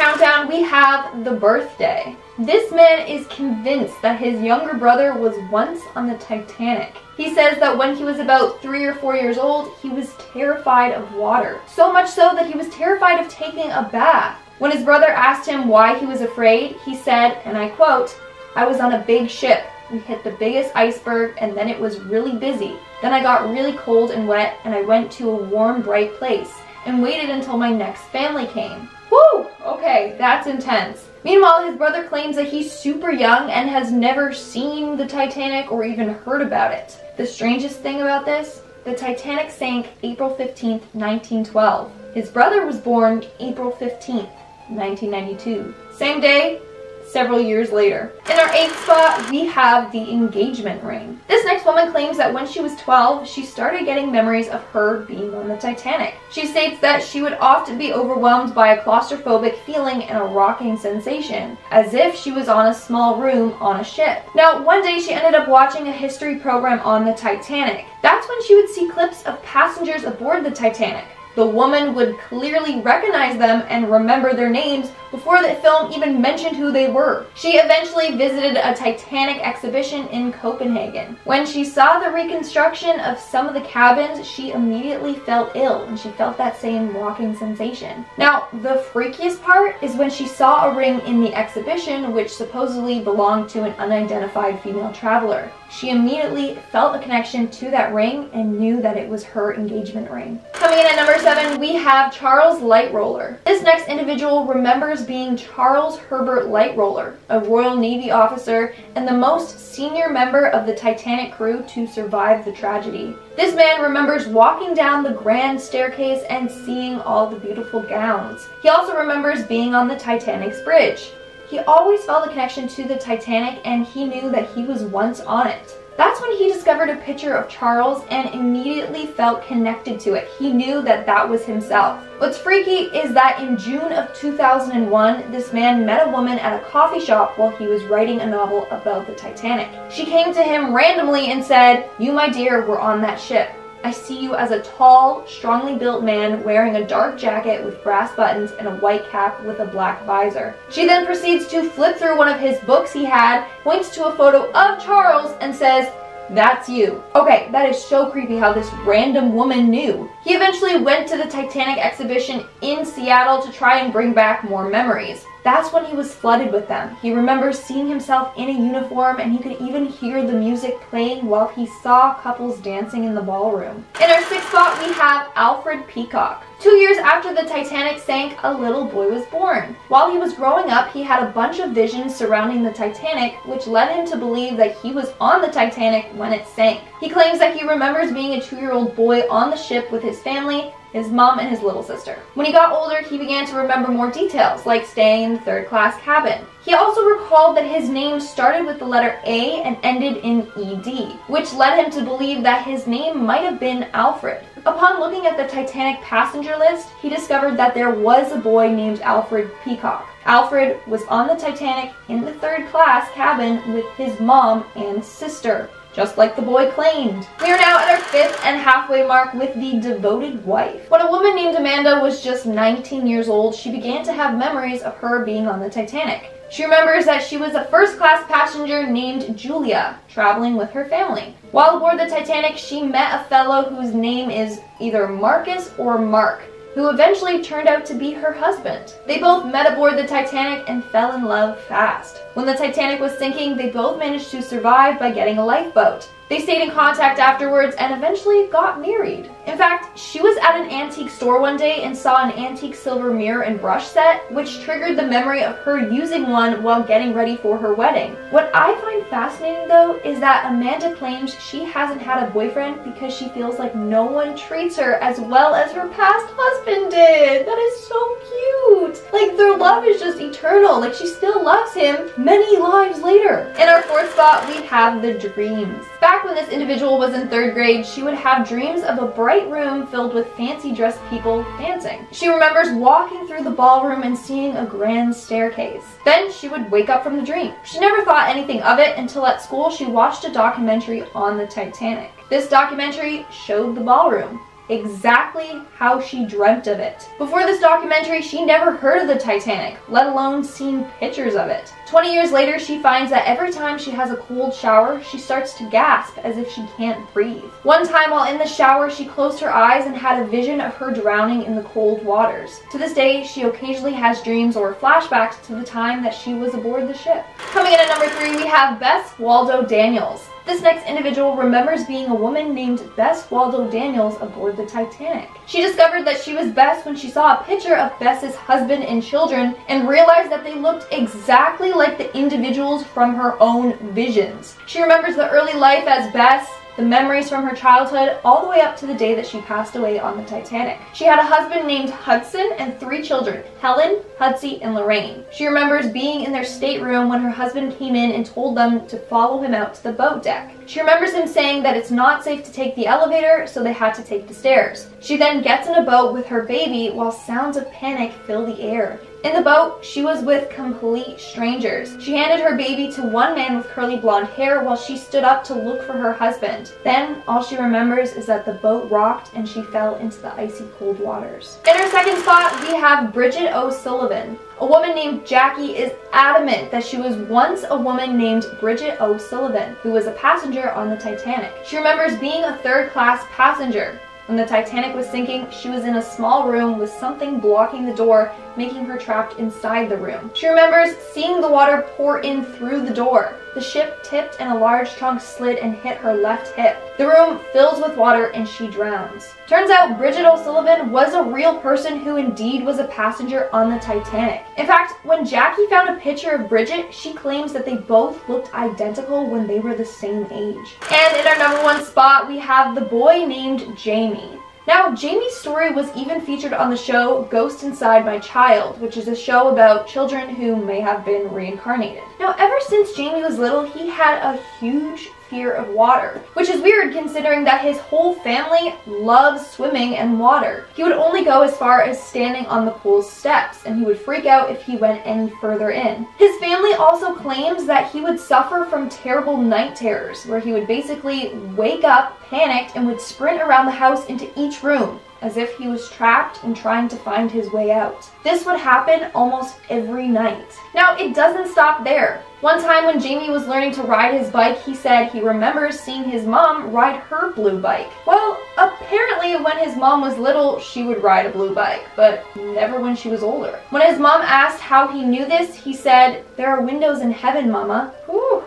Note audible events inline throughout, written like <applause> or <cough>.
countdown, we have the birthday. This man is convinced that his younger brother was once on the Titanic. He says that when he was about three or four years old, he was terrified of water. So much so that he was terrified of taking a bath. When his brother asked him why he was afraid, he said, and I quote, I was on a big ship. We hit the biggest iceberg and then it was really busy. Then I got really cold and wet and I went to a warm, bright place and waited until my next family came. Woo! Okay, that's intense. Meanwhile, his brother claims that he's super young and has never seen the Titanic or even heard about it. The strangest thing about this? The Titanic sank April 15th, 1912. His brother was born April 15th, 1992. Same day, several years later. In our eighth spot, we have the engagement ring. This next woman claims that when she was 12, she started getting memories of her being on the Titanic. She states that she would often be overwhelmed by a claustrophobic feeling and a rocking sensation, as if she was on a small room on a ship. Now, one day she ended up watching a history program on the Titanic. That's when she would see clips of passengers aboard the Titanic. The woman would clearly recognize them and remember their names before the film even mentioned who they were. She eventually visited a Titanic exhibition in Copenhagen. When she saw the reconstruction of some of the cabins, she immediately felt ill and she felt that same walking sensation. Now, the freakiest part is when she saw a ring in the exhibition which supposedly belonged to an unidentified female traveler. She immediately felt a connection to that ring and knew that it was her engagement ring. Coming in at number seven, we have Charles Lightoller. This next individual remembers being Charles Herbert Lightoller, a Royal Navy officer and the most senior member of the Titanic crew to survive the tragedy. This man remembers walking down the grand staircase and seeing all the beautiful gowns. He also remembers being on the Titanic's bridge. He always felt a connection to the Titanic and he knew that he was once on it. That's when he discovered a picture of Charles and immediately felt connected to it. He knew that that was himself. What's freaky is that in June of 2001, this man met a woman at a coffee shop while he was writing a novel about the Titanic. She came to him randomly and said, You, my dear, were on that ship. I see you as a tall, strongly built man wearing a dark jacket with brass buttons and a white cap with a black visor. She then proceeds to flip through one of his books he had, points to a photo of Charles, and says, that's you. Okay, that is so creepy how this random woman knew. He eventually went to the Titanic exhibition in Seattle to try and bring back more memories. That's when he was flooded with them. He remembers seeing himself in a uniform and he could even hear the music playing while he saw couples dancing in the ballroom. In our sixth spot, we have Alfred Peacock. Two years after the Titanic sank, a little boy was born. While he was growing up, he had a bunch of visions surrounding the Titanic, which led him to believe that he was on the Titanic when it sank. He claims that he remembers being a two-year-old boy on the ship with his family his mom and his little sister. When he got older, he began to remember more details, like staying in the third class cabin. He also recalled that his name started with the letter A and ended in ED, which led him to believe that his name might have been Alfred. Upon looking at the Titanic passenger list, he discovered that there was a boy named Alfred Peacock. Alfred was on the Titanic in the third class cabin with his mom and sister just like the boy claimed. We are now at our fifth and halfway mark with the devoted wife. When a woman named Amanda was just 19 years old, she began to have memories of her being on the Titanic. She remembers that she was a first-class passenger named Julia, traveling with her family. While aboard the Titanic, she met a fellow whose name is either Marcus or Mark who eventually turned out to be her husband. They both met aboard the Titanic and fell in love fast. When the Titanic was sinking, they both managed to survive by getting a lifeboat. They stayed in contact afterwards and eventually got married. In fact, she was at an antique store one day and saw an antique silver mirror and brush set, which triggered the memory of her using one while getting ready for her wedding. What I find fascinating though is that Amanda claims she hasn't had a boyfriend because she feels like no one treats her as well as her past husband did. That is so cute. Like their love is just eternal. Like she still loves him many lives later. In our fourth spot, we have the dreams. Back when this individual was in third grade, she would have dreams of a bright room filled with fancy dressed people dancing. She remembers walking through the ballroom and seeing a grand staircase. Then she would wake up from the dream. She never thought anything of it until at school she watched a documentary on the Titanic. This documentary showed the ballroom. Exactly how she dreamt of it. Before this documentary, she never heard of the Titanic, let alone seen pictures of it. 20 years later, she finds that every time she has a cold shower, she starts to gasp as if she can't breathe. One time while in the shower, she closed her eyes and had a vision of her drowning in the cold waters. To this day, she occasionally has dreams or flashbacks to the time that she was aboard the ship. Coming in at number three, we have Bess Waldo Daniels. This next individual remembers being a woman named Bess Waldo Daniels aboard the Titanic. She discovered that she was Bess when she saw a picture of Bess's husband and children and realized that they looked exactly like the individuals from her own visions. She remembers the early life as Bess, the memories from her childhood all the way up to the day that she passed away on the Titanic. She had a husband named Hudson and three children, Helen, Hudsey, and Lorraine. She remembers being in their stateroom when her husband came in and told them to follow him out to the boat deck. She remembers him saying that it's not safe to take the elevator, so they had to take the stairs. She then gets in a boat with her baby while sounds of panic fill the air. In the boat, she was with complete strangers. She handed her baby to one man with curly blonde hair while she stood up to look for her husband. Then, all she remembers is that the boat rocked and she fell into the icy cold waters. In her second spot, we have Bridget O'Sullivan. A woman named Jackie is adamant that she was once a woman named Bridget O'Sullivan, who was a passenger on the Titanic. She remembers being a third class passenger. When the Titanic was sinking, she was in a small room with something blocking the door, making her trapped inside the room. She remembers seeing the water pour in through the door. The ship tipped and a large trunk slid and hit her left hip. The room fills with water and she drowns. Turns out Bridget O'Sullivan was a real person who indeed was a passenger on the Titanic. In fact, when Jackie found a picture of Bridget, she claims that they both looked identical when they were the same age. And in our number one spot, we have the boy named Jamie. Now, Jamie's story was even featured on the show Ghost Inside My Child, which is a show about children who may have been reincarnated. Now, ever since Jamie was little, he had a huge fear of water, which is weird considering that his whole family loves swimming and water. He would only go as far as standing on the pool's steps, and he would freak out if he went any further in. His family also claims that he would suffer from terrible night terrors, where he would basically wake up, panicked, and would sprint around the house into each room, as if he was trapped and trying to find his way out. This would happen almost every night. Now, it doesn't stop there. One time when Jamie was learning to ride his bike, he said he remembers seeing his mom ride her blue bike. Well, apparently when his mom was little, she would ride a blue bike, but never when she was older. When his mom asked how he knew this, he said, there are windows in heaven, mama.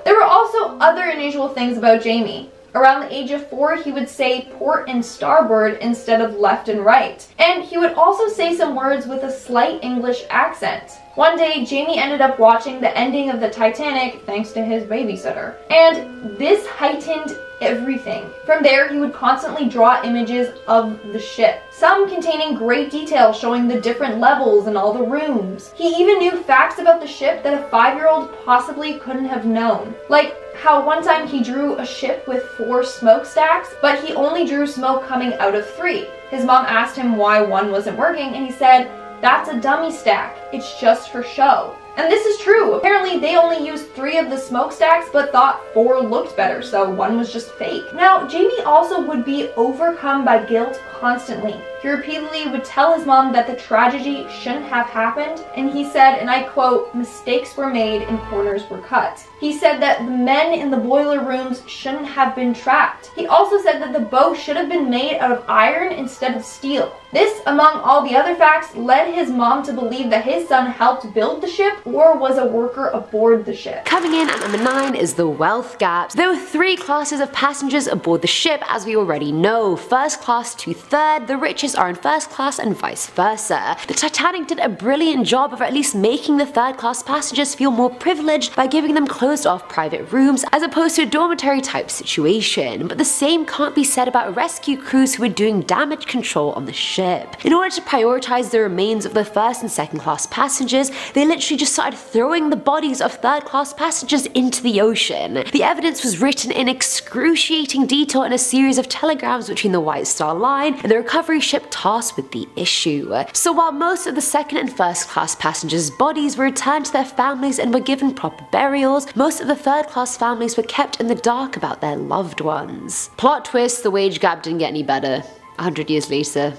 There were also other unusual things about Jamie. Around the age of four, he would say port and starboard instead of left and right. And he would also say some words with a slight English accent. One day, Jamie ended up watching the ending of the Titanic thanks to his babysitter. And this heightened everything. From there, he would constantly draw images of the ship, some containing great detail showing the different levels and all the rooms. He even knew facts about the ship that a five-year-old possibly couldn't have known. Like how one time he drew a ship with four smokestacks, but he only drew smoke coming out of three. His mom asked him why one wasn't working, and he said, that's a dummy stack. It's just for show. And this is true. Apparently they only used three of the smokestacks but thought four looked better, so one was just fake. Now, Jamie also would be overcome by guilt constantly. He repeatedly would tell his mom that the tragedy shouldn't have happened, and he said, and I quote, mistakes were made and corners were cut. He said that the men in the boiler rooms shouldn't have been trapped. He also said that the boat should have been made out of iron instead of steel. This, among all the other facts, led his mom to believe that his son helped build the ship or was a worker aboard the ship. Coming in at number 9 is the wealth gap. There were three classes of passengers aboard the ship as we already know. First class to third, the richest are in first class and vice versa. The Titanic did a brilliant job of at least making the third class passengers feel more privileged by giving them closed off private rooms as opposed to a dormitory type situation, but the same can't be said about rescue crews who were doing damage control on the ship. In order to prioritize the remains of the first and second class passengers, they literally just started throwing the bodies of third class passengers into the ocean. The evidence was written in excruciating detail in a series of telegrams between the White Star Line and the recovery ship tasked with the issue. So while most of the second and first class passengers' bodies were returned to their families and were given proper burials, most of the third class families were kept in the dark about their loved ones. Plot twist, the wage gap didn't get any better. 100 years later,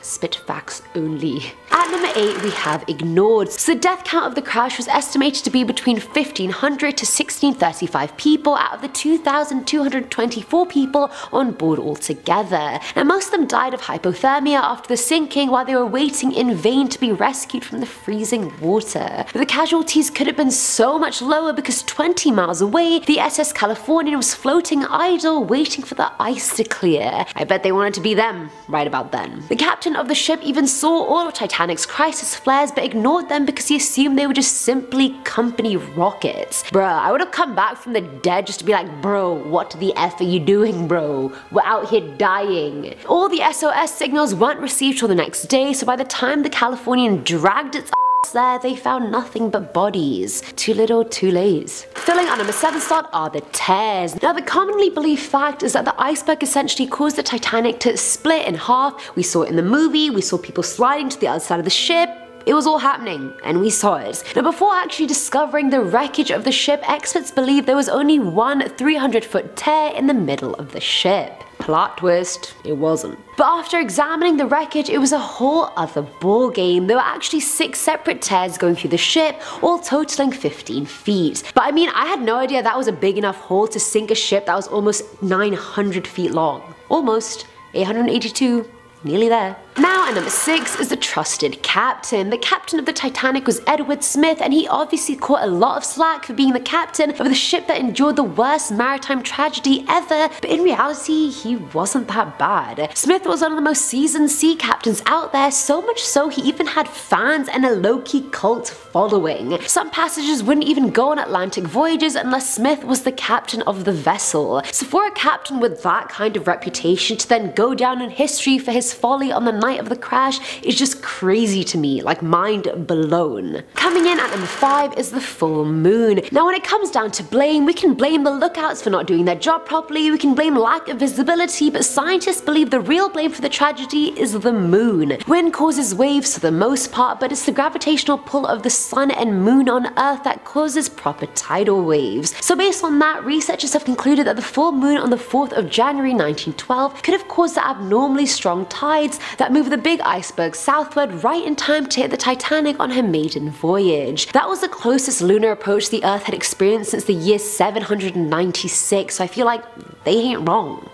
spit facts only. At number 8 we have ignored. So the death count of the crash was estimated to be between 1500 to 1635 people out of the 2224 people on board altogether. Now most of them died of hypothermia after the sinking while they were waiting in vain to be rescued from the freezing water. But the casualties could have been so much lower because 20 miles away the SS Californian was floating idle waiting for the ice to clear. I bet they wanted to be them right about then. The captain of the ship even saw all of Titanic's crisis flares but ignored them because he assumed they were just simply company rockets. Bruh, I would have come back from the dead just to be like, bro, what the F are you doing, bro? We're out here dying. All the SOS signals weren't received till the next day, so by the time the Californian dragged its there, they found nothing but bodies. Too little, too late. Filling on number 7 slot are the tears. Now the commonly believed fact is that the iceberg essentially caused the Titanic to split in half. We saw it in the movie, we saw people sliding to the other side of the ship, it was all happening, and we saw it. Now before actually discovering the wreckage of the ship, experts believe there was only one 300 foot tear in the middle of the ship. Plot twist, it wasn't. But after examining the wreckage, it was a whole other ballgame. There were actually six separate tears going through the ship, all totaling 15 feet. But I mean, I had no idea that was a big enough hole to sink a ship that was almost 900 feet long. Almost 882 Nearly there. Now at number 6 is the trusted captain. The captain of the Titanic was Edward Smith and he obviously caught a lot of slack for being the captain of the ship that endured the worst maritime tragedy ever, but in reality he wasn't that bad. Smith was one of the most seasoned sea captains out there, so much so he even had fans and a low-key cult following. Some passengers wouldn't even go on Atlantic voyages unless Smith was the captain of the vessel. So for a captain with that kind of reputation to then go down in history for his folly on the night of the crash is just crazy to me, like mind blown. Coming in at number 5 is the full moon. Now when it comes down to blame, we can blame the lookouts for not doing their job properly, we can blame lack of visibility, but scientists believe the real blame for the tragedy is the moon. Wind causes waves for the most part, but it's the gravitational pull of the sun and moon on Earth that causes proper tidal waves. So based on that, researchers have concluded that the full moon on the 4th of January 1912 could have caused the abnormally strong tides that moved the big iceberg southward right in time to hit the Titanic on her maiden voyage. That was the closest lunar approach the Earth had experienced since the year 796, so I feel like they ain't wrong.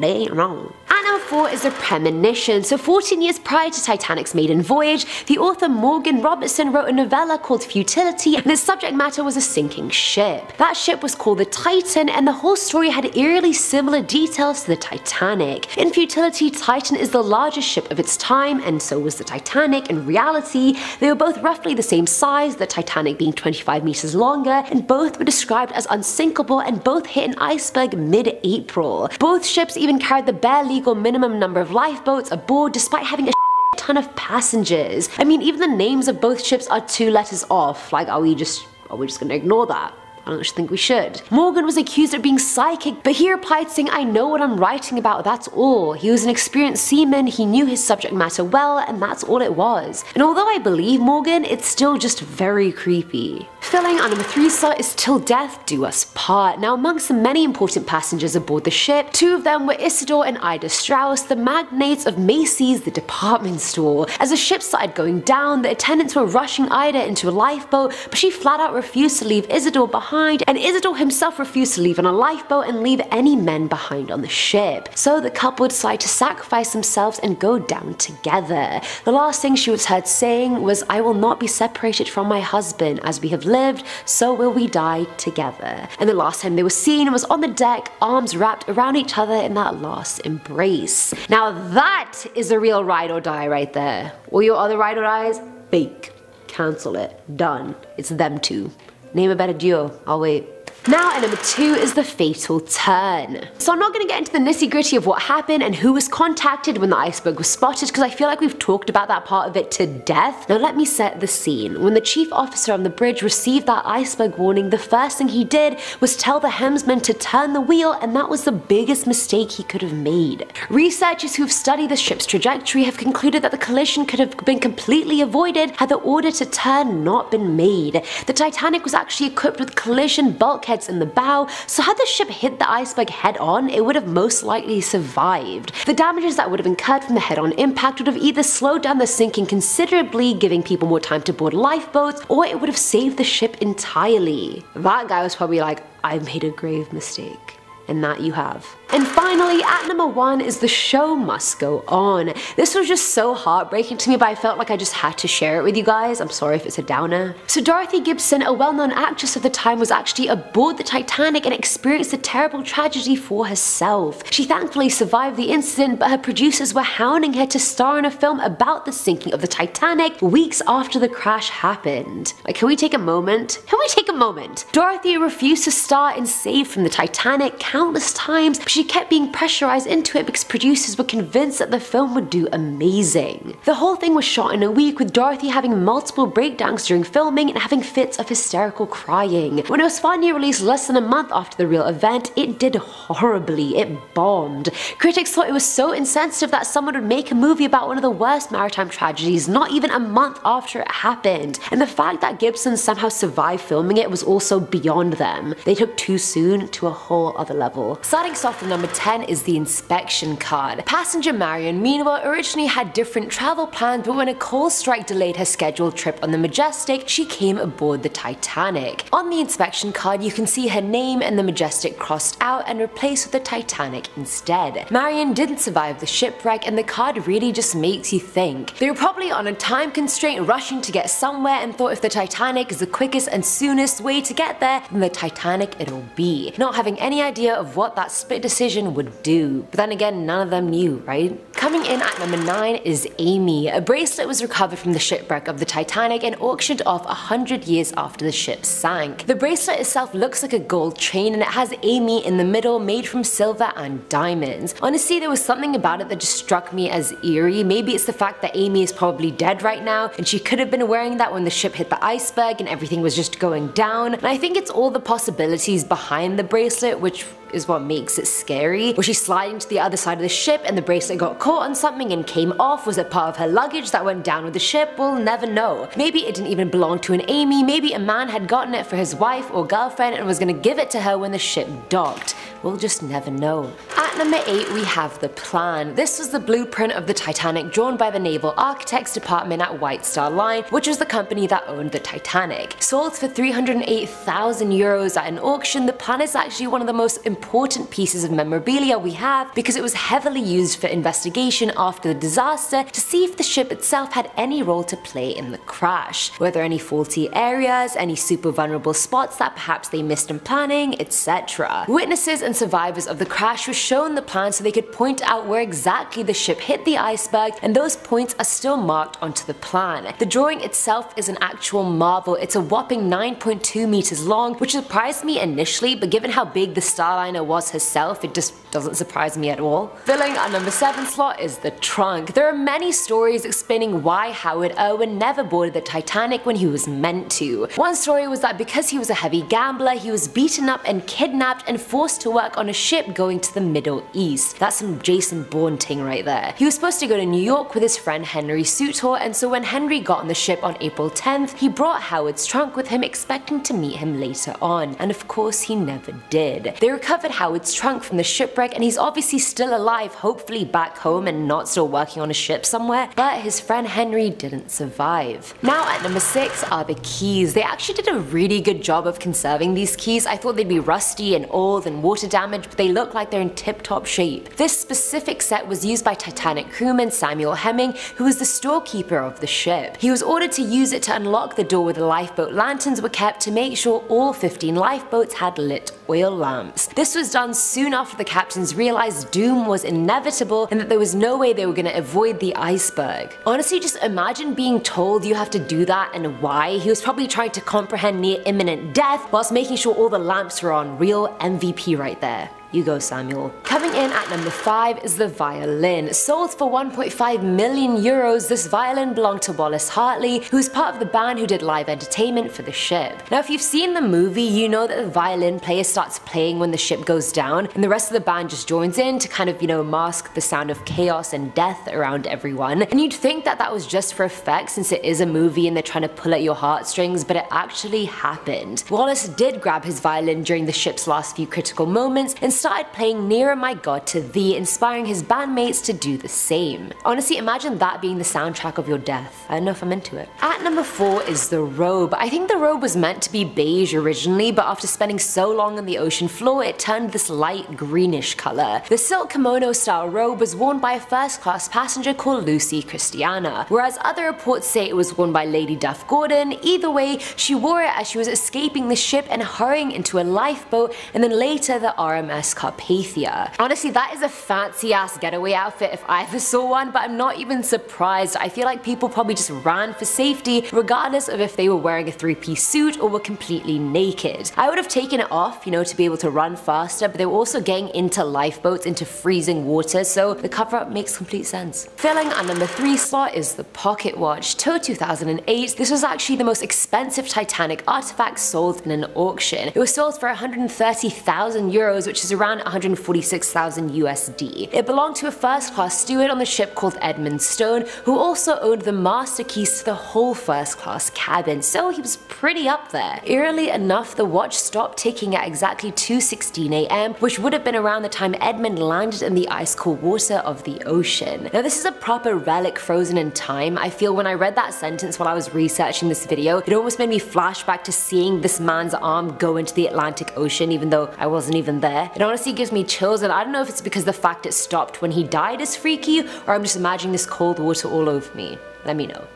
They ain't wrong. At number 4 is a premonition. So 14 years prior to Titanic's maiden voyage, the author Morgan Robertson wrote a novella called Futility and its subject matter was a sinking ship. That ship was called the Titan and the whole story had eerily similar details to the Titanic. In Futility, Titan is the largest ship of its time and so was the Titanic. In reality, they were both roughly the same size, the Titanic being 25 meters longer, and both were described as unsinkable and both hit an iceberg mid-April. Both ships even carried the bare legal minimum number of lifeboats aboard despite having a <laughs> ton of passengers. I mean, even the names of both ships are two letters off. Like, are we just, are we just gonna ignore that? I don't think we should. Morgan was accused of being psychic, but he replied saying, I know what I'm writing about, that's all. He was an experienced seaman, he knew his subject matter well, and that's all it was. And although I believe Morgan, it's still just very creepy. Filling on number 3 slot is Till Death Do Us Part. Now amongst the many important passengers aboard the ship, two of them were Isidor and Ida Straus, the magnates of Macy's, the department store. As the ship started going down, the attendants were rushing Ida into a lifeboat, but she flat out refused to leave Isidor behind behind, and Isidor himself refused to leave on a lifeboat and leave any men behind on the ship. So the couple decided to sacrifice themselves and go down together. The last thing she was heard saying was, I will not be separated from my husband. As we have lived, so will we die together. And the last time they were seen was on the deck, arms wrapped around each other in that last embrace. Now that is a real ride or die right there. All your other ride or dies? Fake. Cancel it. Done. It's them two. Name a better duo. I'll wait. Now at number two is the fatal turn. So I'm not going to get into the nitty gritty of what happened and who was contacted when the iceberg was spotted because I feel like we've talked about that part of it to death. Now let me set the scene. When the chief officer on the bridge received that iceberg warning, the first thing he did was tell the helmsman to turn the wheel and that was the biggest mistake he could have made. Researchers who have studied the ship's trajectory have concluded that the collision could have been completely avoided had the order to turn not been made. The Titanic was actually equipped with collision bulkhead bulkheads in the bow, so had the ship hit the iceberg head on, it would have most likely survived. The damages that would have incurred from the head on impact would have either slowed down the sinking considerably, giving people more time to board lifeboats, or it would have saved the ship entirely. That guy was probably like, I made a grave mistake and that you have. And finally, at number one is The Show Must Go On. This was just so heartbreaking to me, but I felt like I just had to share it with you guys. I'm sorry if it's a downer. So Dorothy Gibson, a well-known actress of the time, was actually aboard the Titanic and experienced a terrible tragedy for herself. She thankfully survived the incident, but her producers were hounding her to star in a film about the sinking of the Titanic weeks after the crash happened. Like, can we take a moment? Can we take a moment? Dorothy refused to star in Saved from the Titanic countless times, she kept being pressurized into it because producers were convinced that the film would do amazing. The whole thing was shot in a week with Dorothy having multiple breakdowns during filming and having fits of hysterical crying. When it was finally released less than a month after the real event, it did horribly, it bombed. Critics thought it was so insensitive that someone would make a movie about one of the worst maritime tragedies not even a month after it happened. And the fact that Gibson somehow survived filming it was also beyond them. They took too soon to a whole other level. Starting off number 10 is the inspection card. Passenger Marion meanwhile originally had different travel plans but when a coal strike delayed her scheduled trip on the Majestic, she came aboard the Titanic. On the inspection card you can see her name and the Majestic crossed out and replaced with the Titanic instead. Marion didn't survive the shipwreck and the card really just makes you think. They were probably on a time constraint rushing to get somewhere and thought if the Titanic is the quickest and soonest way to get there, then the Titanic it'll be. Not having any idea of what that split decision decision would do. But then again, none of them knew, right? Coming in at number 9 is Amy. A bracelet was recovered from the shipwreck of the Titanic and auctioned off 100 years after the ship sank. The bracelet itself looks like a gold chain and it has Amy in the middle made from silver and diamonds. Honestly, there was something about it that just struck me as eerie. Maybe it's the fact that Amy is probably dead right now and she could have been wearing that when the ship hit the iceberg and everything was just going down. And I think it's all the possibilities behind the bracelet which is what makes it scary. Was she sliding to the other side of the ship and the bracelet got caught on something and came off? Was it part of her luggage that went down with the ship? We'll never know. Maybe it didn't even belong to an Amy, maybe a man had gotten it for his wife or girlfriend and was gonna give it to her when the ship docked. We'll just never know. At number 8 we have the plan. This was the blueprint of the Titanic drawn by the Naval Architects Department at White Star Line, which was the company that owned the Titanic. Sold for 308,000 euros at an auction, the plan is actually one of the most important pieces of memorabilia we have because it was heavily used for investigation after the disaster to see if the ship itself had any role to play in the crash. Whether any faulty areas, any super vulnerable spots that perhaps they missed in planning, etc. Witnesses and survivors of the crash were shown the plan so they could point out where exactly the ship hit the iceberg and those points are still marked onto the plan. The drawing itself is an actual marvel, it's a whopping 9.2 meters long which surprised me initially but given how big the Starliner was herself it just doesn't surprise me at all. Filling our number 7 slot is the trunk. There are many stories explaining why Howard Irwin never boarded the Titanic when he was meant to. One story was that because he was a heavy gambler he was beaten up and kidnapped and forced to work on a ship going to the Middle East. That's some Jason Bourne ting right there. He was supposed to go to New York with his friend Henry Sutor and so when Henry got on the ship on April 10th, he brought Howard's trunk with him expecting to meet him later on. And of course he never did. They recovered Howard's trunk from the shipwreck and he's obviously still alive, hopefully back home and not still working on a ship somewhere, but his friend Henry didn't survive. Now at number 6 are the keys. They actually did a really good job of conserving these keys. I thought they'd be rusty and old and water damage, but they look like they're in tip-top shape. This specific set was used by Titanic crewman Samuel Hemming, who was the storekeeper of the ship. He was ordered to use it to unlock the door where the lifeboat lanterns were kept to make sure all 15 lifeboats had lit oil lamps. This was done soon after the captains realized doom was inevitable and that there was no way they were going to avoid the iceberg. Honestly, just imagine being told you have to do that and why. He was probably trying to comprehend near imminent death whilst making sure all the lamps were on. Real MVP right there. You go, Samuel. Coming in at number 5 is the violin. Sold for 1.5 million euros, this violin belonged to Wallace Hartley, who was part of the band who did live entertainment for the ship. Now, if you've seen the movie, you know that the violin player starts playing when the ship goes down, and the rest of the band just joins in to kind of, you know, mask the sound of chaos and death around everyone. And you'd think that that was just for effect since it is a movie and they're trying to pull at your heartstrings, but it actually happened. Wallace did grab his violin during the ship's last few critical moments and started playing Nearer My God to Thee, inspiring his bandmates to do the same. Honestly, imagine that being the soundtrack of your death. I don't know if I'm into it. At number 4 is the robe. I think the robe was meant to be beige originally, but after spending so long on the ocean floor, it turned this light greenish color. The silk kimono style robe was worn by a first class passenger called Lucy Christiana, whereas other reports say it was worn by Lady Duff Gordon. Either way, she wore it as she was escaping the ship and hurrying into a lifeboat, and then later the RMS Carpathia. Honestly, that is a fancy ass getaway outfit if I ever <laughs> saw one, but I'm not even surprised. I feel like people probably just ran for safety regardless of if they were wearing a three-piece suit or were completely naked. I would have taken it off, you know, to be able to run faster, but they were also getting into lifeboats, into freezing water, so the cover-up makes complete sense. Filling our number 3 slot is the pocket watch. Till 2008, this was actually the most expensive Titanic artifact sold in an auction. It was sold for 130,000 euros, which is around 146,000 USD. It belonged to a first class steward on the ship called Edmund Stone, who also owned the master keys to the whole first class cabin, so he was pretty up there. Eerily enough, the watch stopped ticking at exactly 2.16am, which would have been around the time Edmund landed in the ice cold water of the ocean. Now this is a proper relic frozen in time. I feel when I read that sentence while I was researching this video, it almost made me flash back to seeing this man's arm go into the Atlantic Ocean even though I wasn't even there. It honestly gives me chills and I don't know if it's because the fact it stopped when he died is freaky or I'm just imagining this cold water all over me. Let me know.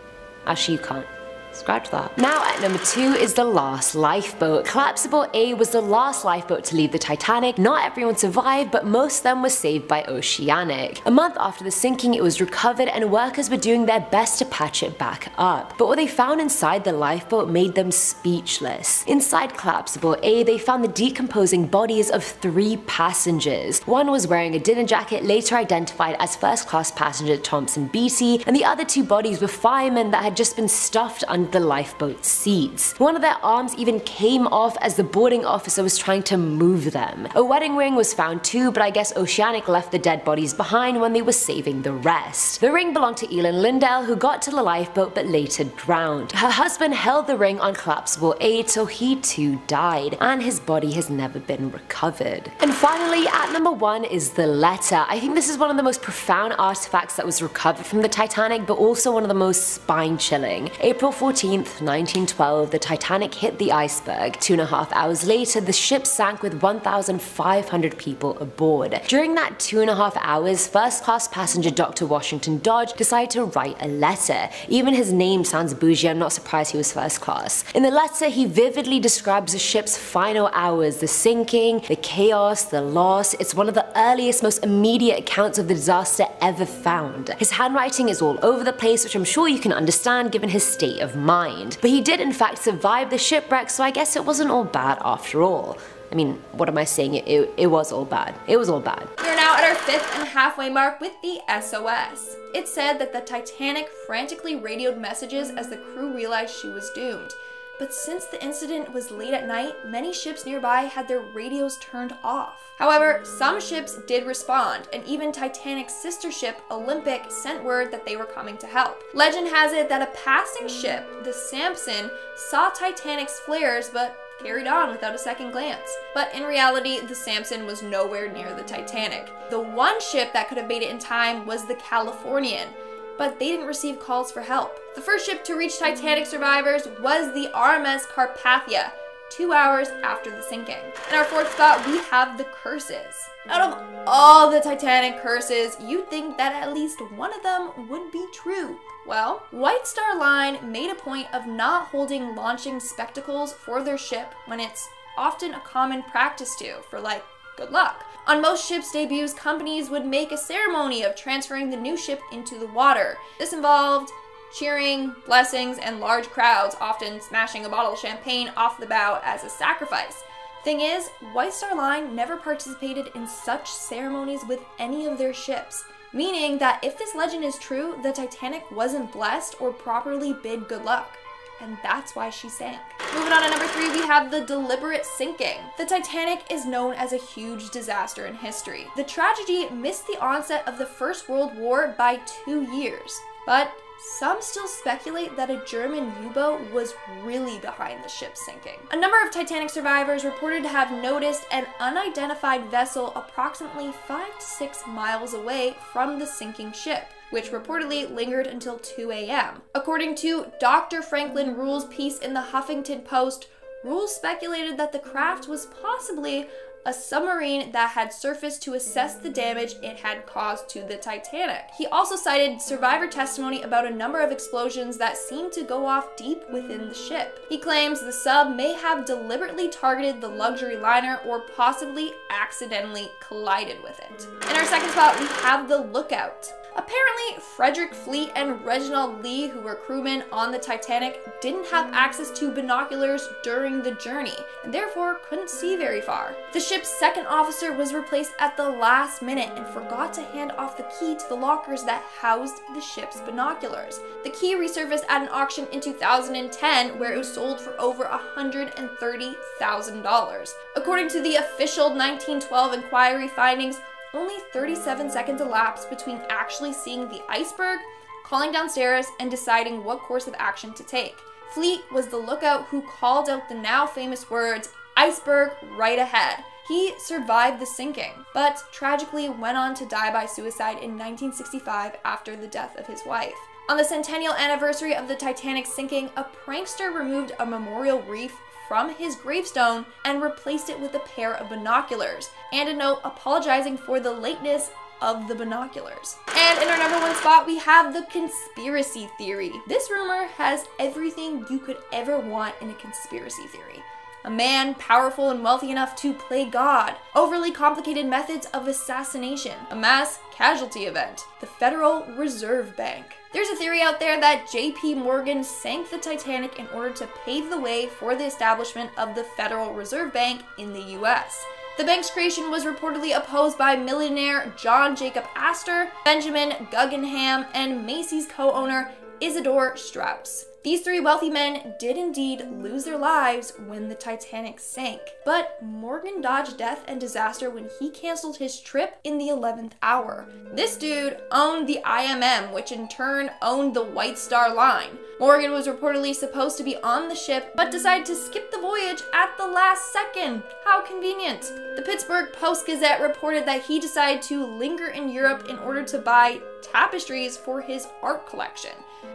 Actually you can't. Scratch that. Now at number 2 is the last lifeboat. Collapsible A was the last lifeboat to leave the Titanic. Not everyone survived, but most of them were saved by Oceanic. A month after the sinking, it was recovered and workers were doing their best to patch it back up. But what they found inside the lifeboat made them speechless. Inside Collapsible A, they found the decomposing bodies of three passengers. One was wearing a dinner jacket, later identified as first class passenger Thompson Beattie, and the other two bodies were firemen that had just been stuffed under the lifeboat seats. One of their arms even came off as the boarding officer was trying to move them. A wedding ring was found too, but I guess Oceanic left the dead bodies behind when they were saving the rest. The ring belonged to Elin Lindell, who got to the lifeboat but later drowned. Her husband held the ring on collapsible A till he too died, and his body has never been recovered. And finally, at number one is the letter. I think this is one of the most profound artifacts that was recovered from the Titanic, but also one of the most spine-chilling. April 14 14th, 1912, the Titanic hit the iceberg. Two and a half hours later, the ship sank with 1,500 people aboard. During that two and a half hours, first class passenger Dr. Washington Dodge decided to write a letter. Even his name sounds bougie, I'm not surprised he was first class. In the letter, he vividly describes the ship's final hours, the sinking, the chaos, the loss. It's one of the earliest, most immediate accounts of the disaster ever found. His handwriting is all over the place, which I'm sure you can understand given his state of mind. But he did in fact survive the shipwreck, so I guess it wasn't all bad after all. I mean, what am I saying? It, it, it, was all bad. It was all bad. We are now at our fifth and halfway mark with the SOS. It said that the Titanic frantically radioed messages as the crew realized she was doomed. But since the incident was late at night, many ships nearby had their radios turned off. However, some ships did respond, and even Titanic's sister ship, Olympic, sent word that they were coming to help. Legend has it that a passing ship, the Samson, saw Titanic's flares but carried on without a second glance. But in reality, the Samson was nowhere near the Titanic. The one ship that could have made it in time was the Californian, but they didn't receive calls for help. The first ship to reach Titanic survivors was the RMS Carpathia, two hours after the sinking. In our fourth spot, we have the curses. Out of all the Titanic curses, you'd think that at least one of them would be true. Well, White Star Line made a point of not holding launching spectacles for their ship when it's often a common practice to, for like, good luck. On most ships' debuts, companies would make a ceremony of transferring the new ship into the water. This involved cheering, blessings, and large crowds, often smashing a bottle of champagne off the bow as a sacrifice. Thing is, White Star Line never participated in such ceremonies with any of their ships, meaning that if this legend is true, the Titanic wasn't blessed or properly bid good luck and that's why she sank. Moving on to number three, we have the deliberate sinking. The Titanic is known as a huge disaster in history. The tragedy missed the onset of the First World War by two years, but some still speculate that a German U-boat was really behind the ship sinking. A number of Titanic survivors reported to have noticed an unidentified vessel approximately 5 to 6 miles away from the sinking ship which reportedly lingered until 2 a.m. According to Dr. Franklin Rule's piece in the Huffington Post, Rule speculated that the craft was possibly a submarine that had surfaced to assess the damage it had caused to the Titanic. He also cited survivor testimony about a number of explosions that seemed to go off deep within the ship. He claims the sub may have deliberately targeted the luxury liner or possibly accidentally collided with it. In our second spot, we have the Lookout. Apparently, Frederick Fleet and Reginald Lee, who were crewmen on the Titanic, didn't have access to binoculars during the journey, and therefore couldn't see very far. The ship's second officer was replaced at the last minute and forgot to hand off the key to the lockers that housed the ship's binoculars. The key resurfaced at an auction in 2010 where it was sold for over $130,000. According to the official 1912 inquiry findings, only 37 seconds elapsed between actually seeing the iceberg, calling downstairs, and deciding what course of action to take. Fleet was the lookout who called out the now famous words, iceberg right ahead. He survived the sinking, but tragically went on to die by suicide in 1965 after the death of his wife. On the centennial anniversary of the Titanic sinking, a prankster removed a memorial reef from his gravestone and replaced it with a pair of binoculars, and a note apologizing for the lateness of the binoculars. And in our number one spot, we have the conspiracy theory. This rumor has everything you could ever want in a conspiracy theory a man powerful and wealthy enough to play God, overly complicated methods of assassination, a mass casualty event, the Federal Reserve Bank. There's a theory out there that JP Morgan sank the Titanic in order to pave the way for the establishment of the Federal Reserve Bank in the US. The bank's creation was reportedly opposed by millionaire John Jacob Astor, Benjamin Guggenheim, and Macy's co-owner Isidor Straus. These three wealthy men did indeed lose their lives when the Titanic sank, but Morgan dodged death and disaster when he canceled his trip in the 11th hour. This dude owned the IMM, which in turn owned the White Star Line. Morgan was reportedly supposed to be on the ship, but decided to skip the voyage at the last second. How convenient. The Pittsburgh Post-Gazette reported that he decided to linger in Europe in order to buy tapestries for his art collection.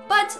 But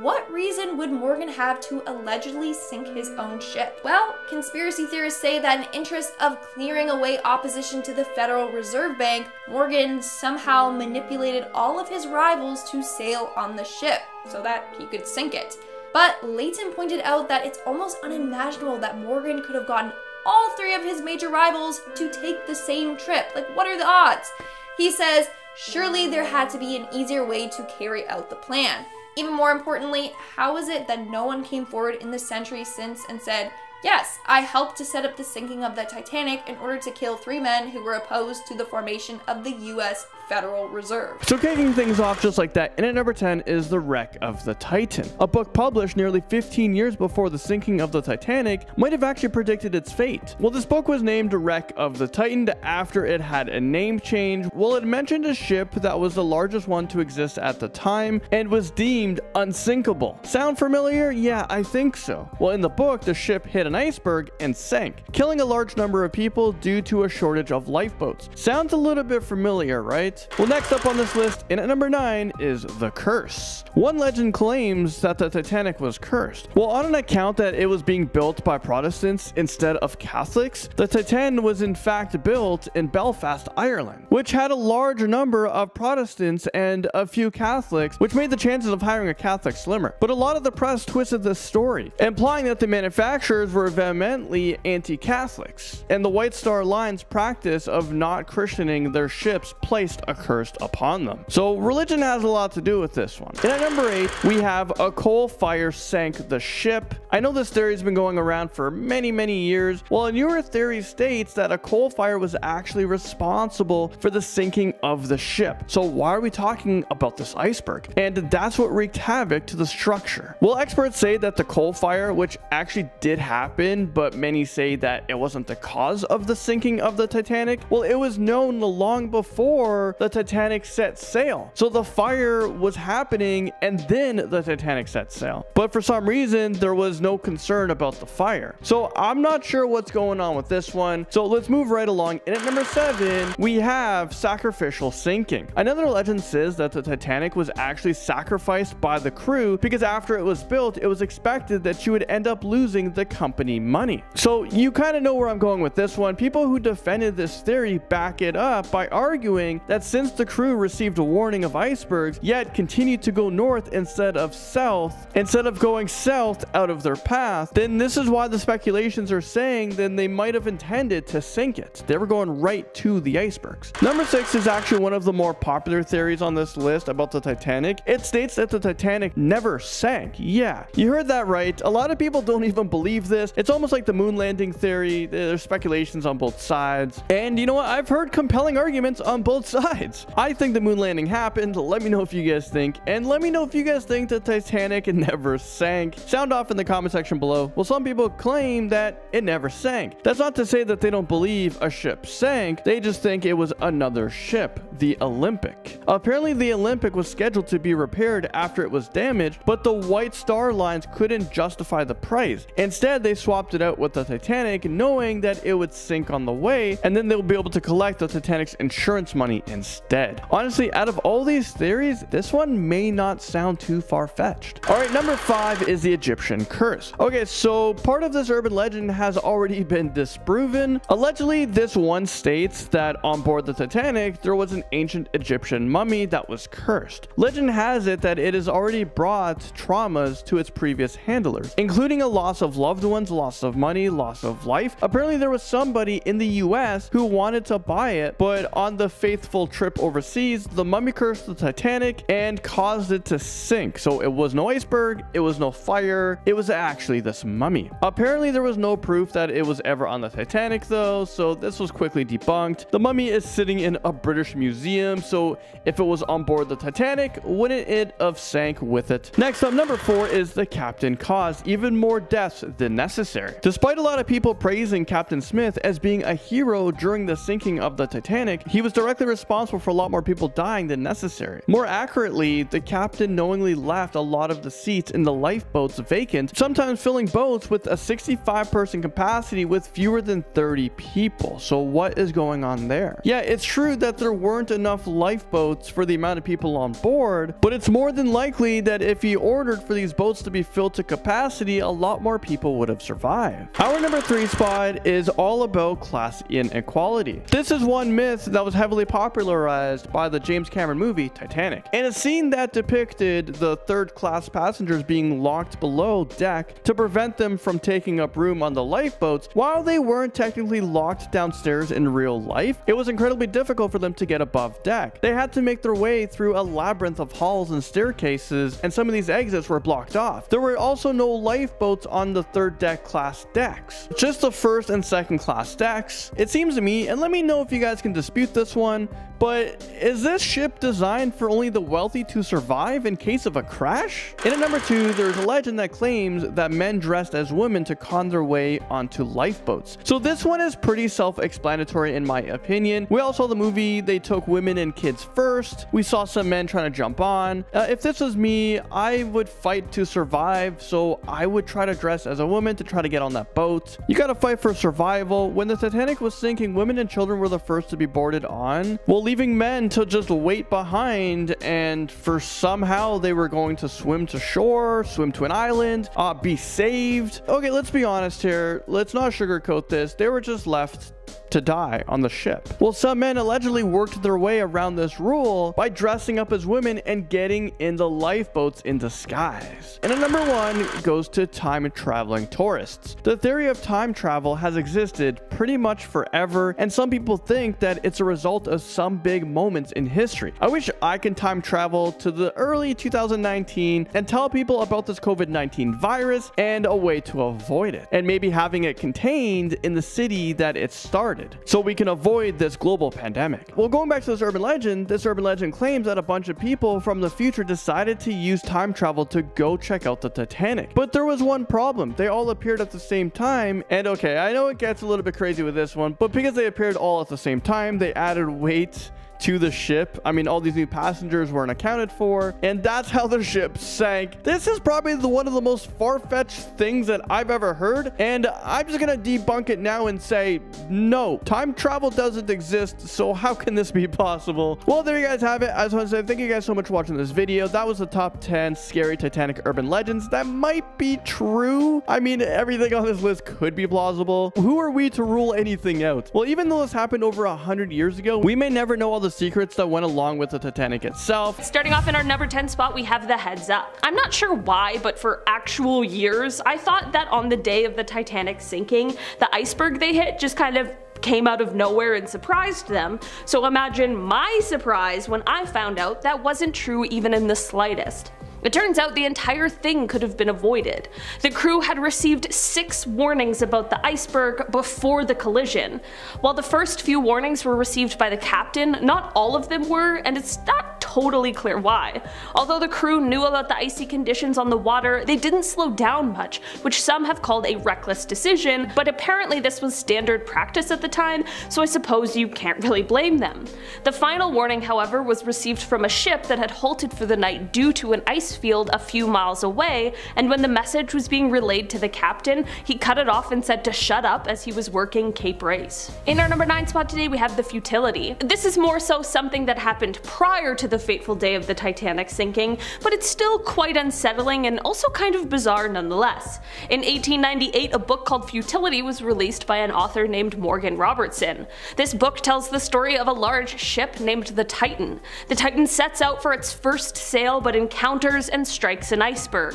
what reason would Morgan have to allegedly sink his own ship? Well, conspiracy theorists say that in interest of clearing away opposition to the Federal Reserve Bank, Morgan somehow manipulated all of his rivals to sail on the ship so that he could sink it. But Layton pointed out that it's almost unimaginable that Morgan could have gotten all three of his major rivals to take the same trip. Like, what are the odds? He says, surely there had to be an easier way to carry out the plan. Even more importantly, how is it that no one came forward in the century since and said, Yes, I helped to set up the sinking of the Titanic in order to kill three men who were opposed to the formation of the U.S. Federal Reserve. So kicking things off just like that, in at number 10 is The Wreck of the Titan. A book published nearly 15 years before the sinking of the Titanic might have actually predicted its fate. Well, this book was named Wreck of the Titan after it had a name change. Well, it mentioned a ship that was the largest one to exist at the time and was deemed unsinkable. Sound familiar? Yeah, I think so. Well, in the book, the ship hit an iceberg and sank, killing a large number of people due to a shortage of lifeboats. Sounds a little bit familiar, right? Well, next up on this list, in at number 9, is The Curse. One legend claims that the Titanic was cursed. Well, on an account that it was being built by Protestants instead of Catholics, the Titan was in fact built in Belfast, Ireland, which had a large number of Protestants and a few Catholics, which made the chances of hiring a Catholic slimmer. But a lot of the press twisted this story, implying that the manufacturers were vehemently anti-Catholics, and the White Star Line's practice of not christening their ships placed a curse upon them. So religion has a lot to do with this one. And at number 8, we have a coal fire sank the ship. I know this theory has been going around for many, many years. Well, a newer theory states that a coal fire was actually responsible for the sinking of the ship. So why are we talking about this iceberg? And that's what wreaked havoc to the structure. Well, experts say that the coal fire, which actually did happen, but many say that it wasn't the cause of the sinking of the Titanic. Well, it was known long before the Titanic set sail. So the fire was happening and then the Titanic set sail. But for some reason, there was no concern about the fire. So I'm not sure what's going on with this one. So let's move right along. And at number seven, we have sacrificial sinking. Another legend says that the Titanic was actually sacrificed by the crew because after it was built, it was expected that you would end up losing the company money. So you kind of know where I'm going with this one. People who defended this theory back it up by arguing that since the crew received a warning of icebergs, yet continued to go north instead of south, instead of going south out of their path, then this is why the speculations are saying then they might have intended to sink it. They were going right to the icebergs. Number six is actually one of the more popular theories on this list about the Titanic. It states that the Titanic never sank. Yeah, you heard that right. A lot of people don't even believe this. It's almost like the moon landing theory. There's speculations on both sides. And you know what? I've heard compelling arguments on both <laughs> sides. I think the moon landing happened. Let me know if you guys think. And let me know if you guys think the Titanic <laughs> never sank. Sound off in the comment section below. Well, some people claim that it never sank. That's not to say that they don't believe a ship sank. They just think it was another ship, the Olympic. Apparently, the Olympic was scheduled to be repaired after it was damaged, but the White Star Lines couldn't justify the price. Instead, they swapped it out with the Titanic, knowing that it would sink on the way, and then they'll be able to collect the Titanic's insurance money instead. Honestly, out of all these theories, this one may not sound too far-fetched. All right, number five is the Egyptian curse. Okay, so part of this urban legend has already <laughs> been disproven. Allegedly, this one states that on board the Titanic, there was an ancient Egyptian mummy that was cursed. Legend has it that it has already brought traumas to its previous handlers, including a loss of loved ones, loss of money, loss of life. Apparently, there was somebody in the US who wanted to buy it, but on the faithful trip overseas, the mummy cursed the Titanic and caused it to sink. So it was no iceberg, it was no fire, it was actually this mummy. Apparently, there was no proof that it was ever on the Titanic though, so this was quickly debunked. The mummy is sitting in a British museum, so if it was on board the Titanic, wouldn't it have sank with it? Next up, number four is the captain caused even more deaths than necessary. Despite a lot of people praising Captain Smith as being a hero during the sinking of the Titanic, he was directly responsible for a lot more people dying than necessary. More accurately, the captain knowingly left a lot of the seats in the lifeboats vacant, sometimes filling boats with a 65 person capacity with fewer than 30 people. So what is going on there? Yeah, it's true that there weren't enough lifeboats for the amount of people on board, but it's more than likely that if he ordered for these boats to be filled to capacity, a lot more people would have survived. Our number three spot is all about class inequality. This is one myth that was heavily popularized by the James Cameron movie Titanic, and a scene that depicted the third class passengers being locked below deck to prevent them from taking up room on the lifeboats while they weren't technically locked downstairs in real life. It was incredibly difficult for them to get above deck. They had to make their way through a labyrinth of halls and staircases, and some of these exits were blocked off. There were also no lifeboats on the third deck class decks, just the first and second class decks. It seems to me, and let me know if you guys can dispute this one, but is this ship designed for only the wealthy to survive in case of a crash? In at number two, there's a legend that claims that men dressed as women to con their way onto lifeboats. So this one is pretty self-explanatory in my opinion. We all saw the movie, they took women and kids first. We saw some men trying to jump on. Uh, if this was me, I would fight to survive, so I would try to dress as a woman to try to get on that boat. You gotta fight for survival. When the Titanic was sinking, women and children were the first to be boarded on. Well, leaving men to just wait behind and for somehow they were going to swim to shore, swim to an island, uh, be saved. Okay, let's be honest here. Let's not sugarcoat this. They were just left to die on the ship. Well, some men allegedly worked their way around this rule by dressing up as women and getting in the lifeboats in disguise. And at number one goes to time traveling tourists. The theory of time travel has existed pretty much forever, and some people think that it's a result of some big moments in history. I wish I can time travel to the early 2019 and tell people about this COVID-19 virus and a way to avoid it, and maybe having it contained in the city that it started, so we can avoid this global pandemic. Well, going back to this urban legend, this urban legend claims that a bunch of people from the future decided to use time travel to go check out the Titanic. But there was one problem. They all appeared at the same time, and okay, I know it gets a little bit crazy with this one, but because they appeared all at the same time, they added weight to the ship. I mean, all these new passengers weren't accounted for, and that's how the ship sank. This is probably the, one of the most far-fetched things that I've ever heard, and I'm just gonna debunk it now and say, no, time travel doesn't exist, so how can this be <laughs> possible? Well, there you guys have it. I just want to say thank you guys so much for watching this video. That was the top 10 scary Titanic urban legends that might be true. I mean, everything on this list could be plausible. Who are we to rule anything out? Well, even though this happened over a hundred years ago, we may never know all the secrets that went along with the Titanic itself. Starting off in our number 10 spot, we have the heads up. I'm not sure why, but for actual years, I thought that on the day of the Titanic sinking, the iceberg they hit just kind of came out of nowhere and surprised them, so imagine my surprise when I found out that wasn't true even in the slightest. It turns out the entire thing could have been avoided. The crew had received six warnings about the iceberg before the collision. While the first few warnings were received by the captain, not all of them were, and it's not totally clear why. Although the crew knew about the icy conditions on the water, they didn't slow down much, which some have called a reckless decision, but apparently this was standard practice at the time, so I suppose you can't really blame them. The final warning, however, was received from a ship that had halted for the night due to an ice field a few miles away, and when the message was being relayed to the captain, he cut it off and said to shut up as he was working Cape Race. In our number 9 spot today we have the futility. This is more so something that happened prior to the fateful day of the Titanic sinking, but it's still quite unsettling and also kind of bizarre nonetheless. In 1898 a book called Futility was released by an author named Morgan Robertson. This book tells the story of a large ship named the Titan. The Titan sets out for its first sail but encounters and strikes an iceberg.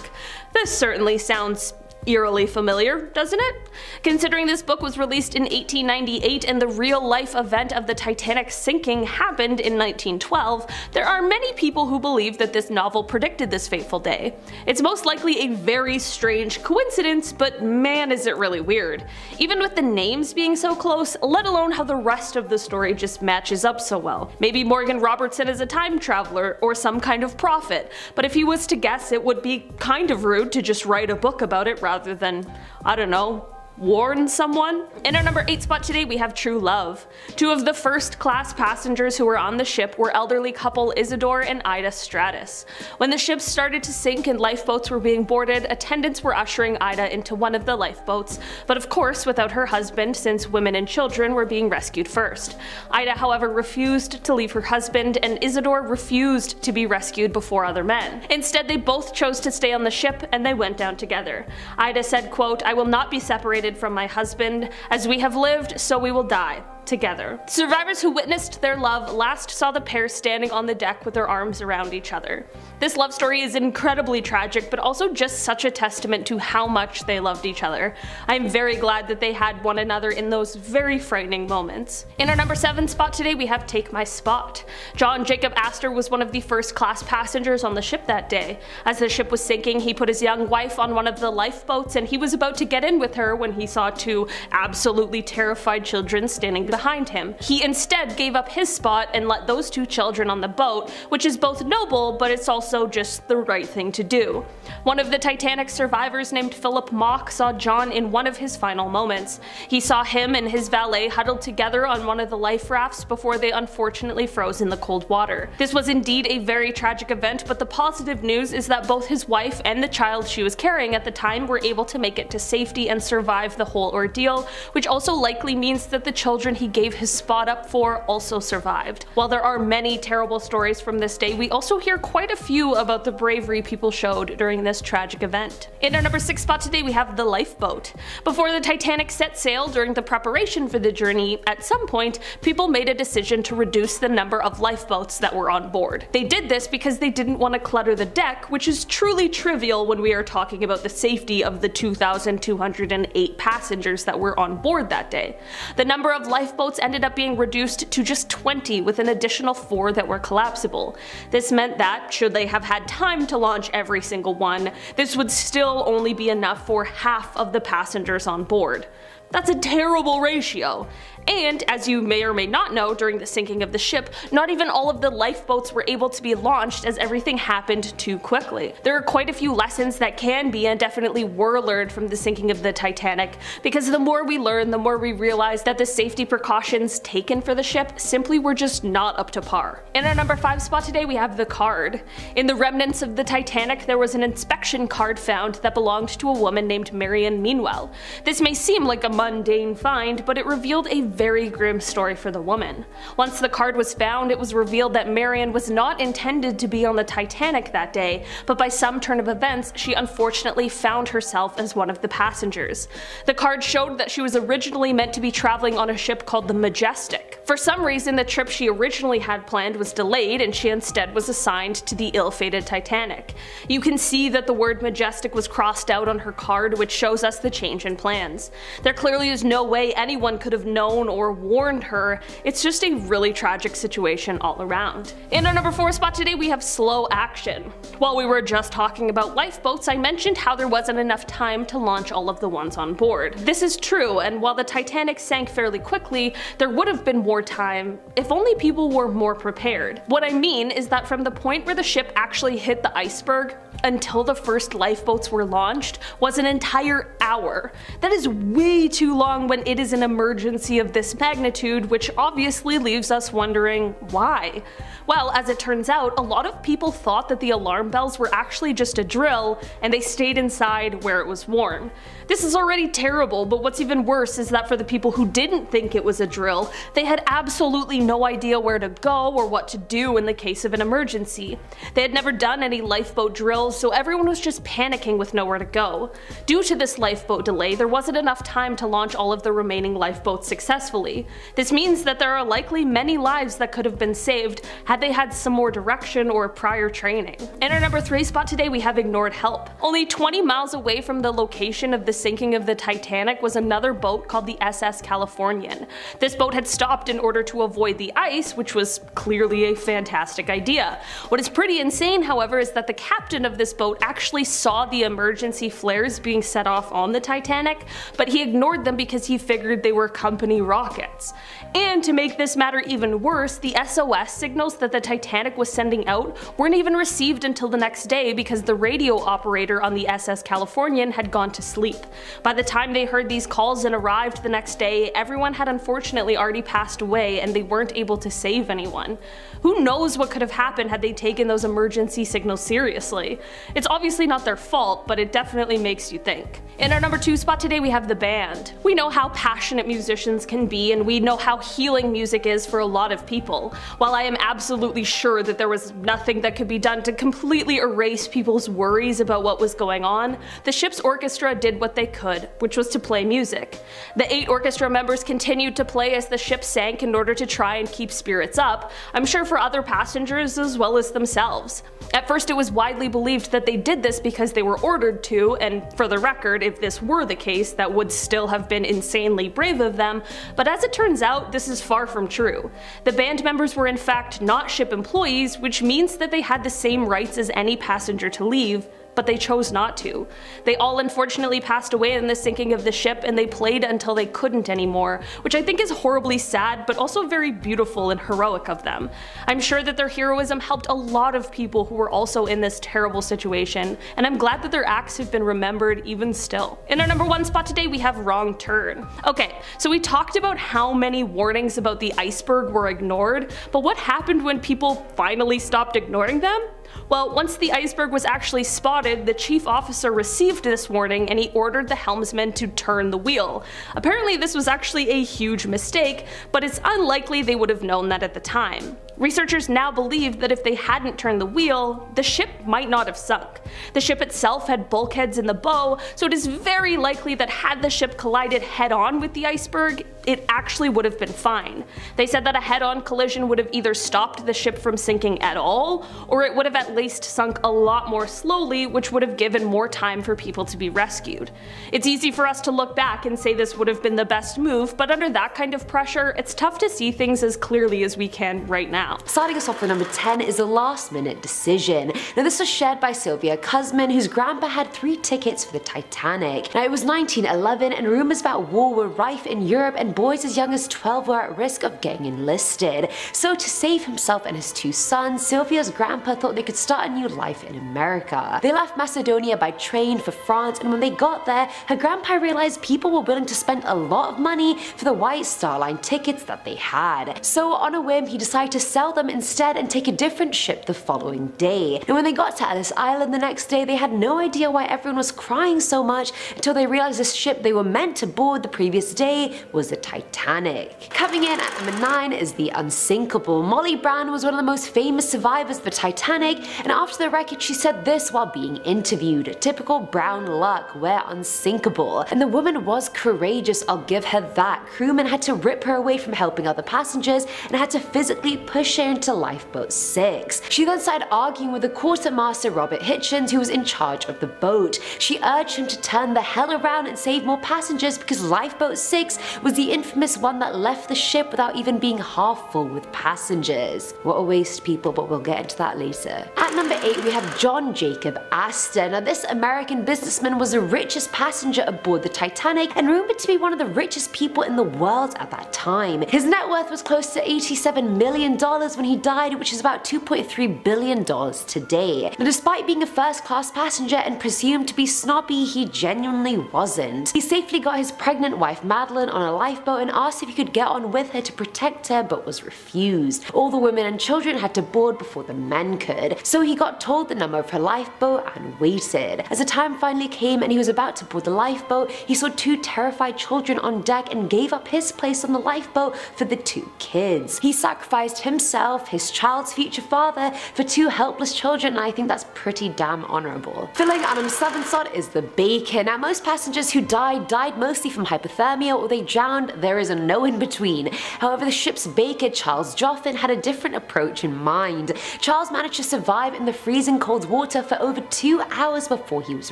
This certainly sounds eerily familiar, doesn't it? Considering this book was released in 1898 and the real life event of the Titanic sinking happened in 1912, there are many people who believe that this novel predicted this fateful day. It's most likely a very strange coincidence, but man is it really weird. Even with the names being so close, let alone how the rest of the story just matches up so well. Maybe Morgan Robertson is a time traveler or some kind of prophet, but if he was to guess it would be kind of rude to just write a book about it rather than, I don't know, warn someone? In our number 8 spot today we have True Love. Two of the first class passengers who were on the ship were elderly couple Isidor and Ida Straus. When the ship started to sink and lifeboats were being boarded, attendants were ushering Ida into one of the lifeboats, but of course without her husband since women and children were being rescued first. Ida however refused to leave her husband and Isidor refused to be rescued before other men. Instead they both chose to stay on the ship and they went down together. Ida said quote, I will not be separated from my husband. As we have lived, so we will die together. Survivors who witnessed their love last saw the pair standing on the deck with their arms around each other. This love story is incredibly tragic, but also just such a testament to how much they loved each other. I'm very glad that they had one another in those very frightening moments. In our number 7 spot today we have Take My Spot. John Jacob Astor was one of the first class passengers on the ship that day. As the ship was sinking, he put his young wife on one of the lifeboats and he was about to get in with her when he saw two absolutely terrified children standing behind him. He instead gave up his spot and let those two children on the boat, which is both noble but it's also just the right thing to do. One of the Titanic survivors named Philip Mock saw John in one of his final moments. He saw him and his valet huddled together on one of the life rafts before they unfortunately froze in the cold water. This was indeed a very tragic event, but the positive news is that both his wife and the child she was carrying at the time were able to make it to safety and survive the whole ordeal, which also likely means that the children he he gave his spot up for also survived. While there are many terrible stories from this day, we also hear quite a few about the bravery people showed during this tragic event. In our number 6 spot today we have the lifeboat. Before the Titanic set sail during the preparation for the journey, at some point, people made a decision to reduce the number of lifeboats that were on board. They did this because they didn't want to clutter the deck, which is truly trivial when we are talking about the safety of the 2,208 passengers that were on board that day. The number of lifeboats ended up being reduced to just 20 with an additional 4 that were collapsible. This meant that, should they have had time to launch every single one, this would still only be enough for half of the passengers on board. That's a terrible ratio. And, as you may or may not know, during the sinking of the ship, not even all of the lifeboats were able to be launched as everything happened too quickly. There are quite a few lessons that can be and definitely were learned from the sinking of the Titanic, because the more we learn, the more we realize that the safety precautions taken for the ship simply were just not up to par. In our number 5 spot today we have the card. In the remnants of the Titanic there was an inspection card found that belonged to a woman named Marion Meanwell. This may seem like a mundane find, but it revealed a very grim story for the woman. Once the card was found, it was revealed that Marion was not intended to be on the Titanic that day, but by some turn of events, she unfortunately found herself as one of the passengers. The card showed that she was originally meant to be traveling on a ship called the Majestic. For some reason, the trip she originally had planned was delayed and she instead was assigned to the ill-fated Titanic. You can see that the word Majestic was crossed out on her card, which shows us the change in plans. There clearly is no way anyone could have known known or warned her. It's just a really tragic situation all around. In our number 4 spot today we have slow action. While we were just talking about lifeboats, I mentioned how there wasn't enough time to launch all of the ones on board. This is true, and while the Titanic sank fairly quickly, there would have been more time if only people were more prepared. What I mean is that from the point where the ship actually hit the iceberg until the first lifeboats were launched was an entire hour. That is way too long when it is an emergency of this magnitude, which obviously leaves us wondering why. Well, as it turns out, a lot of people thought that the alarm bells were actually just a drill, and they stayed inside where it was warm. This is already terrible, but what's even worse is that for the people who didn't think it was a drill, they had absolutely no idea where to go or what to do in the case of an emergency. They had never done any lifeboat drills, so everyone was just panicking with nowhere to go. Due to this lifeboat delay, there wasn't enough time to launch all of the remaining lifeboats successfully. This means that there are likely many lives that could have been saved had they had some more direction or prior training. In our number 3 spot today we have ignored help. Only 20 miles away from the location of the sinking of the Titanic was another boat called the SS Californian. This boat had stopped in order to avoid the ice, which was clearly a fantastic idea. What is pretty insane, however, is that the captain of this boat actually saw the emergency flares being set off on the Titanic, but he ignored them because he figured they were company rockets. And to make this matter even worse, the SOS signals that the Titanic was sending out weren't even received until the next day because the radio operator on the SS Californian had gone to sleep. By the time they heard these calls and arrived the next day, everyone had unfortunately already passed away and they weren't able to save anyone. Who knows what could have happened had they taken those emergency signals seriously? It's obviously not their fault, but it definitely makes you think. In our number 2 spot today we have the band. We know how passionate musicians can be and we know how healing music is for a lot of people. While I am absolutely sure that there was nothing that could be done to completely erase people's worries about what was going on, the ship's orchestra did what they could, which was to play music. The eight orchestra members continued to play as the ship sank in order to try and keep spirits up, I'm sure for other passengers as well as themselves. At first it was widely believed that they did this because they were ordered to, and for the record, if this were the case, that would still have been insanely brave of them, but as it turns out, this is far from true. The band members were in fact not ship employees, which means that they had the same rights as any passenger to leave, but they chose not to. They all unfortunately passed away in the sinking of the ship and they played until they couldn't anymore, which I think is horribly sad but also very beautiful and heroic of them. I'm sure that their heroism helped a lot of people who were also in this terrible situation, and I'm glad that their acts have been remembered even still. In our number one spot today we have Wrong Turn. Okay, so we talked about how many warnings about the iceberg were ignored, but what happened when people finally stopped ignoring them? Well, once the iceberg was actually spotted, the chief officer received this warning and he ordered the helmsman to turn the wheel. Apparently this was actually a huge mistake, but it's unlikely they would have known that at the time. Researchers now believe that if they hadn't turned the wheel, the ship might not have sunk. The ship itself had bulkheads in the bow, so it is very likely that had the ship collided head on with the iceberg, it actually would have been fine. They said that a head on collision would have either stopped the ship from sinking at all, or it would have at least sunk a lot more slowly, which would have given more time for people to be rescued. It's easy for us to look back and say this would have been the best move, but under that kind of pressure, it's tough to see things as clearly as we can right now. Starting us off with number 10 is a last minute decision. Now this was shared by Sylvia Kuzman whose grandpa had three tickets for the Titanic. Now it was 1911 and rumours about war were rife in Europe and boys as young as 12 were at risk of getting enlisted. So to save himself and his two sons, Sylvia's grandpa thought they could start a new life in America. They left Macedonia by train for France and when they got there, her grandpa realised people were willing to spend a lot of money for the White Star Line tickets that they had. So on a whim he decided to sell them instead and take a different ship the following day. And when they got to Ellis Island the next day, they had no idea why everyone was crying so much until they realized the ship they were meant to board the previous day was the Titanic. Coming in at number 9 is the Unsinkable. Molly Brown was one of the most famous survivors of the Titanic, and after the wreckage she said this while being interviewed. Typical Brown luck, we're unsinkable. And the woman was courageous, I'll give her that. Crewmen had to rip her away from helping other passengers and had to physically push her into Lifeboat 6. She then started arguing with the quartermaster Robert Hichens who was in charge of the boat. She urged him to turn the hell around and save more passengers because Lifeboat 6 was the infamous one that left the ship without even being half full with passengers. What a waste people, but we'll get into that later. At number 8 we have John Jacob Astor. Now this American businessman was the richest passenger aboard the Titanic and rumored to be one of the richest people in the world at that time. His net worth was close to $87 million when he died, which is about $2.3 billion today. Now, despite being a first class passenger and presumed to be snobby, he genuinely wasn't. He safely got his pregnant wife Madeleine on a lifeboat and asked if he could get on with her to protect her, but was refused. All the women and children had to board before the men could, so he got told the number of her lifeboat and waited. As the time finally came and he was about to board the lifeboat, he saw two terrified children on deck and gave up his place on the lifeboat for the two kids. He sacrificed himself his child's future father, for two helpless children and I think that's pretty damn honourable. Filling 7 slot is the bacon. Now most passengers who died died mostly from hypothermia or they drowned, there is a no in between. However the ship's baker Charles Joughin had a different approach in mind. Charles managed to survive in the freezing cold water for over two hours before he was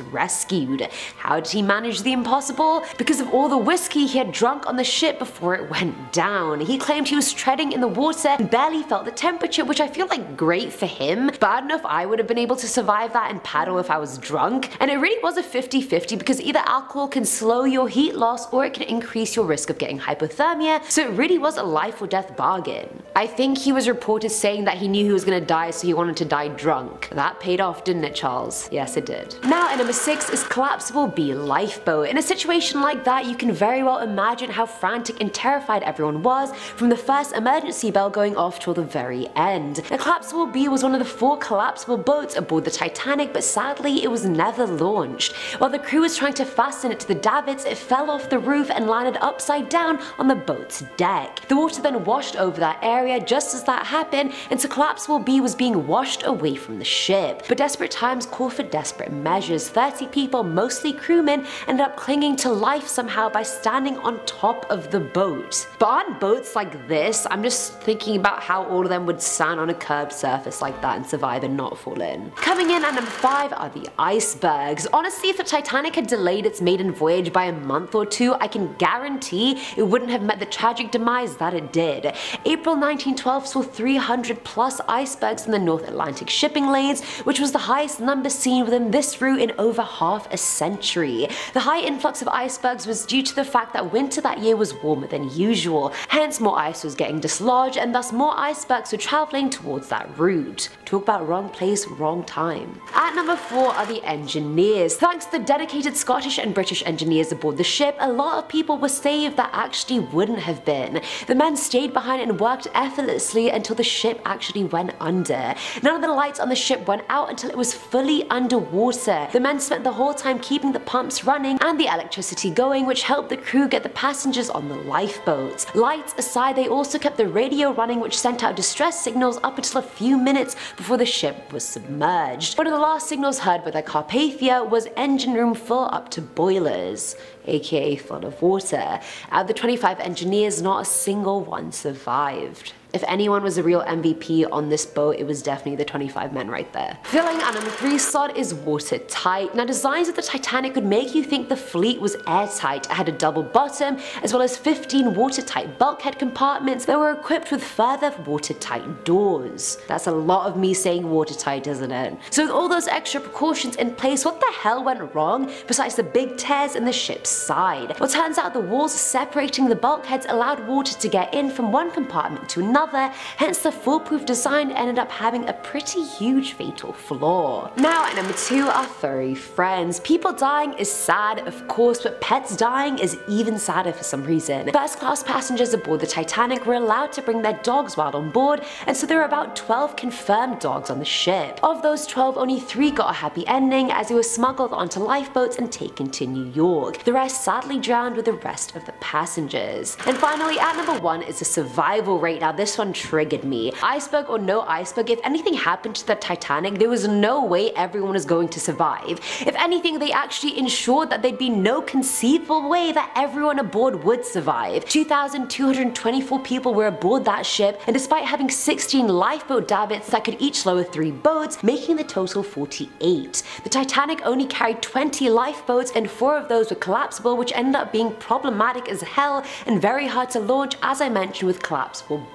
rescued. How did he manage the impossible? Because of all the whiskey he had drunk on the ship before it went down. He claimed he was treading in the water and barely felt the temperature, which I feel like great for him, Bad if I would have been able to survive that and paddle if I was drunk. And it really was a 50-50 because either alcohol can slow your heat loss or it can increase your risk of getting hypothermia, so it really was a life or death bargain. I think he was reported saying that he knew he was gonna die so he wanted to die drunk. That paid off didn't it Charles? Yes it did. Now at number 6 is Collapsible B Lifeboat. In a situation like that you can very well imagine how frantic and terrified everyone was from the first emergency bell going off till the very end. The Collapsible B was one of the four collapsible boats aboard the Titanic but sadly it was never launched. While the crew was trying to fasten it to the davits it fell off the roof and landed upside down on the boat's deck. The water then washed over that area just as that happened and so Collapsible B was being washed away from the ship. But desperate times call for desperate measures. 30 people, mostly crewmen, ended up clinging to life somehow by standing on top of the boat. But on boats like this, I'm just thinking about how all of them would stand on a curved surface like that and survive and not fall in. Coming in at number 5 are the icebergs. Honestly, if the Titanic had delayed its maiden voyage by a month or two, I can guarantee it wouldn't have met the tragic demise that it did. April 1912 saw 300 plus icebergs in the North Atlantic shipping lanes, which was the highest number seen within this route in over half a century. The high influx of icebergs was due to the fact that winter that year was warmer than usual, hence more ice was getting dislodged and thus more icebergs were travelling towards that route. Talk about wrong place, wrong time. At number 4 are the engineers. Thanks to the dedicated Scottish and British engineers aboard the ship, a lot of people were saved that actually wouldn't have been. The men stayed behind and worked effortlessly until the ship actually went under. None of the lights on the ship went out until it was fully underwater. The men spent the whole time keeping the pumps running and the electricity going which helped the crew get the passengers on the lifeboats. Lights aside, they also kept the radio running which sent out distress signals up until a few minutes before the ship was submerged. One of the last signals heard by the Carpathia was engine room full up to boilers aka full of water. Out of the 25 engineers, not a single one survived. If anyone was a real MVP on this boat, it was definitely the 25 men right there. Filling at number 3 slot is watertight. Now designs of the Titanic would make you think the fleet was airtight. It had a double bottom, as well as 15 watertight bulkhead compartments that were equipped with further watertight doors. That's a lot of me saying watertight, isn't it? So with all those extra precautions in place, what the hell went wrong besides the big tears in the ship's side? Well turns out the walls separating the bulkheads allowed water to get in from one compartment to another another, hence the foolproof design ended up having a pretty huge fatal flaw. Now at number 2 are furry friends. People dying is sad of course, but pets dying is even sadder for some reason. First class passengers aboard the Titanic were allowed to bring their dogs while on board, and so there were about 12 confirmed dogs on the ship. Of those 12, only 3 got a happy ending as they were smuggled onto lifeboats and taken to New York. The rest sadly drowned with the rest of the passengers. And finally at number 1 is the survival rate. Now this one triggered me. Iceberg or no iceberg, if anything happened to the Titanic, there was no way everyone was going to survive. If anything, they actually ensured that there'd be no conceivable way that everyone aboard would survive. 2,224 people were aboard that ship, and despite having 16 lifeboat davits that could each lower 3 boats, making the total 48. The Titanic only carried 20 lifeboats, and 4 of those were collapsible, which ended up being problematic as hell and very hard to launch as I mentioned with collapsible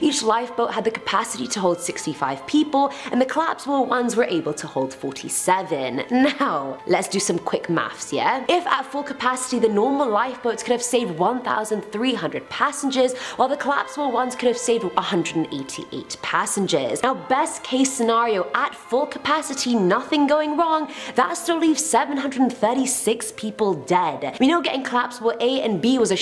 Each lifeboat had the capacity to hold 65 people, and the collapsible ones were able to hold 47. Now, let's do some quick maths, yeah? If at full capacity the normal lifeboats could have saved 1,300 passengers, while the collapsible ones could have saved 188 passengers. Now best case scenario, at full capacity, nothing going wrong, that still leaves 736 people dead. We know getting collapsible A and B was a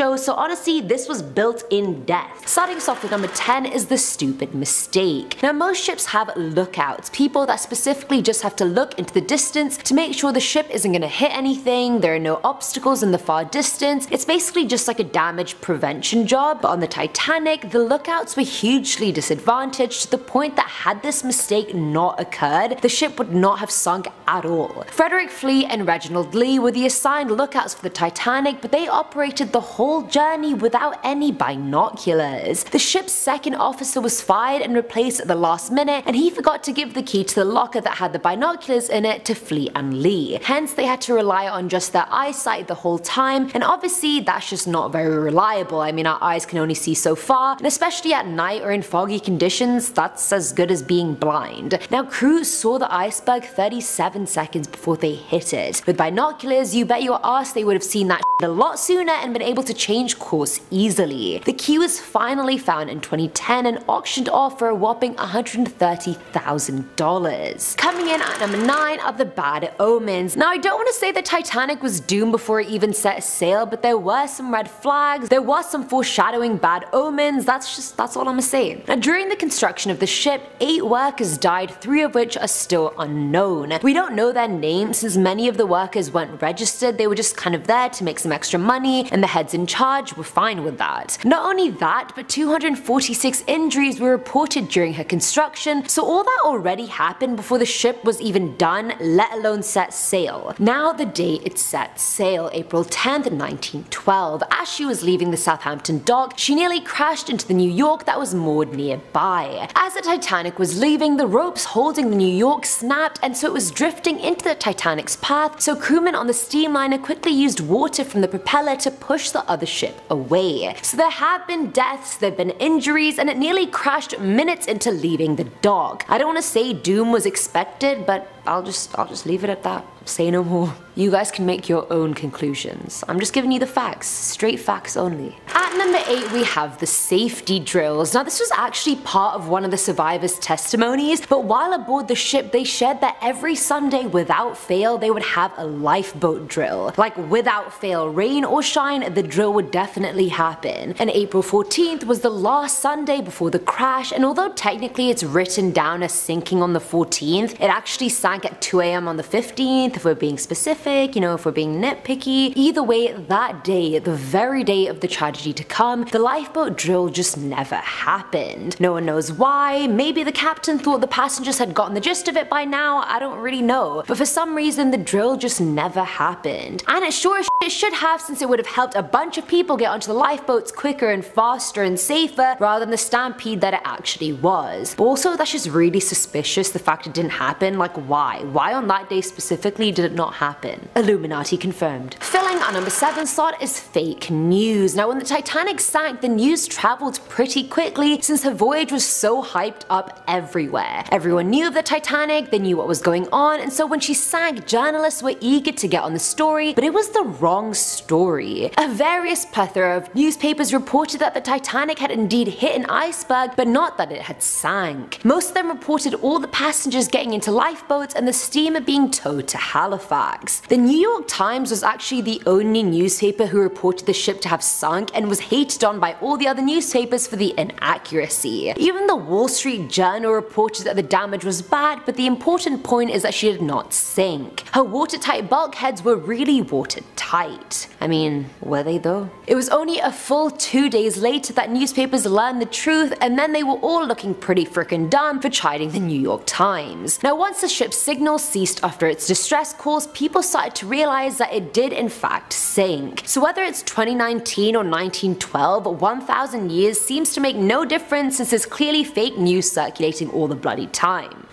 show, so honestly, this was built in death. Starting off with number 10 is the stupid mistake. Now most ships have lookouts, people that specifically just have to look into the distance to make sure the ship isn't going to hit anything, there are no obstacles in the far distance, it's basically just like a damage prevention job, but on the Titanic, the lookouts were hugely disadvantaged to the point that had this mistake not occurred, the ship would not have sunk at all. Frederick Fleet and Reginald Lee were the assigned lookouts for the Titanic, but they operated the whole journey without any binoculars. The ship's second officer was fired and replaced at the last minute, and he forgot to give the key to the locker that had the binoculars in it to Fleet and Lee. Hence, they had to rely on just their eyesight the whole time, and obviously that's just not very reliable. I mean, our eyes can only see so far, and especially at night or in foggy conditions, that's as good as being blind. Now, crew saw the iceberg 37 seconds before they hit it. With binoculars, you bet your ass they would have seen that a lot sooner and been able to change course easily. The key was finally found in 2010 and auctioned off for a whopping $130,000. Coming in at number 9 are the bad omens. Now I don't want to say the Titanic was doomed before it even set sail, but there were some red flags, there was some foreshadowing bad omens, that's just, that's all I'm gonna say. Now during the construction of the ship, 8 workers died, 3 of which are still unknown. We don't know their names since many of the workers weren't registered, they were just kind of there to make some extra money and the heads in charge were fine with that. Not only that, but 246 injuries were reported during her construction, so all that already happened before the ship was even done, let alone set sail. Now the day it set sail, April 10th, 1912. As she was leaving the Southampton dock, she nearly crashed into the New York that was moored nearby. As the Titanic was leaving, the ropes holding the New York snapped and so it was drifting into the Titanic's path, so crewmen on the steamliner quickly used water from the propeller to push the the other ship away. So there have been deaths, there have been injuries, and it nearly crashed minutes into leaving the dock. I don't want to say doom was expected, but I'll just I'll just leave it at that. Say no more. You guys can make your own conclusions. I'm just giving you the facts, straight facts only. At number 8 we have the safety drills. Now this was actually part of one of the survivors' testimonies, but while aboard the ship they shared that every Sunday without fail they would have a lifeboat drill. Like without fail, rain or shine, the drill would definitely happen. And April 14th was the last Sunday before the crash, and although technically it's written down as sinking on the 14th, it actually sank at 2am on the 15th if we're being specific, you know, if we're being nitpicky. Either way, that day, the very day of the tragedy to come, the lifeboat drill just never happened. No one knows why, maybe the captain thought the passengers had gotten the gist of it by now, I don't really know. But for some reason, the drill just never happened. And it sure as it should have since it would have helped a bunch of people get onto the lifeboats quicker and faster and safer rather than the stampede that it actually was. But also that's just really suspicious the fact it didn't happen, like why? Why on that day specifically did it not happen? Illuminati confirmed. Filling our number 7 slot is fake news. Now when the Titanic sank, the news travelled pretty quickly since the voyage was so hyped up everywhere. Everyone knew of the Titanic, they knew what was going on, and so when she sank, journalists were eager to get on the story, but it was the wrong story. A various plethora of newspapers reported that the Titanic had indeed hit an iceberg, but not that it had sank. Most of them reported all the passengers getting into lifeboats and the steamer being towed to Halifax. The New York Times was actually the only newspaper who reported the ship to have sunk and was hated on by all the other newspapers for the inaccuracy. Even the Wall Street Journal reported that the damage was bad, but the important point is that she did not sink. Her watertight bulkheads were really watertight. I mean, were they though? It was only a full two days later that newspapers learned the truth and then they were all looking pretty freaking dumb for chiding the New York Times. Now once the ship's signal ceased after its distress calls, people started to realize that it did in fact sink. So whether it's 2019 or 1912, 1000 years seems to make no difference since there's clearly fake news circulating all the bloody time.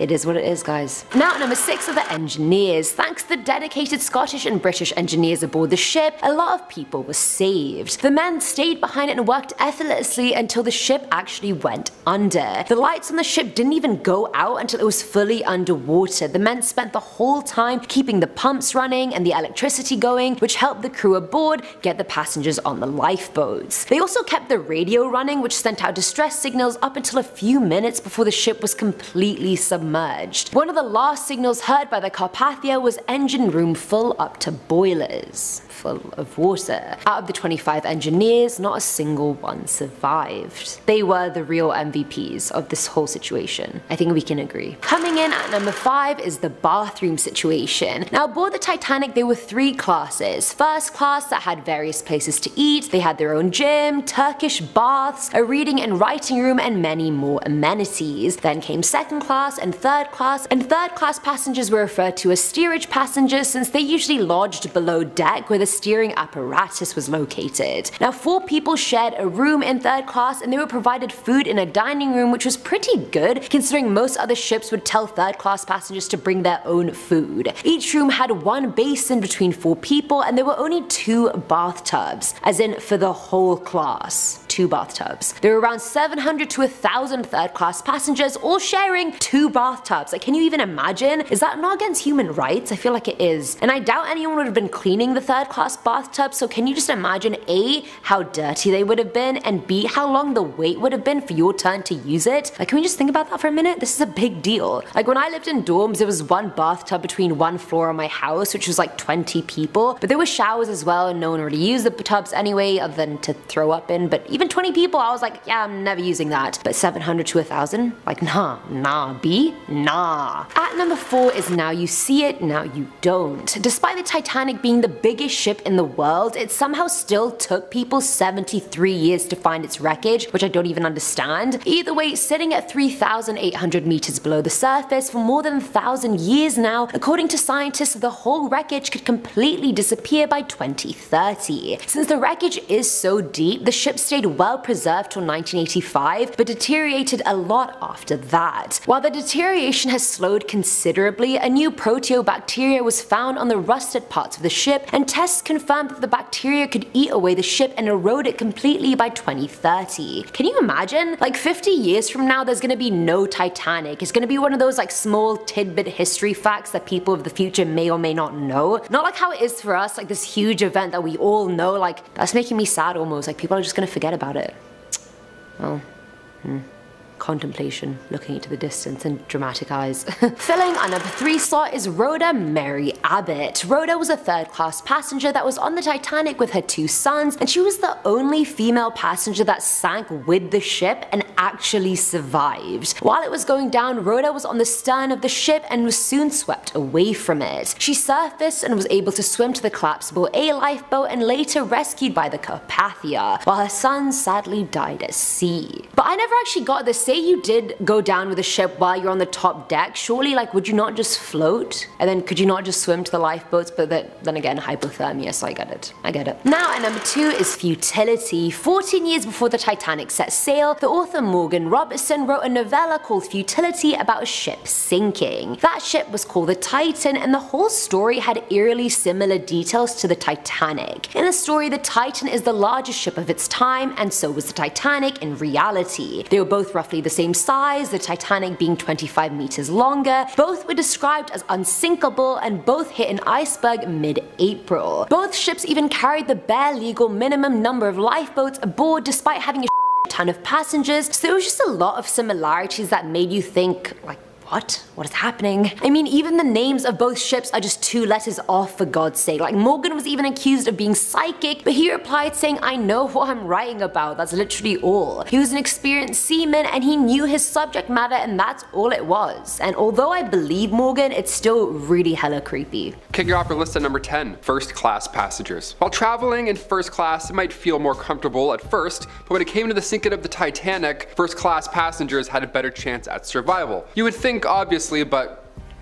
It is what it is, guys. Now, number six are the engineers. Thanks to the dedicated Scottish and British engineers aboard the ship, a lot of people were saved. The men stayed behind it and worked effortlessly until the ship actually went under. The lights on the ship didn't even go out until it was fully underwater. The men spent the whole time keeping the pumps running and the electricity going, which helped the crew aboard get the passengers on the lifeboats. They also kept the radio running, which sent out distress signals up until a few minutes before the ship was completely submerged submerged. One of the last signals heard by the Carpathia was engine room full up to boilers full of water. Out of the 25 engineers, not a single one survived. They were the real MVPs of this whole situation. I think we can agree. Coming in at number 5 is the bathroom situation. Now aboard the Titanic there were three classes. First class that had various places to eat, they had their own gym, Turkish baths, a reading and writing room and many more amenities. Then came second class and third class, and third class passengers were referred to as steerage passengers since they usually lodged below deck where the steering apparatus was located. Now four people shared a room in third class and they were provided food in a dining room which was pretty good considering most other ships would tell third class passengers to bring their own food. Each room had one basin between four people and there were only two bathtubs, as in for the whole class two bathtubs. There were around 700 to 1000 third class passengers all sharing two bathtubs. Like can you even imagine? Is that not against human rights? I feel like it is. And I doubt anyone would have been cleaning the third class bathtub so can you just imagine A, how dirty they would have been and B, how long the wait would have been for your turn to use it? Like can we just think about that for a minute? This is a big deal. Like when I lived in dorms there was one bathtub between one floor of my house which was like 20 people but there were showers as well and no one really used the tubs anyway other than to throw up in but even 20 people, I was like, yeah, I'm never using that. But 700 to 1000? Like, nah, nah, B? Nah. At number 4 is Now You See It, Now You Don't. Despite the Titanic being the biggest ship in the world, it somehow still took people 73 years to find its wreckage, which I don't even understand. Either way, sitting at 3,800 meters below the surface for more than a thousand years now, according to scientists, the whole wreckage could completely disappear by 2030. Since the wreckage is so deep, the ship stayed well preserved till 1985, but deteriorated a lot after that. While the deterioration has slowed considerably, a new proteobacteria was found on the rusted parts of the ship, and tests confirmed that the bacteria could eat away the ship and erode it completely by 2030. Can you imagine? Like 50 years from now, there's gonna be no Titanic. It's gonna be one of those like small tidbit history facts that people of the future may or may not know. Not like how it is for us, like this huge event that we all know, like that's making me sad almost, like people are just gonna forget about it. Well, hmm contemplation, looking into the distance and dramatic eyes. <laughs> Filling our number 3 slot is Rhoda Mary Abbott. Rhoda was a third class passenger that was on the Titanic with her two sons, and she was the only female passenger that sank with the ship and actually survived. While it was going down, Rhoda was on the stern of the ship and was soon swept away from it. She surfaced and was able to swim to the collapsible A lifeboat and later rescued by the Carpathia, while her sons sadly died at sea. But I never actually got this say you did go down with a ship while you're on the top deck, surely like would you not just float? And then could you not just swim to the lifeboats? But then, then again, hypothermia, so I get it. I get it. Now at number two is futility. 14 years before the Titanic set sail, the author Morgan Robertson wrote a novella called Futility about a ship sinking. That ship was called the Titan and the whole story had eerily similar details to the Titanic. In the story, the Titan is the largest ship of its time and so was the Titanic in reality. They were both roughly the same size, the Titanic being 25 meters longer. Both were described as unsinkable and both hit an iceberg mid-April. Both ships even carried the bare legal minimum number of lifeboats aboard despite having a ton of passengers, so there was just a lot of similarities that made you think like what? What is happening? I mean, even the names of both ships are just two letters off for God's sake. Like, Morgan was even accused of being psychic, but he replied saying, I know what I'm writing about, that's literally all. He was an experienced seaman and he knew his subject matter and that's all it was. And although I believe Morgan, it's still really hella creepy. Kicking off our list at number 10, first class passengers. While traveling in first class, it might feel more comfortable at first, but when it came to the sinking of the Titanic, first class passengers had a better chance at survival. You would think think obviously, but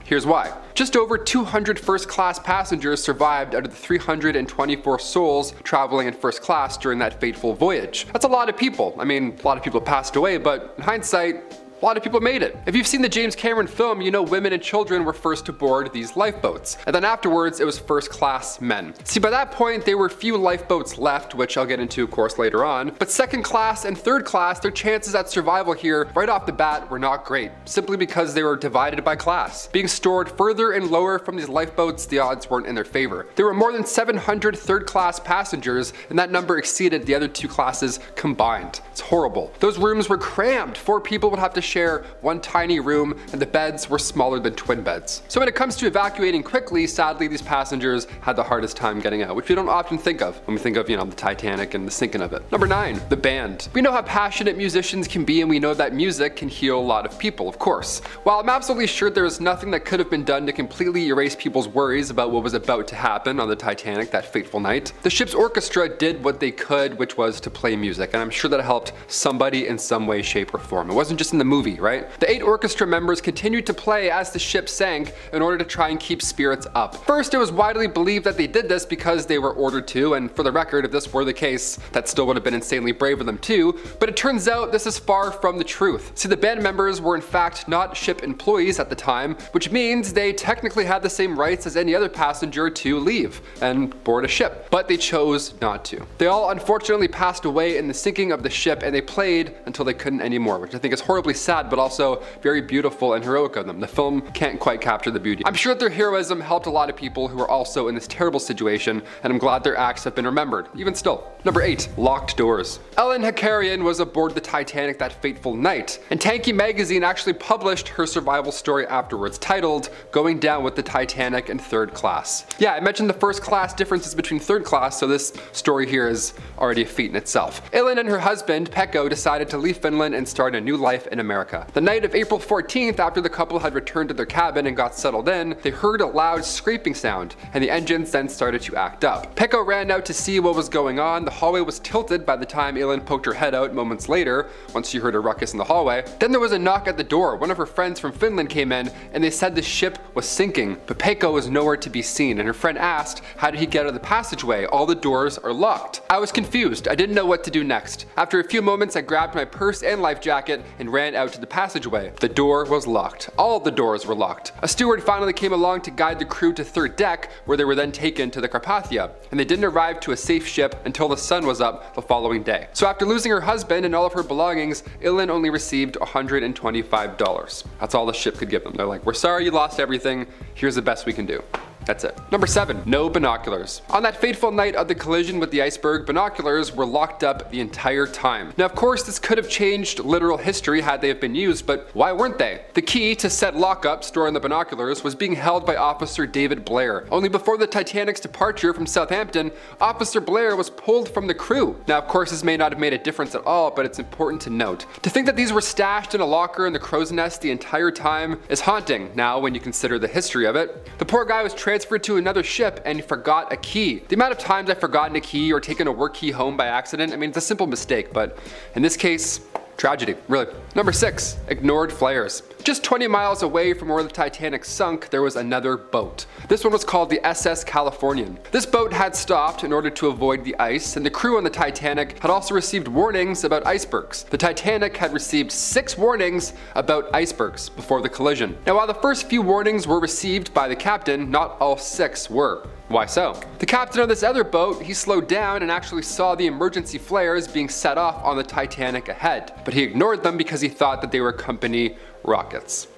Here's why. Just over 200 first class passengers survived out of the 324 souls traveling in first class during that fateful voyage. That's a lot of people. I mean, a lot of people passed away, but in hindsight, a lot of people made it. If you've seen the James Cameron film, you know women and children were first to board these lifeboats. And then afterwards, it was first class men. See, by that point, there were few lifeboats left, which I'll get into of course later on. But second class and third class, their chances at survival here right off the bat were not great, simply because they were divided by class. Being stored further and lower from these lifeboats, the odds weren't in their favor. There were more than 700 third class passengers, and that number exceeded the other two classes combined. It's horrible. Those rooms were crammed. Four people would have to share one tiny room and the beds were smaller than twin beds. So when it comes to evacuating quickly, sadly these passengers had the hardest time getting out, which we don't often think of when we think of, you know, the Titanic and the sinking of it. Number 9. The band. We know how passionate musicians can be and we know that music can heal a lot of people, of course. While I'm absolutely sure there is nothing that could have been done to completely erase people's worries about what was about to happen on the Titanic that fateful night, the ship's orchestra did what they could, which was to play music, and I'm sure that helped somebody in some way, shape, or form. It wasn't just in the movie movie, right? The eight orchestra members continued to play as the ship sank in order to try and keep spirits up. First, it was widely believed that they did this because they were ordered to, and for the record, if this were the case, that still would have been insanely brave of them too, but it turns out this is far from the truth. See, the band members were in fact not ship employees at the time, which means they technically had the same rights as any other passenger to leave and board a ship, but they chose not to. They all unfortunately passed away in the sinking of the ship and they played until they couldn't anymore, which I think is horribly sad, but also very beautiful and heroic of them. The film can't quite capture the beauty. I'm sure that their heroism helped a lot of people who are also in this terrible situation, and I'm glad their acts have been remembered, even still. Number 8. Locked Doors Ellen Hakarian was aboard the Titanic that fateful night, and Tanky magazine actually published her survival story afterwards, titled Going Down with the Titanic in Third Class. Yeah, I mentioned the first class differences between third class, so this story here is already a feat in itself. Ellen and her husband, Pekko, decided to leave Finland and start a new life in America. The night of April 14th, after the couple had returned to their cabin and got settled in, they heard a loud scraping sound, and the engines then started to act up. Pekko ran out to see what was going on, the hallway was tilted by the time Aylin poked her head out moments later, once she heard a ruckus in the hallway. Then there was a knock at the door. One of her friends from Finland came in and they said the ship was sinking, but Pekka was nowhere to be seen and her friend asked, how did he get out of the passageway? All the doors are locked. I was confused. I didn't know what to do next. After a few moments, I grabbed my purse and life jacket and ran out to the passageway. The door was locked. All the doors were locked. A steward finally came along to guide the crew to third deck, where they were then taken to the Carpathia, and they didn't arrive to a safe ship until the sun was up the following day. So after losing her husband and all of her belongings, Aylin only received $125. That's all the ship could give them. They're like, we're sorry you lost everything, here's the best we can do. That's it. Number 7. No binoculars. On that fateful night of the collision with the iceberg, binoculars were locked up the entire time. Now of course this could have changed literal history had they have been used, but why weren't they? The key to said lockup storing the binoculars was being held by Officer David Blair. Only before the Titanic's departure from Southampton, Officer Blair was pulled from the crew. Now of course this may not have made a difference at all, but it's important to note. To think that these were stashed in a locker in the crow's nest the entire time is haunting now when you consider the history of it. The poor guy was transferred transferred to another ship and forgot a key. The amount of times I've forgotten a key or taken a work key home by accident, I mean, it's a simple mistake, but in this case, Tragedy, really. Number 6. Ignored flares. Just 20 miles away from where the Titanic sunk, there was another boat. This one was called the SS Californian. This boat had stopped in order to avoid the ice, and the crew on the Titanic had also received warnings about icebergs. The Titanic had received six warnings about icebergs before the collision. Now while the first few warnings were received by the captain, not all six were. Why so? The captain of this other boat, he slowed down and actually saw the emergency flares being set off on the Titanic ahead, but he ignored them because he thought that they were company rockets.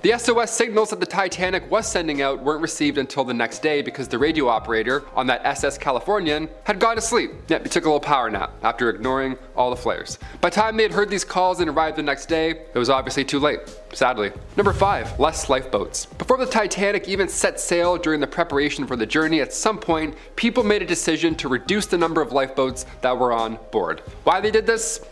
The SOS signals that the Titanic was sending out weren't received until the next day because the radio operator on that SS Californian had gone to sleep. Yep, he took a little power nap after ignoring all the flares. By the time they had heard these calls and arrived the next day, it was obviously too late, sadly. Number 5. Less lifeboats. Before the Titanic even set sail during the preparation for the journey, at some point, people made a decision to reduce the number of lifeboats that were on board. Why they did this?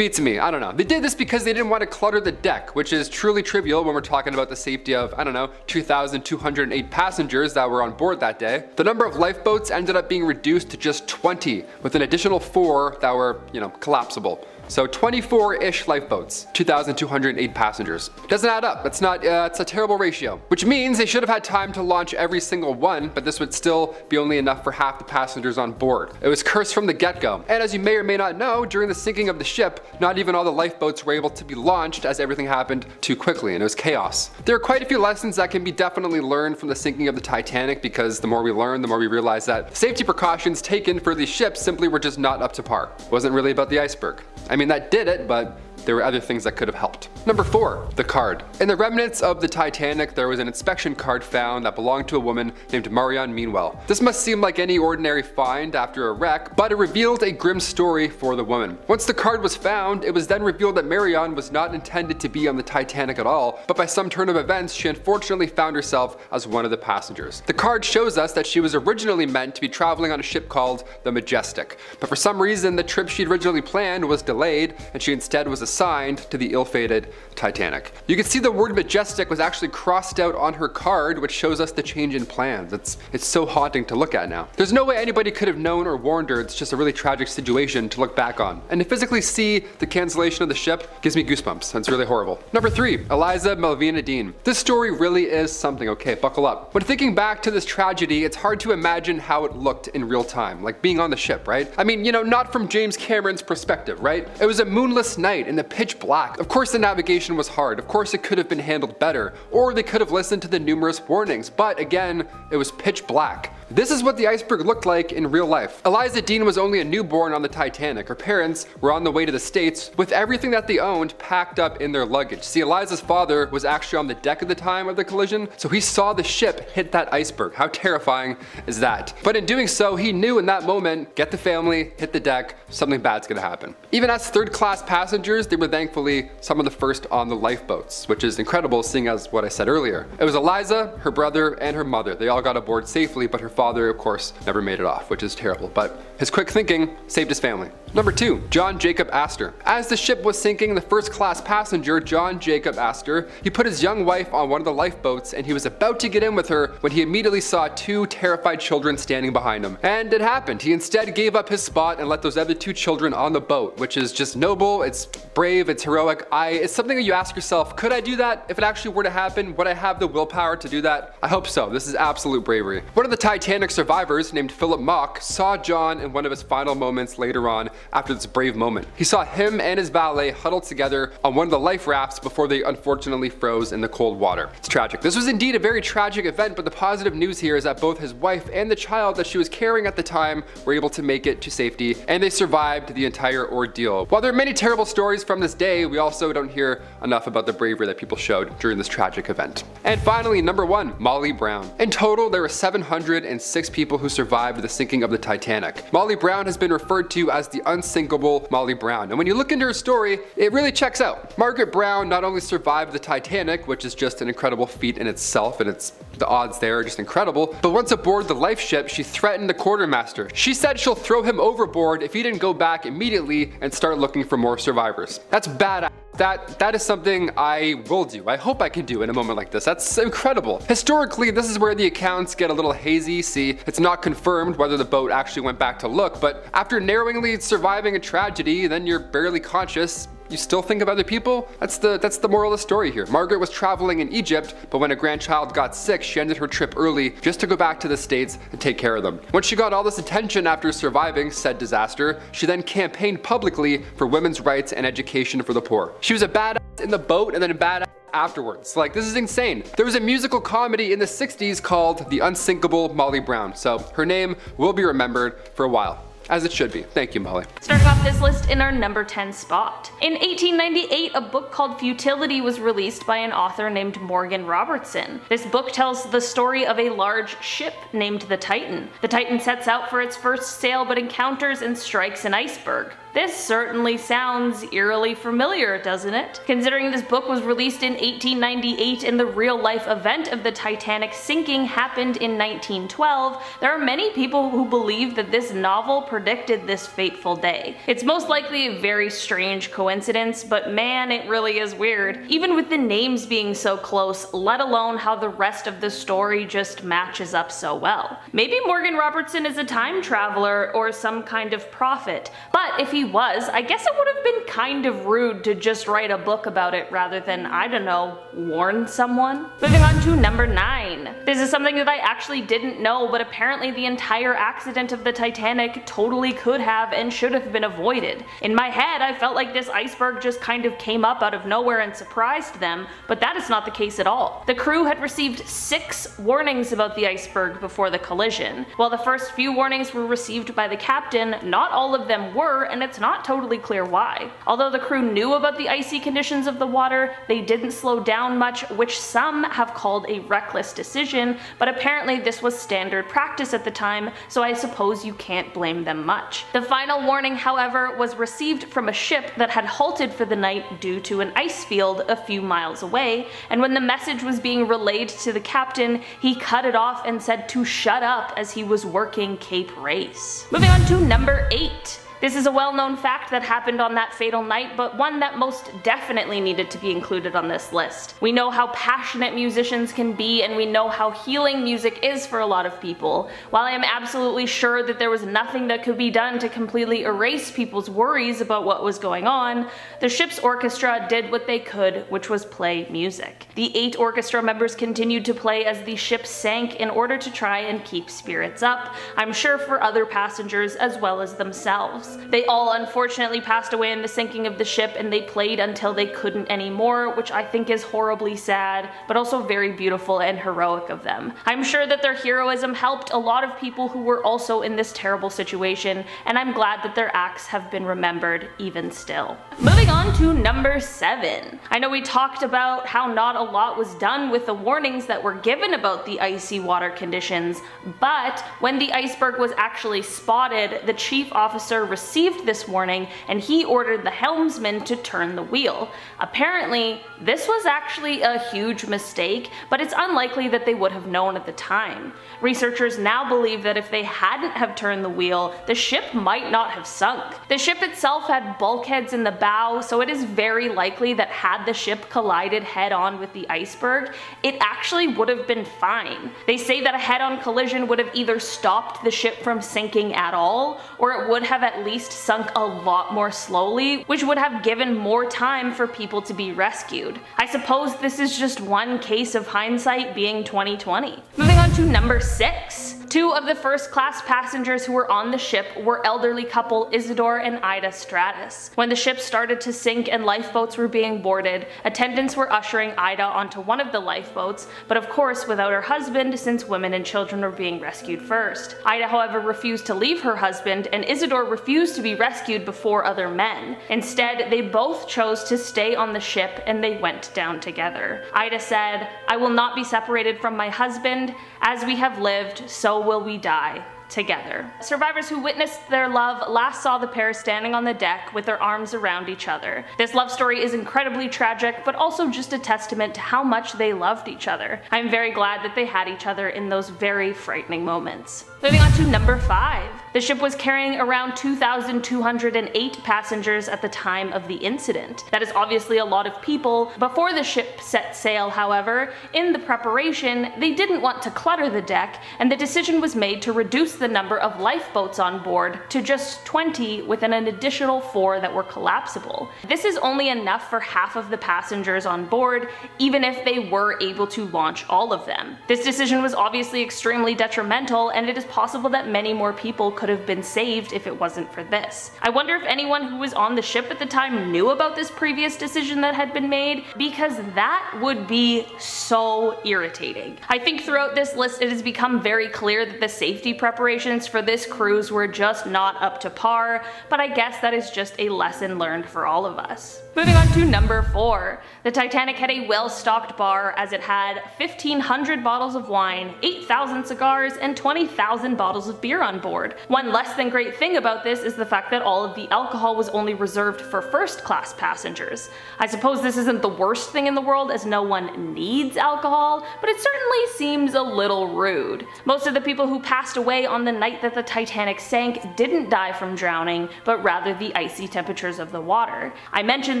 Beats me. I don't know. They did this because they didn't want to clutter the deck, which is truly trivial when we're talking about the safety of, I don't know, 2,208 passengers that were on board that day. The number of lifeboats ended up being reduced to just 20, with an additional four that were, you know, collapsible. So 24-ish lifeboats, 2,208 passengers. Doesn't add up. It's not, uh, it's a terrible ratio. Which means they should have had time to launch every single one, but this would still be only enough for half the passengers on board. It was cursed from the get-go. And as you may or may not know, during the sinking of the ship, not even all the lifeboats were able to be launched as everything happened too quickly and it was chaos. There are quite a few lessons that can be definitely learned from the sinking of the Titanic because the more we learn, the more we realize that safety precautions taken for these ships simply were just not up to par. It wasn't really about the iceberg. I mean, that did it, but there were other things that could have helped. Number four, the card. In the remnants of the Titanic, there was an inspection card found that belonged to a woman named Marianne Meanwell. This must seem like any ordinary find after a wreck, but it revealed a grim story for the woman. Once the card was found, it was then revealed that Marianne was not intended to be on the Titanic at all, but by some turn of events, she unfortunately found herself as one of the passengers. The card shows us that she was originally meant to be traveling on a ship called the Majestic, but for some reason, the trip she'd originally planned was delayed, and she instead was assigned to the ill-fated Titanic. You can see the word majestic was actually crossed out on her card, which shows us the change in plans. It's, it's so haunting to look at now. There's no way anybody could have known or warned her. It's just a really tragic situation to look back on. And to physically see the cancellation of the ship gives me goosebumps. That's really horrible. Number three, Eliza Millvina Dean. This story really is something, okay, buckle up. When thinking back to this tragedy, it's hard to imagine how it looked in real time, like being on the ship, right? I mean, you know, not from James Cameron's perspective, right? It was a moonless night in the pitch black. Of course the navigation was hard, of course it could have been handled better, or they could have listened to the numerous warnings, but again, it was pitch black. This is what the iceberg looked like in real life. Eliza Dean was only a newborn on the Titanic. Her parents were on the way to the States with everything that they owned packed up in their luggage. See, Eliza's father was actually on the deck at the time of the collision, so he saw the ship hit that iceberg. How terrifying is that? But in doing so, he knew in that moment, get the family, hit the deck, something bad's gonna happen. Even as third class passengers, they were thankfully some of the first on the lifeboats, which is incredible seeing as what I said earlier. It was Eliza, her brother, and her mother. They all got aboard safely, but her father, of course, never made it off, which is terrible. But his quick thinking saved his family. Number 2. John Jacob Astor. As the ship was sinking, the first class passenger, John Jacob Astor, he put his young wife on one of the lifeboats and he was about to get in with her when he immediately saw two terrified children standing behind him. And it happened. He instead gave up his spot and let those other two children on the boat, which is just noble, it's brave, it's heroic. I, it's something that you ask yourself, could I do that? If it actually were to happen, would I have the willpower to do that? I hope so. This is absolute bravery. One of the Titanic survivors named Philip Mock saw John in one of his final moments later on after this brave moment. He saw him and his valet huddled together on one of the life rafts before they unfortunately froze in the cold water. It's tragic. This was indeed a very tragic event, but the positive news here is that both his wife and the child that she was carrying at the time were able to make it to safety, and they survived the entire ordeal. While there are many terrible stories from this day, we also don't hear enough about the bravery that people showed during this tragic event. And finally, number one, Molly Brown. In total, there were 706 people who survived the sinking of the Titanic. Molly Brown has been referred to as the unsinkable Molly Brown. And when you look into her story, it really checks out. Margaret Brown not only survived the Titanic, which is just an incredible feat in itself, and it's the odds there are just incredible, but once aboard the life ship, she threatened the quartermaster. She said she'll throw him overboard if he didn't go back immediately and start looking for more survivors. That's badass. That, that is something I will do. I hope I can do in a moment like this. That's incredible. Historically, this is where the accounts get a little hazy. See, it's not confirmed whether the boat actually went back to look, but after narrowly surviving a tragedy, then you're barely conscious, you still think of other people? That's the that's the moral of the story here. Margaret was traveling in Egypt, but when a grandchild got sick, she ended her trip early just to go back to the States and take care of them. When she got all this attention after surviving said disaster, she then campaigned publicly for women's rights and education for the poor. She was a badass in the boat and then a badass afterwards. Like, this is insane. There was a musical comedy in the 60s called The Unsinkable Molly Brown, so her name will be remembered for a while. As it should be. Thank you, Molly. Start off this list in our number 10 spot. In 1898, a book called Futility was released by an author named Morgan Robertson. This book tells the story of a large ship named the Titan. The Titan sets out for its first sail but encounters and strikes an iceberg. This certainly sounds eerily familiar, doesn't it? Considering this book was released in 1898 and the real life event of the Titanic sinking happened in 1912, there are many people who believe that this novel predicted this fateful day. It's most likely a very strange coincidence, but man, it really is weird. Even with the names being so close, let alone how the rest of the story just matches up so well. Maybe Morgan Robertson is a time traveler or some kind of prophet, but if he he was, I guess it would have been kind of rude to just write a book about it rather than, I don't know, warn someone. Moving on to number 9. This is something that I actually didn't know, but apparently the entire accident of the Titanic totally could have and should have been avoided. In my head, I felt like this iceberg just kind of came up out of nowhere and surprised them, but that is not the case at all. The crew had received six warnings about the iceberg before the collision. While the first few warnings were received by the captain, not all of them were, and it's not totally clear why. Although the crew knew about the icy conditions of the water, they didn't slow down much, which some have called a reckless decision, but apparently this was standard practice at the time, so I suppose you can't blame them much. The final warning, however, was received from a ship that had halted for the night due to an ice field a few miles away, and when the message was being relayed to the captain, he cut it off and said to shut up as he was working Cape Race. Moving on to number 8. This is a well-known fact that happened on that fatal night, but one that most definitely needed to be included on this list. We know how passionate musicians can be, and we know how healing music is for a lot of people. While I am absolutely sure that there was nothing that could be done to completely erase people's worries about what was going on, the ship's orchestra did what they could, which was play music. The eight orchestra members continued to play as the ship sank in order to try and keep spirits up, I'm sure for other passengers as well as themselves. They all unfortunately passed away in the sinking of the ship and they played until they couldn't anymore, which I think is horribly sad, but also very beautiful and heroic of them. I'm sure that their heroism helped a lot of people who were also in this terrible situation, and I'm glad that their acts have been remembered even still. Moving on to number 7. I know we talked about how not a lot was done with the warnings that were given about the icy water conditions, but when the iceberg was actually spotted, the chief officer received this warning and he ordered the helmsman to turn the wheel. Apparently, this was actually a huge mistake, but it's unlikely that they would have known at the time. Researchers now believe that if they hadn't have turned the wheel, the ship might not have sunk. The ship itself had bulkheads in the bow, so it is very likely that had the ship collided head on with the iceberg, it actually would have been fine. They say that a head-on collision would have either stopped the ship from sinking at all, or it would have at least sunk a lot more slowly, which would have given more time for people to be rescued. I suppose this is just one case of hindsight being 2020. Moving on to number 6. Two of the first class passengers who were on the ship were elderly couple Isidor and Ida Straus. When the ship started to sink and lifeboats were being boarded, attendants were ushering Ida onto one of the lifeboats, but of course without her husband since women and children were being rescued first. Ida however refused to leave her husband and Isidor refused to be rescued before other men. Instead, they both chose to stay on the ship and they went down together. Ida said, I will not be separated from my husband. As we have lived, so will we die together. Survivors who witnessed their love last saw the pair standing on the deck with their arms around each other. This love story is incredibly tragic, but also just a testament to how much they loved each other. I'm very glad that they had each other in those very frightening moments. Moving on to number 5. The ship was carrying around 2,208 passengers at the time of the incident. That is obviously a lot of people. Before the ship set sail, however, in the preparation, they didn't want to clutter the deck, and the decision was made to reduce the number of lifeboats on board to just 20 with an additional 4 that were collapsible. This is only enough for half of the passengers on board, even if they were able to launch all of them. This decision was obviously extremely detrimental, and it is possible that many more people could have been saved if it wasn't for this. I wonder if anyone who was on the ship at the time knew about this previous decision that had been made, because that would be so irritating. I think throughout this list it has become very clear that the safety preparations for this cruise were just not up to par, but I guess that is just a lesson learned for all of us. Moving on to number 4. The Titanic had a well-stocked bar as it had 1500 bottles of wine, 8000 cigars, and 20,000 bottles of beer on board. One less than great thing about this is the fact that all of the alcohol was only reserved for first class passengers. I suppose this isn't the worst thing in the world as no one needs alcohol, but it certainly seems a little rude. Most of the people who passed away on the night that the Titanic sank didn't die from drowning, but rather the icy temperatures of the water. I mentioned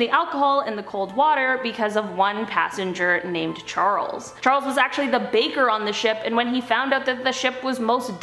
the alcohol in the cold water because of one passenger named Charles. Charles was actually the baker on the ship and when he found out that the ship was most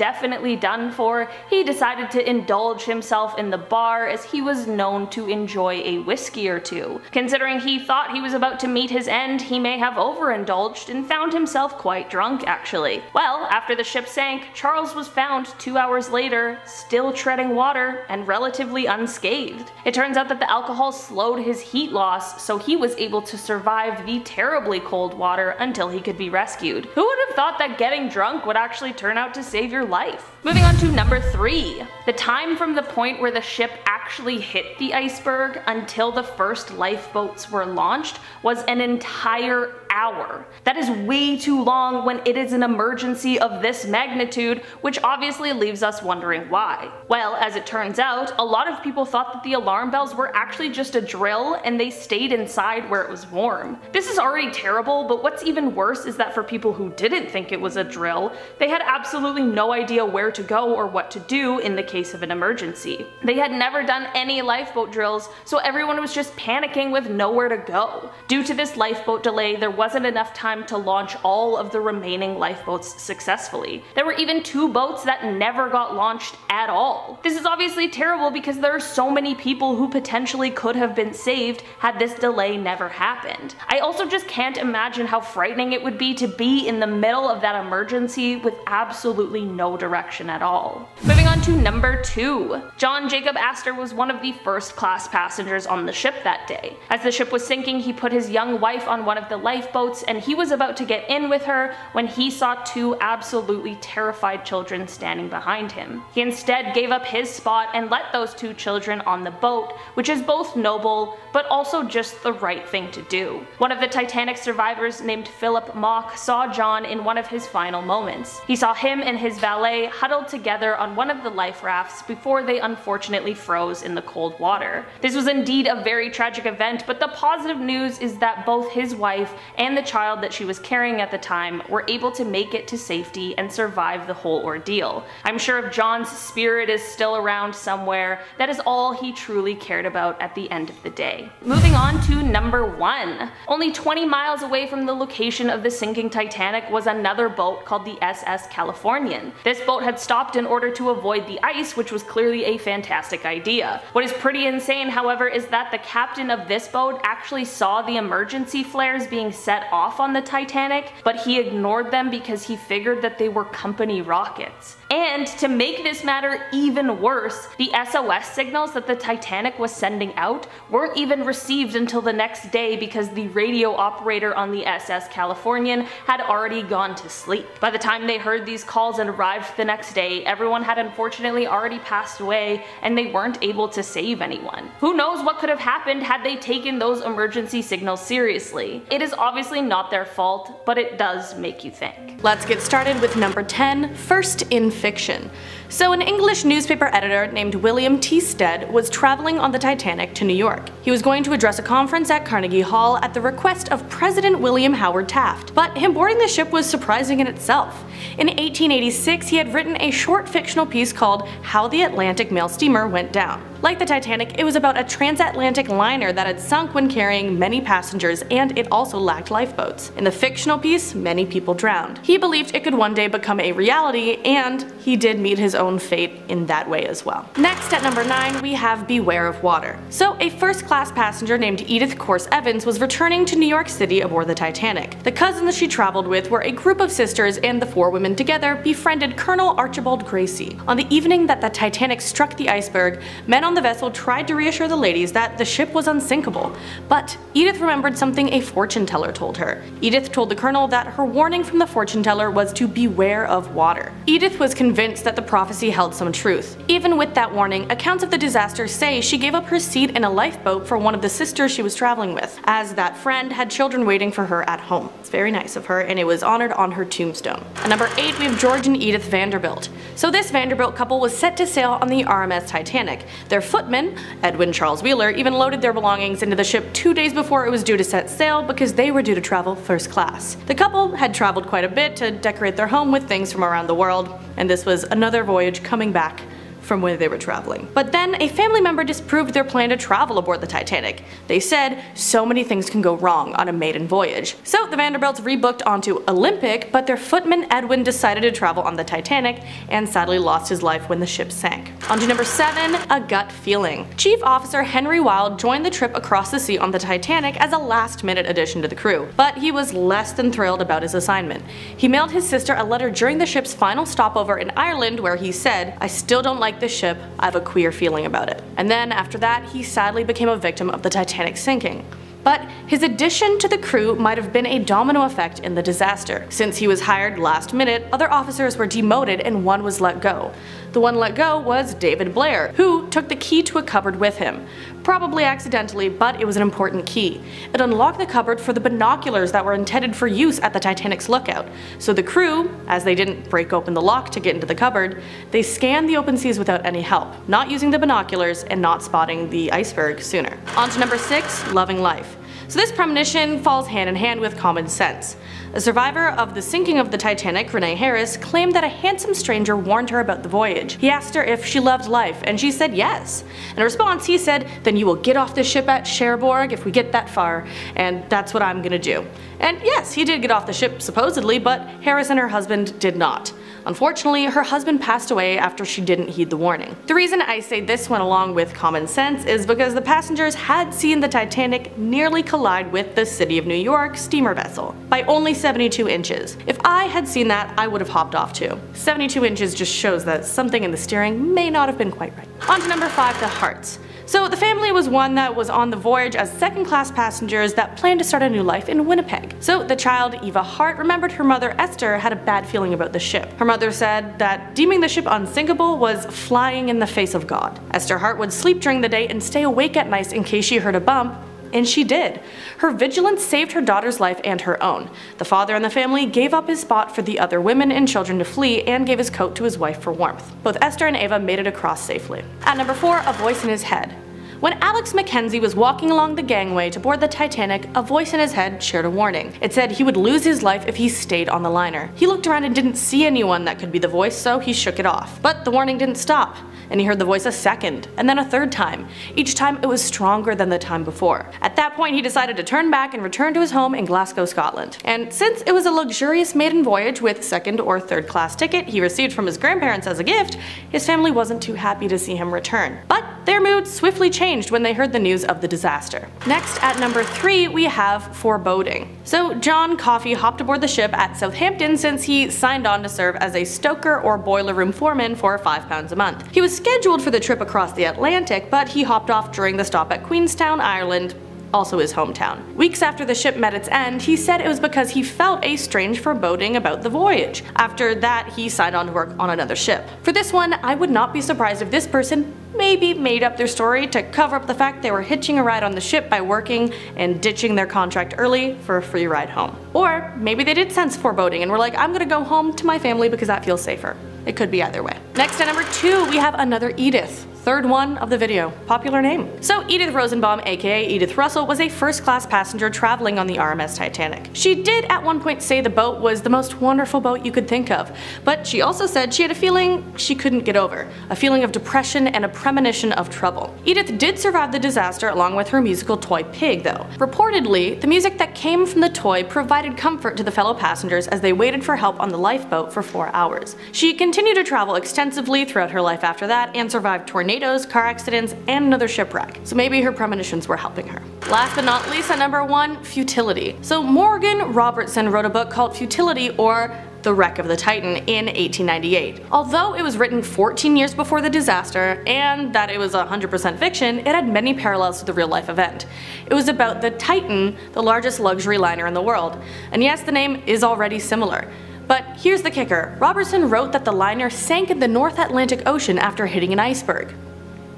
done for, he decided to indulge himself in the bar as he was known to enjoy a whiskey or two. Considering he thought he was about to meet his end, he may have overindulged and found himself quite drunk actually. Well, after the ship sank, Charles was found two hours later, still treading water and relatively unscathed. It turns out that the alcohol slowed his heat loss, so he was able to survive the terribly cold water until he could be rescued. Who would have thought that getting drunk would actually turn out to save your life? Moving on to number 3. The time from the point where the ship actually hit the iceberg until the first lifeboats were launched was an entire hour. That is way too long when it is an emergency of this magnitude, which obviously leaves us wondering why. Well, as it turns out, a lot of people thought that the alarm bells were actually just a drill and they stayed inside where it was warm. This is already terrible, but what's even worse is that for people who didn't think it was a drill, they had absolutely no idea where to go or what to do in the case of an emergency. They had never done any lifeboat drills, so everyone was just panicking with nowhere to go. Due to this lifeboat delay, there wasn't enough time to launch all of the remaining lifeboats successfully. There were even two boats that never got launched at all. This is obviously terrible because there are so many people who potentially could have been saved had this delay never happened. I also just can't imagine how frightening it would be to be in the middle of that emergency with absolutely no direction at all. Moving on to number 2. John Jacob Astor was one of the first class passengers on the ship that day. As the ship was sinking, he put his young wife on one of the lifeboats lifeboats and he was about to get in with her when he saw two absolutely terrified children standing behind him. He instead gave up his spot and let those two children on the boat, which is both noble but also just the right thing to do. One of the Titanic survivors named Philip Mock saw John in one of his final moments. He saw him and his valet huddled together on one of the life rafts before they unfortunately froze in the cold water. This was indeed a very tragic event, but the positive news is that both his wife and the child that she was carrying at the time were able to make it to safety and survive the whole ordeal. I'm sure if John's spirit is still around somewhere, that is all he truly cared about at the end of the day. Moving on to number 1. Only 20 miles away from the location of the sinking Titanic was another boat called the SS Californian. This boat had stopped in order to avoid the ice, which was clearly a fantastic idea. What is pretty insane, however, is that the captain of this boat actually saw the emergency flares being set off on the Titanic, but he ignored them because he figured that they were company rockets. And to make this matter even worse, the SOS signals that the Titanic was sending out weren't even received until the next day because the radio operator on the SS Californian had already gone to sleep. By the time they heard these calls and arrived the next day, everyone had unfortunately already passed away and they weren't able to save anyone. Who knows what could have happened had they taken those emergency signals seriously. It is obviously not their fault, but it does make you think. Let's get started with number 10, First in Fiction. So an English newspaper editor named William T. Stead was traveling on the Titanic to New York. He was going to address a conference at Carnegie Hall at the request of President William Howard Taft, but him boarding the ship was surprising in itself. In 1886, he had written a short fictional piece called How the Atlantic Mail Steamer Went Down. Like the Titanic, it was about a transatlantic liner that had sunk when carrying many passengers and it also lacked lifeboats. In the fictional piece, many people drowned. He believed it could one day become a reality and he did meet his own fate in that way as well. Next at number 9 we have Beware of Water. So a first class passenger named Edith Corse Evans was returning to New York City aboard the Titanic. The cousins she traveled with were a group of sisters and the four women together befriended Colonel Archibald Gracie. On the evening that the Titanic struck the iceberg, men on the vessel tried to reassure the ladies that the ship was unsinkable, but Edith remembered something a fortune teller told her. Edith told the colonel that her warning from the fortune teller was to beware of water. Edith was convinced that the prophecy held some truth. Even with that warning, accounts of the disaster say she gave up her seat in a lifeboat for one of the sisters she was traveling with, as that friend had children waiting for her at home. It's very nice of her, and it was honored on her tombstone. At number 8 we have George and Edith Vanderbilt. So this Vanderbilt couple was set to sail on the RMS Titanic. Their footman, Edwin Charles Wheeler, even loaded their belongings into the ship two days before it was due to set sail because they were due to travel first class. The couple had traveled quite a bit to decorate their home with things from around the world, and this was another voyage coming back from where they were traveling. But then a family member disproved their plan to travel aboard the Titanic. They said so many things can go wrong on a maiden voyage. So the Vanderbilts rebooked onto Olympic, but their footman Edwin decided to travel on the Titanic and sadly lost his life when the ship sank. On to number 7, a gut feeling. Chief Officer Henry Wilde joined the trip across the sea on the Titanic as a last minute addition to the crew, but he was less than thrilled about his assignment. He mailed his sister a letter during the ship's final stopover in Ireland where he said, I still don't like this ship, I have a queer feeling about it. And then after that, he sadly became a victim of the Titanic sinking. But his addition to the crew might have been a domino effect in the disaster. Since he was hired last minute, other officers were demoted and one was let go. The one let go was David Blair, who took the key to a cupboard with him. Probably accidentally, but it was an important key. It unlocked the cupboard for the binoculars that were intended for use at the Titanic's lookout. So the crew, as they didn't break open the lock to get into the cupboard, they scanned the open seas without any help, not using the binoculars and not spotting the iceberg sooner. On to number 6, Loving Life. So this premonition falls hand in hand with common sense. A survivor of the sinking of the Titanic, Renee Harris, claimed that a handsome stranger warned her about the voyage. He asked her if she loved life, and she said yes. In response, he said, then you will get off the ship at Cherbourg if we get that far, and that's what I'm gonna do. And yes, he did get off the ship supposedly, but Harris and her husband did not. Unfortunately, her husband passed away after she didn't heed the warning. The reason I say this went along with common sense is because the passengers had seen the Titanic nearly collide with the City of New York steamer vessel. By only 72 inches. If I had seen that, I would have hopped off too. 72 inches just shows that something in the steering may not have been quite right. On to number 5, the Harts. So the family was one that was on the voyage as second class passengers that planned to start a new life in Winnipeg. So the child, Eva Hart, remembered her mother Esther had a bad feeling about the ship. Her mother said that deeming the ship unsinkable was flying in the face of God. Esther Hart would sleep during the day and stay awake at night in case she heard a bump, and she did. Her vigilance saved her daughter's life and her own. The father in the family gave up his spot for the other women and children to flee and gave his coat to his wife for warmth. Both Esther and Ava made it across safely. At number 4, a voice in his head. When Alex Mackenzie was walking along the gangway to board the Titanic, a voice in his head shared a warning. It said he would lose his life if he stayed on the liner. He looked around and didn't see anyone that could be the voice, so he shook it off. But the warning didn't stop and he heard the voice a second, and then a third time. Each time it was stronger than the time before. At that point he decided to turn back and return to his home in Glasgow, Scotland. And since it was a luxurious maiden voyage with second or third class ticket he received from his grandparents as a gift, his family wasn't too happy to see him return. But their mood swiftly changed when they heard the news of the disaster. Next, at number 3, we have foreboding. So John Coffey hopped aboard the ship at Southampton since he signed on to serve as a stoker or boiler room foreman for £5 a month. He was scheduled for the trip across the Atlantic, but he hopped off during the stop at Queenstown, Ireland, also his hometown. Weeks after the ship met its end, he said it was because he felt a strange foreboding about the voyage. After that, he signed on to work on another ship. For this one, I would not be surprised if this person maybe made up their story to cover up the fact they were hitching a ride on the ship by working and ditching their contract early for a free ride home. Or maybe they did sense foreboding and were like, I'm gonna go home to my family because that feels safer. It could be either way. Next at number two, we have another Edith third one of the video. Popular name. So Edith Rosenbaum, aka Edith Russell, was a first class passenger traveling on the RMS Titanic. She did at one point say the boat was the most wonderful boat you could think of, but she also said she had a feeling she couldn't get over, a feeling of depression and a premonition of trouble. Edith did survive the disaster along with her musical toy pig though. Reportedly, the music that came from the toy provided comfort to the fellow passengers as they waited for help on the lifeboat for four hours. She continued to travel extensively throughout her life after that and survived tornadoes tornadoes, car accidents, and another shipwreck. So maybe her premonitions were helping her. Last but not least at number one, futility. So Morgan Robertson wrote a book called Futility or the Wreck of the Titan in 1898. Although it was written 14 years before the disaster, and that it was 100% fiction, it had many parallels to the real life event. It was about the Titan, the largest luxury liner in the world. And yes, the name is already similar. But here's the kicker, Robertson wrote that the liner sank in the North Atlantic Ocean after hitting an iceberg.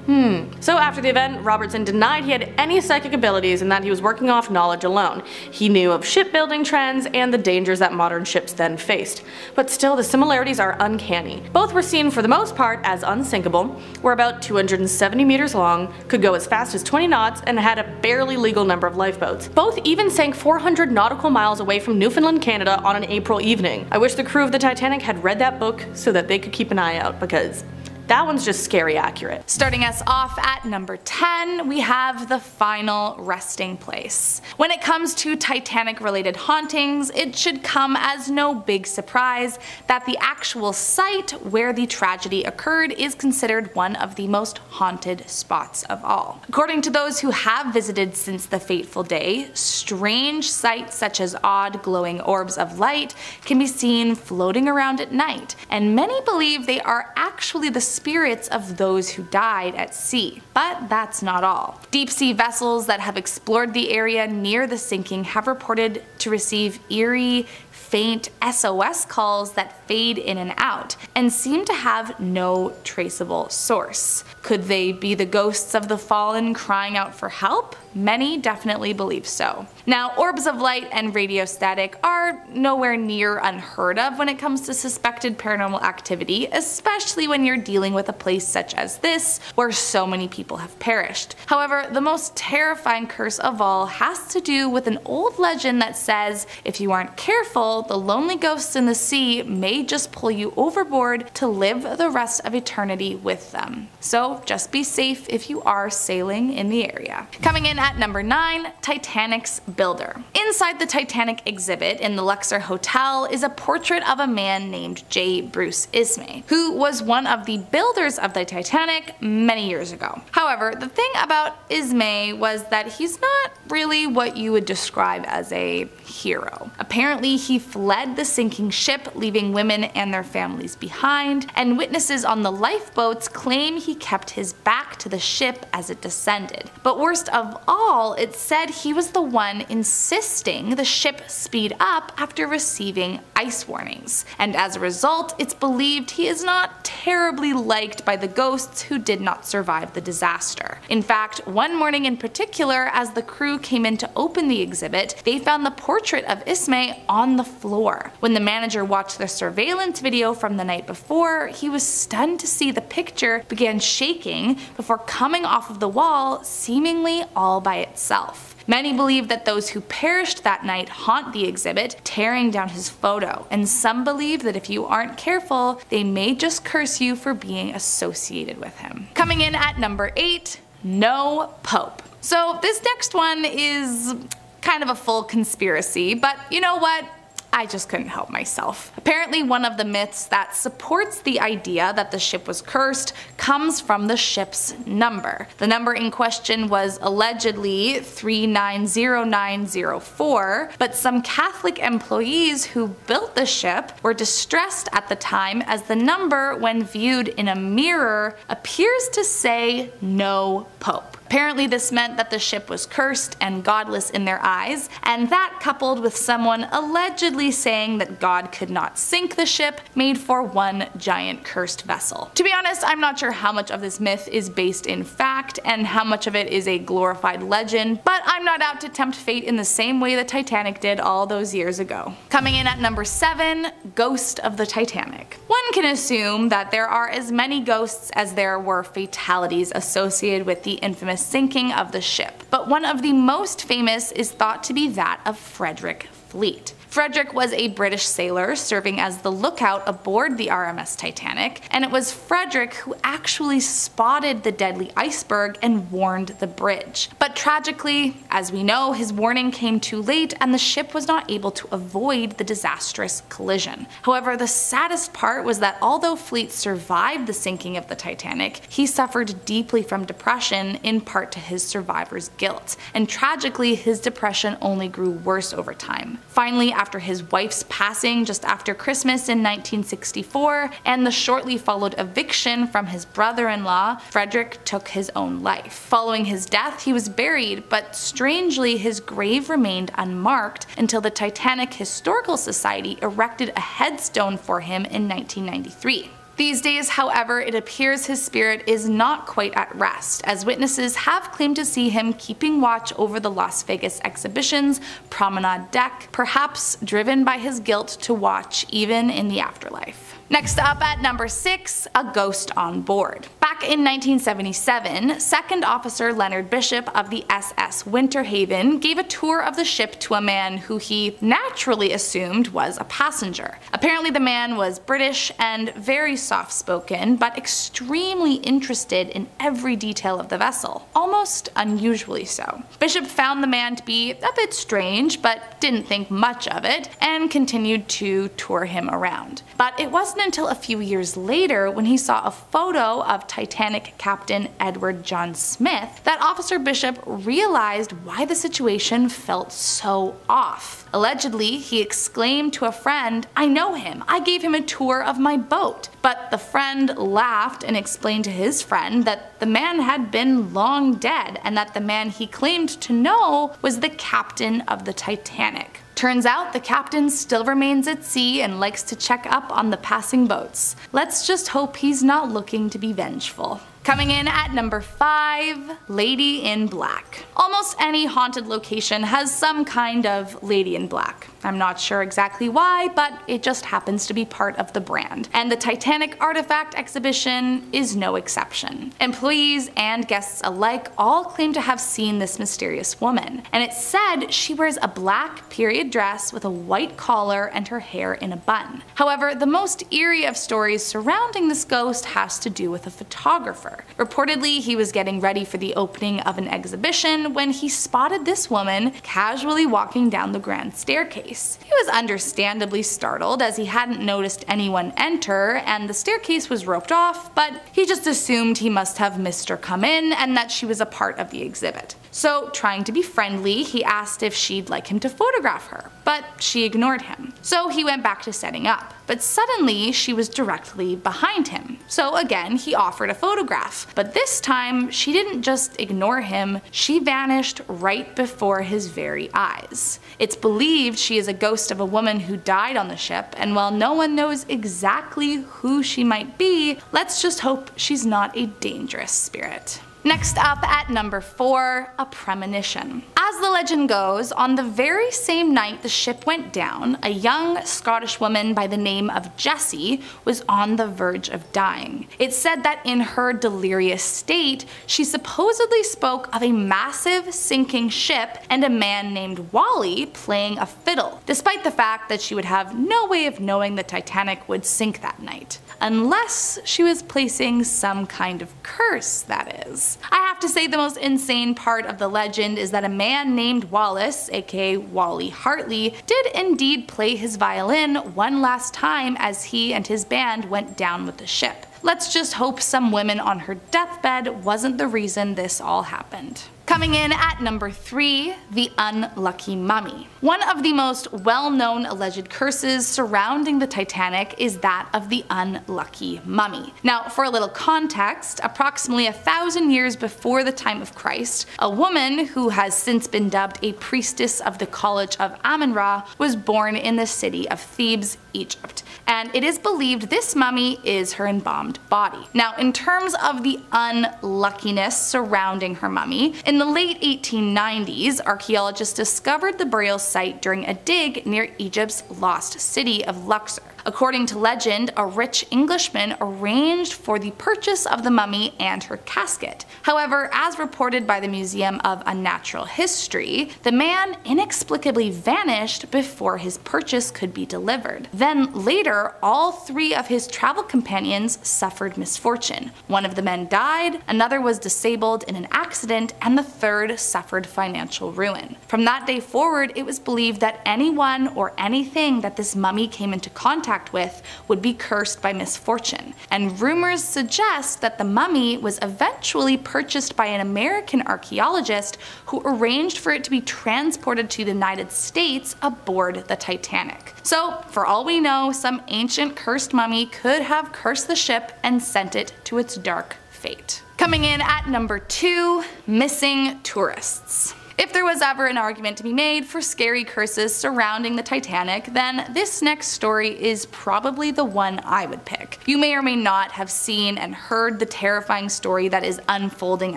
Hmm. So after the event, Robertson denied he had any psychic abilities and that he was working off knowledge alone. He knew of shipbuilding trends and the dangers that modern ships then faced. But still, the similarities are uncanny. Both were seen for the most part as unsinkable, were about 270 meters long, could go as fast as 20 knots, and had a barely legal number of lifeboats. Both even sank 400 nautical miles away from Newfoundland, Canada on an April evening. I wish the crew of the Titanic had read that book so that they could keep an eye out because that one's just scary accurate. Starting us off at number 10, we have the final resting place. When it comes to Titanic related hauntings, it should come as no big surprise that the actual site where the tragedy occurred is considered one of the most haunted spots of all. According to those who have visited since the fateful day, strange sights such as odd glowing orbs of light can be seen floating around at night, and many believe they are actually the spirits of those who died at sea. But that's not all. Deep sea vessels that have explored the area near the sinking have reported to receive eerie, faint SOS calls that fade in and out and seem to have no traceable source. Could they be the ghosts of the fallen crying out for help? Many definitely believe so. Now, orbs of light and radio static are nowhere near unheard of when it comes to suspected paranormal activity, especially when you're dealing with a place such as this, where so many people have perished. However, the most terrifying curse of all has to do with an old legend that says if you aren't careful, the lonely ghosts in the sea may just pull you overboard to live the rest of eternity with them. So just be safe if you are sailing in the area. Coming in at number 9, Titanic's Builder. Inside the Titanic exhibit in the Luxor Hotel is a portrait of a man named J. Bruce Ismay, who was one of the builders of the Titanic many years ago. However, the thing about Ismay was that he's not really what you would describe as a hero. Apparently, he fled the sinking ship, leaving women and their families behind, and witnesses on the lifeboats claim he kept his back to the ship as it descended. But worst of all, it said he was the one insisting the ship speed up after receiving ice warnings, and as a result, it's believed he is not terribly liked by the ghosts who did not survive the disaster. In fact, one morning in particular, as the crew came in to open the exhibit, they found the portrait of Ismay on the floor. When the manager watched the surveillance video from the night before, he was stunned to see the picture began shaking before coming off of the wall seemingly all by itself. Many believe that those who perished that night haunt the exhibit, tearing down his photo, and some believe that if you aren't careful, they may just curse you for being associated with him. Coming in at number 8, no Pope. So this next one is kind of a full conspiracy, but you know what? I just couldn't help myself. Apparently one of the myths that supports the idea that the ship was cursed comes from the ship's number. The number in question was allegedly 390904, but some Catholic employees who built the ship were distressed at the time as the number when viewed in a mirror appears to say no pope. Apparently this meant that the ship was cursed and godless in their eyes, and that coupled with someone allegedly saying that God could not sink the ship made for one giant cursed vessel. To be honest, I'm not sure how much of this myth is based in fact and how much of it is a glorified legend, but I'm not out to tempt fate in the same way the Titanic did all those years ago. Coming in at number 7, Ghost of the Titanic. One can assume that there are as many ghosts as there were fatalities associated with the infamous sinking of the ship, but one of the most famous is thought to be that of Frederick Fleet. Frederick was a British sailor serving as the lookout aboard the RMS Titanic, and it was Frederick who actually spotted the deadly iceberg and warned the bridge. But tragically, as we know, his warning came too late and the ship was not able to avoid the disastrous collision. However, the saddest part was that although Fleet survived the sinking of the Titanic, he suffered deeply from depression in part to his survivor's guilt, and tragically his depression only grew worse over time. Finally, after his wife's passing just after Christmas in 1964 and the shortly followed eviction from his brother-in-law, Frederick took his own life. Following his death, he was buried, but strangely his grave remained unmarked until the Titanic Historical Society erected a headstone for him in 1993. These days, however, it appears his spirit is not quite at rest, as witnesses have claimed to see him keeping watch over the Las Vegas exhibition's promenade deck, perhaps driven by his guilt to watch even in the afterlife. Next up at number 6, a ghost on board. Back in 1977, Second Officer Leonard Bishop of the SS Winter Haven gave a tour of the ship to a man who he naturally assumed was a passenger. Apparently the man was British and very soft spoken, but extremely interested in every detail of the vessel, almost unusually so. Bishop found the man to be a bit strange, but didn't think much of it, and continued to tour him around. But it wasn't wasn't until a few years later when he saw a photo of Titanic Captain Edward John Smith that Officer Bishop realized why the situation felt so off. Allegedly, he exclaimed to a friend, I know him, I gave him a tour of my boat. But the friend laughed and explained to his friend that the man had been long dead and that the man he claimed to know was the captain of the Titanic. Turns out the captain still remains at sea and likes to check up on the passing boats. Let's just hope he's not looking to be vengeful. Coming in at number 5, Lady in Black. Almost any haunted location has some kind of Lady in Black. I'm not sure exactly why, but it just happens to be part of the brand. And the Titanic Artifact exhibition is no exception. Employees and guests alike all claim to have seen this mysterious woman, and it's said she wears a black period dress with a white collar and her hair in a bun. However, the most eerie of stories surrounding this ghost has to do with a photographer. Reportedly, he was getting ready for the opening of an exhibition when he spotted this woman casually walking down the grand staircase. He was understandably startled as he hadn't noticed anyone enter and the staircase was roped off, but he just assumed he must have missed her come in and that she was a part of the exhibit. So, trying to be friendly, he asked if she'd like him to photograph her, but she ignored him. So he went back to setting up. But suddenly, she was directly behind him. So again, he offered a photograph. But this time, she didn't just ignore him, she vanished right before his very eyes. It's believed she is a ghost of a woman who died on the ship, and while no one knows exactly who she might be, let's just hope she's not a dangerous spirit. Next up at number 4, a premonition. As the legend goes, on the very same night the ship went down, a young Scottish woman by the name of Jessie was on the verge of dying. It's said that in her delirious state, she supposedly spoke of a massive sinking ship and a man named Wally playing a fiddle, despite the fact that she would have no way of knowing the Titanic would sink that night. Unless she was placing some kind of curse, that is. I have to say the most insane part of the legend is that a man named Wallace, aka Wally Hartley, did indeed play his violin one last time as he and his band went down with the ship. Let's just hope some women on her deathbed wasn't the reason this all happened. Coming in at number 3, The Unlucky Mummy. One of the most well-known alleged curses surrounding the Titanic is that of the unlucky mummy. Now, for a little context, approximately a thousand years before the time of Christ, a woman who has since been dubbed a priestess of the College of Amun-Ra was born in the city of Thebes, Egypt. And it is believed this mummy is her embalmed body. Now, in terms of the unluckiness surrounding her mummy, in the late 1890s, archaeologists discovered the burial site during a dig near Egypt's lost city of Luxor. According to legend, a rich Englishman arranged for the purchase of the mummy and her casket. However, as reported by the Museum of Unnatural History, the man inexplicably vanished before his purchase could be delivered. Then later, all three of his travel companions suffered misfortune. One of the men died, another was disabled in an accident, and the third suffered financial ruin. From that day forward, it was believed that anyone or anything that this mummy came into contact with would be cursed by misfortune. And rumors suggest that the mummy was eventually purchased by an American archaeologist who arranged for it to be transported to the United States aboard the Titanic. So, for all we know, some ancient cursed mummy could have cursed the ship and sent it to its dark fate. Coming in at number 2, missing tourists. If there was ever an argument to be made for scary curses surrounding the Titanic, then this next story is probably the one I would pick. You may or may not have seen and heard the terrifying story that is unfolding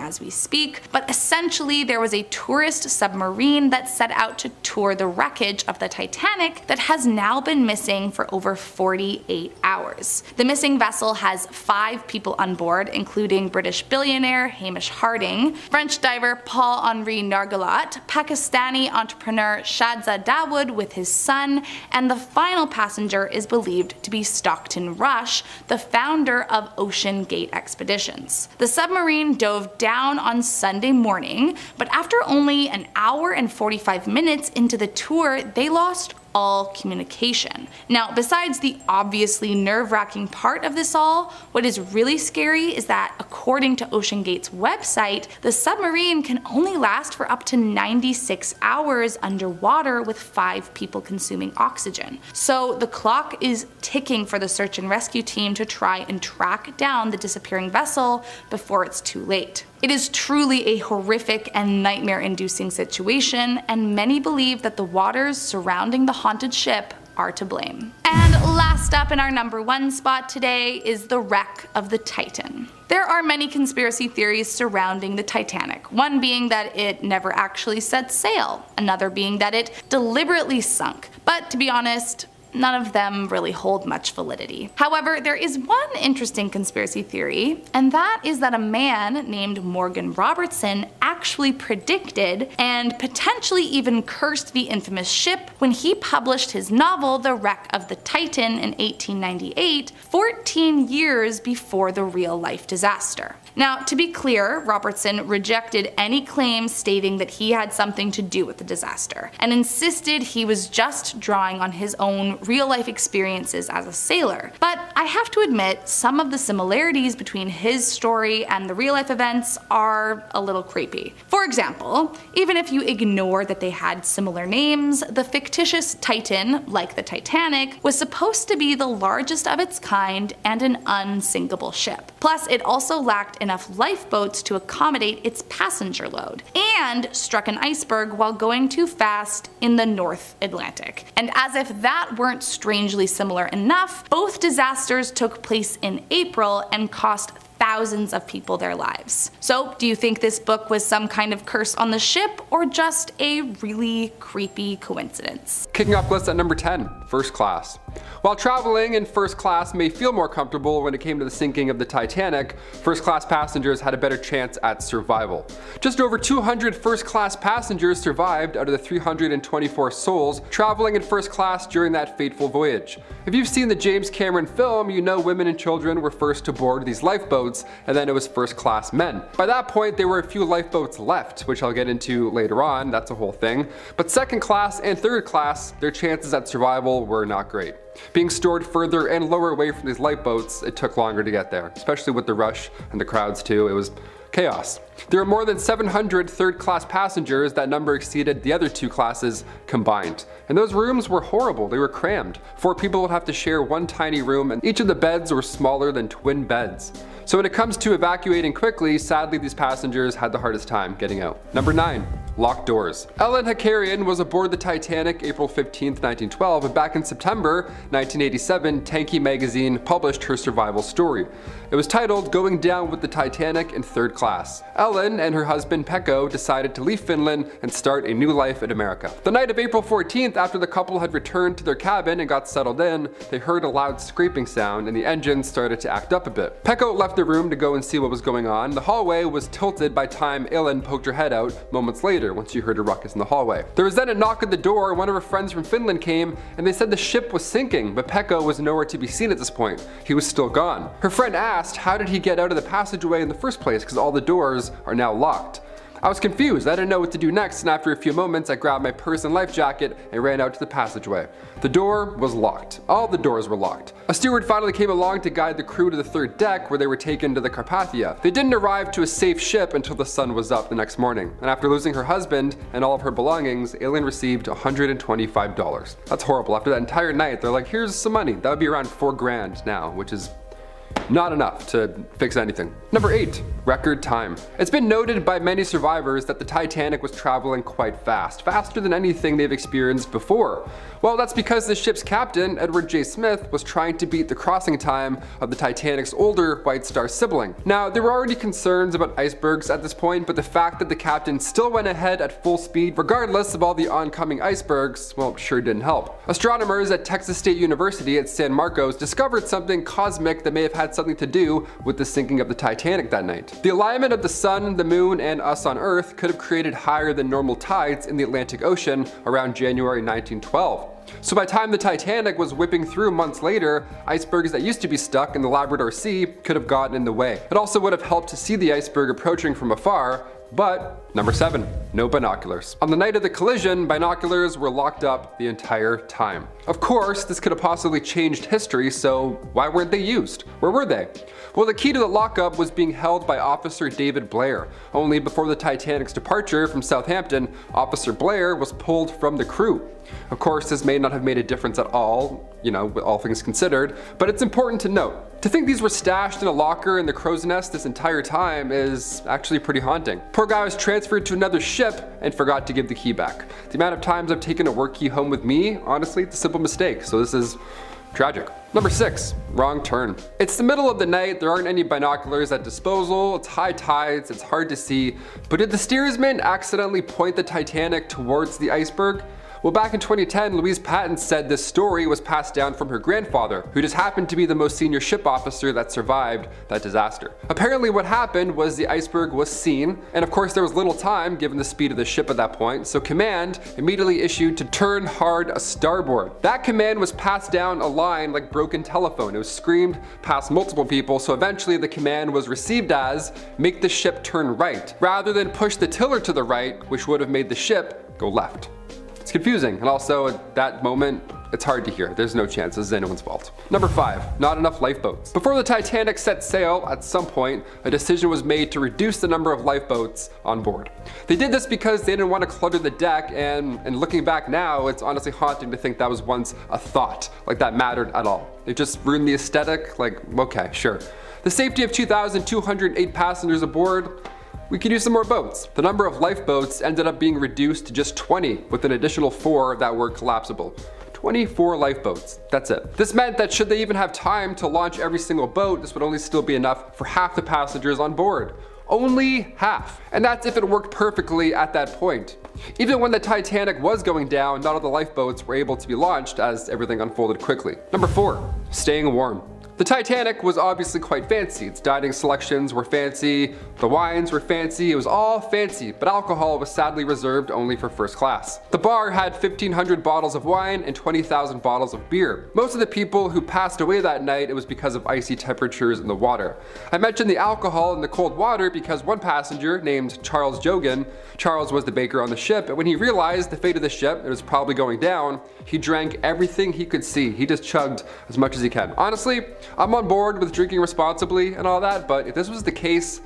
as we speak, but essentially there was a tourist submarine that set out to tour the wreckage of the Titanic that has now been missing for over 48 hours. The missing vessel has five people on board, including British billionaire Hamish Harding, French diver Paul-Henri Nargeolet, Pakistani entrepreneur Shadza Dawood with his son, and the final passenger is believed to be Stockton Rush, the founder of OceanGate Expeditions. The submarine dove down on Sunday morning, but after only an hour and 45 minutes into the tour, they lost all communication. Now, besides the obviously nerve-wracking part of this all, what is really scary is that according to OceanGate's website, the submarine can only last for up to 96 hours underwater with five people consuming oxygen. So the clock is ticking for the search and rescue team to try and track down the disappearing vessel before it's too late. It is truly a horrific and nightmare-inducing situation, and many believe that the waters surrounding the haunted ship are to blame. And Last up in our number one spot today is the wreck of the Titan. There are many conspiracy theories surrounding the Titanic, one being that it never actually set sail, another being that it deliberately sunk. But to be honest, none of them really hold much validity. However, there is one interesting conspiracy theory, and that is that a man named Morgan Robertson actually predicted and potentially even cursed the infamous ship when he published his novel The Wreck of the Titan in 1898, 14 years before the real life disaster. Now, to be clear, Robertson rejected any claims stating that he had something to do with the disaster, and insisted he was just drawing on his own real life experiences as a sailor. But I have to admit, some of the similarities between his story and the real life events are a little creepy. For example, even if you ignore that they had similar names, the fictitious Titan, like the Titanic, was supposed to be the largest of its kind and an unsinkable ship. Plus, it also lacked enough lifeboats to accommodate its passenger load, and struck an iceberg while going too fast in the North Atlantic. And as if that weren't strangely similar enough, both disasters took place in April and cost thousands of people their lives. So, do you think this book was some kind of curse on the ship or just a really creepy coincidence? Kicking off list at number 10, First Class. While traveling in first class may feel more comfortable when it came to the sinking of the Titanic, first class passengers had a better chance at survival. Just over 200 first class passengers survived out of the 324 souls traveling in first class during that fateful voyage. If you've seen the James Cameron film, you know women and children were first to board these lifeboats, and then it was first class men. By that point, there were a few lifeboats left, which I'll get into later on, that's a whole thing. But second class and third class, their chances at survival were not great. Being stored further and lower away from these lifeboats, it took longer to get there, especially with the rush and the crowds too. It was chaos. There were more than 700 third class passengers, that number exceeded the other two classes combined. And those rooms were horrible, they were crammed. Four people would have to share one tiny room and each of the beds were smaller than twin beds. So when it comes to evacuating quickly, sadly these passengers had the hardest time getting out. Number 9. Locked doors. Ellen Hakarian was aboard the Titanic April 15, 1912, and back in September 1987, Tanky magazine published her survival story. It was titled Going Down with the Titanic in Third Class. Ellen and her husband Pekko decided to leave Finland and start a new life in America. The night of April 14th, after the couple had returned to their cabin and got settled in, they heard a loud scraping sound and the engine started to act up a bit. Pekko left the room to go and see what was going on. The hallway was tilted by time Ellen poked her head out moments later once she heard a ruckus in the hallway. There was then a knock at the door and one of her friends from Finland came and they said the ship was sinking, but Pekko was nowhere to be seen at this point. He was still gone. Her friend asked how did he get out of the passageway in the first place because all the doors are now locked. I was confused, I didn't know what to do next, and after a few moments I grabbed my purse and life jacket and ran out to the passageway. The door was locked. All the doors were locked. A steward finally came along to guide the crew to the third deck where they were taken to the Carpathia. They didn't arrive to a safe ship until the sun was up the next morning, and after losing her husband and all of her belongings, Aileen received $125. That's horrible. After that entire night, they're like, here's some money. That would be around four grand now, which is not enough to fix anything. Number 8. Record time. It's been noted by many survivors that the Titanic was traveling quite fast, faster than anything they've experienced before. Well, that's because the ship's captain, Edward J. Smith, was trying to beat the crossing time of the Titanic's older White Star sibling. Now, there were already concerns about icebergs at this point, but the fact that the captain still went ahead at full speed, regardless of all the oncoming icebergs, well, sure didn't help. Astronomers at Texas State University at San Marcos discovered something cosmic that may have had something to do with the sinking of the Titanic that night. The alignment of the sun, the moon, and us on Earth could have created higher than normal tides in the Atlantic Ocean around January 1912. So by the time the Titanic was whipping through months later, icebergs that used to be stuck in the Labrador Sea could have gotten in the way. It also would have helped to see the iceberg approaching from afar, but number 7. No binoculars. On the night of the collision, binoculars were locked up the entire time. Of course, this could have possibly changed history, so why weren't they used? Where were they? Well, the key to the lockup was being held by Officer David Blair. Only before the Titanic's departure from Southampton, Officer Blair was pulled from the crew. Of course, this may not have made a difference at all, you know, with all things considered, but it's important to note. To think these were stashed in a locker in the crow's nest this entire time is actually pretty haunting. Poor guy was transferred to another ship and forgot to give the key back. The amount of times I've taken a work key home with me, honestly, it's a simple mistake, so this is Tragic. Number 6. Wrong turn. It's the middle of the night, there aren't any binoculars at disposal, it's high tides, it's hard to see, but did the steersman accidentally point the Titanic towards the iceberg? Well, back in 2010, Louise Patten said this story was passed down from her grandfather, who just happened to be the most senior ship officer that survived that disaster. Apparently what happened was the iceberg was seen, and of course there was little time given the speed of the ship at that point, so command immediately issued to turn hard a starboard. That command was passed down a line like broken telephone. It was screamed past multiple people, so eventually the command was received as make the ship turn right, rather than push the tiller to the right, which would have made the ship go left. It's confusing, and also at that moment, it's hard to hear. There's no chance this is anyone's fault. Number 5. Not enough lifeboats. Before the Titanic set sail, at some point, a decision was made to reduce the number of lifeboats on board. They did this because they didn't want to clutter the deck, and, and looking back now, it's honestly haunting to think that was once a thought, like that mattered at all. It just ruined the aesthetic, like, okay, sure. The safety of 2,208 passengers aboard, we could use some more boats. The number of lifeboats ended up being reduced to just 20, with an additional 4 that were collapsible. 24 lifeboats, that's it. This meant that should they even have time to launch every single boat, this would only still be enough for half the passengers on board. Only half. And that's if it worked perfectly at that point. Even when the Titanic was going down, not all the lifeboats were able to be launched as everything unfolded quickly. Number 4. Staying warm. The Titanic was obviously quite fancy. Its dining selections were fancy, the wines were fancy, it was all fancy, but alcohol was sadly reserved only for first class. The bar had 1500 bottles of wine and 20,000 bottles of beer. Most of the people who passed away that night, it was because of icy temperatures in the water. I mentioned the alcohol in the cold water because one passenger named Charles Joughin, Charles was the baker on the ship, and when he realized the fate of the ship, it was probably going down, he drank everything he could see. He just chugged as much as he can. Honestly, I'm on board with drinking responsibly and all that, but if this was the case,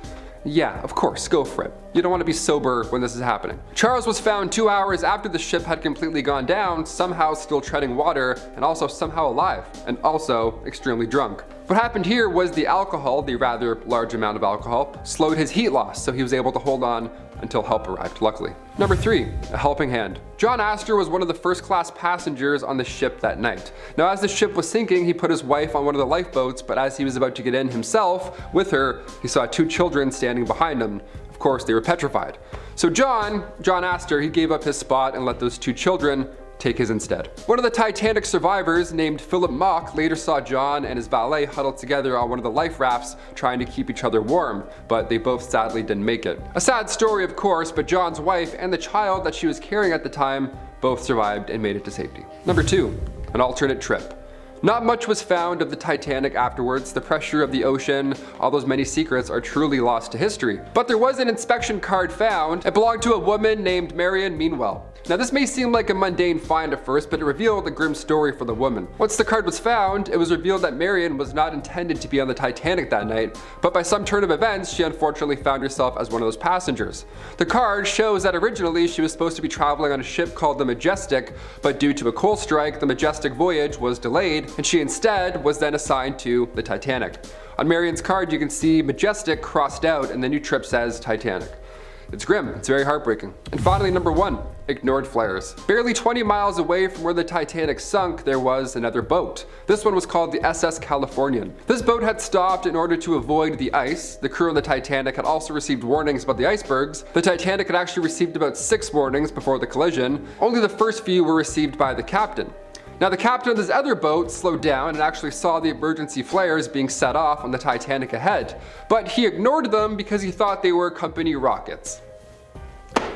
yeah, of course, go for it. You don't want to be sober when this is happening. Charles was found two hours after the ship had completely gone down, somehow still treading water, and also somehow alive, and also extremely drunk. What happened here was the alcohol, the rather large amount of alcohol, slowed his heat loss, so he was able to hold on until help arrived, luckily. Number 3. A helping hand. John Astor was one of the first class passengers on the ship that night. Now as the ship was sinking, he put his wife on one of the lifeboats, but as he was about to get in himself with her, he saw two children standing behind him. Of course, they were petrified. So John, John Astor, he gave up his spot and let those two children take his instead. One of the Titanic survivors named Philip Mock later saw John and his valet huddled together on one of the life rafts trying to keep each other warm, but they both sadly didn't make it. A sad story of course, but John's wife and the child that she was carrying at the time both survived and made it to safety. Number 2. An alternate trip. Not much was found of the Titanic afterwards, the pressure of the ocean, all those many secrets are truly lost to history. But there was an inspection card found, it belonged to a woman named Marion Meanwell. Now this may seem like a mundane find at first, but it revealed a grim story for the woman. Once the card was found, it was revealed that Marion was not intended to be on the Titanic that night, but by some turn of events, she unfortunately found herself as one of those passengers. The card shows that originally she was supposed to be traveling on a ship called the Majestic, but due to a coal strike, the Majestic voyage was delayed, and she instead was then assigned to the Titanic. On Marion's card, you can see Majestic crossed out, and the new trip says Titanic. It's grim, it's very heartbreaking. And finally, number one, ignored flares. Barely 20 miles away from where the Titanic sunk, there was another boat. This one was called the SS Californian. This boat had stopped in order to avoid the ice. The crew on the Titanic had also received warnings about the icebergs. The Titanic had actually received about six warnings before the collision. Only the first few were received by the captain. Now the captain of this other boat slowed down and actually saw the emergency flares being set off on the Titanic ahead, but he ignored them because he thought they were company rockets.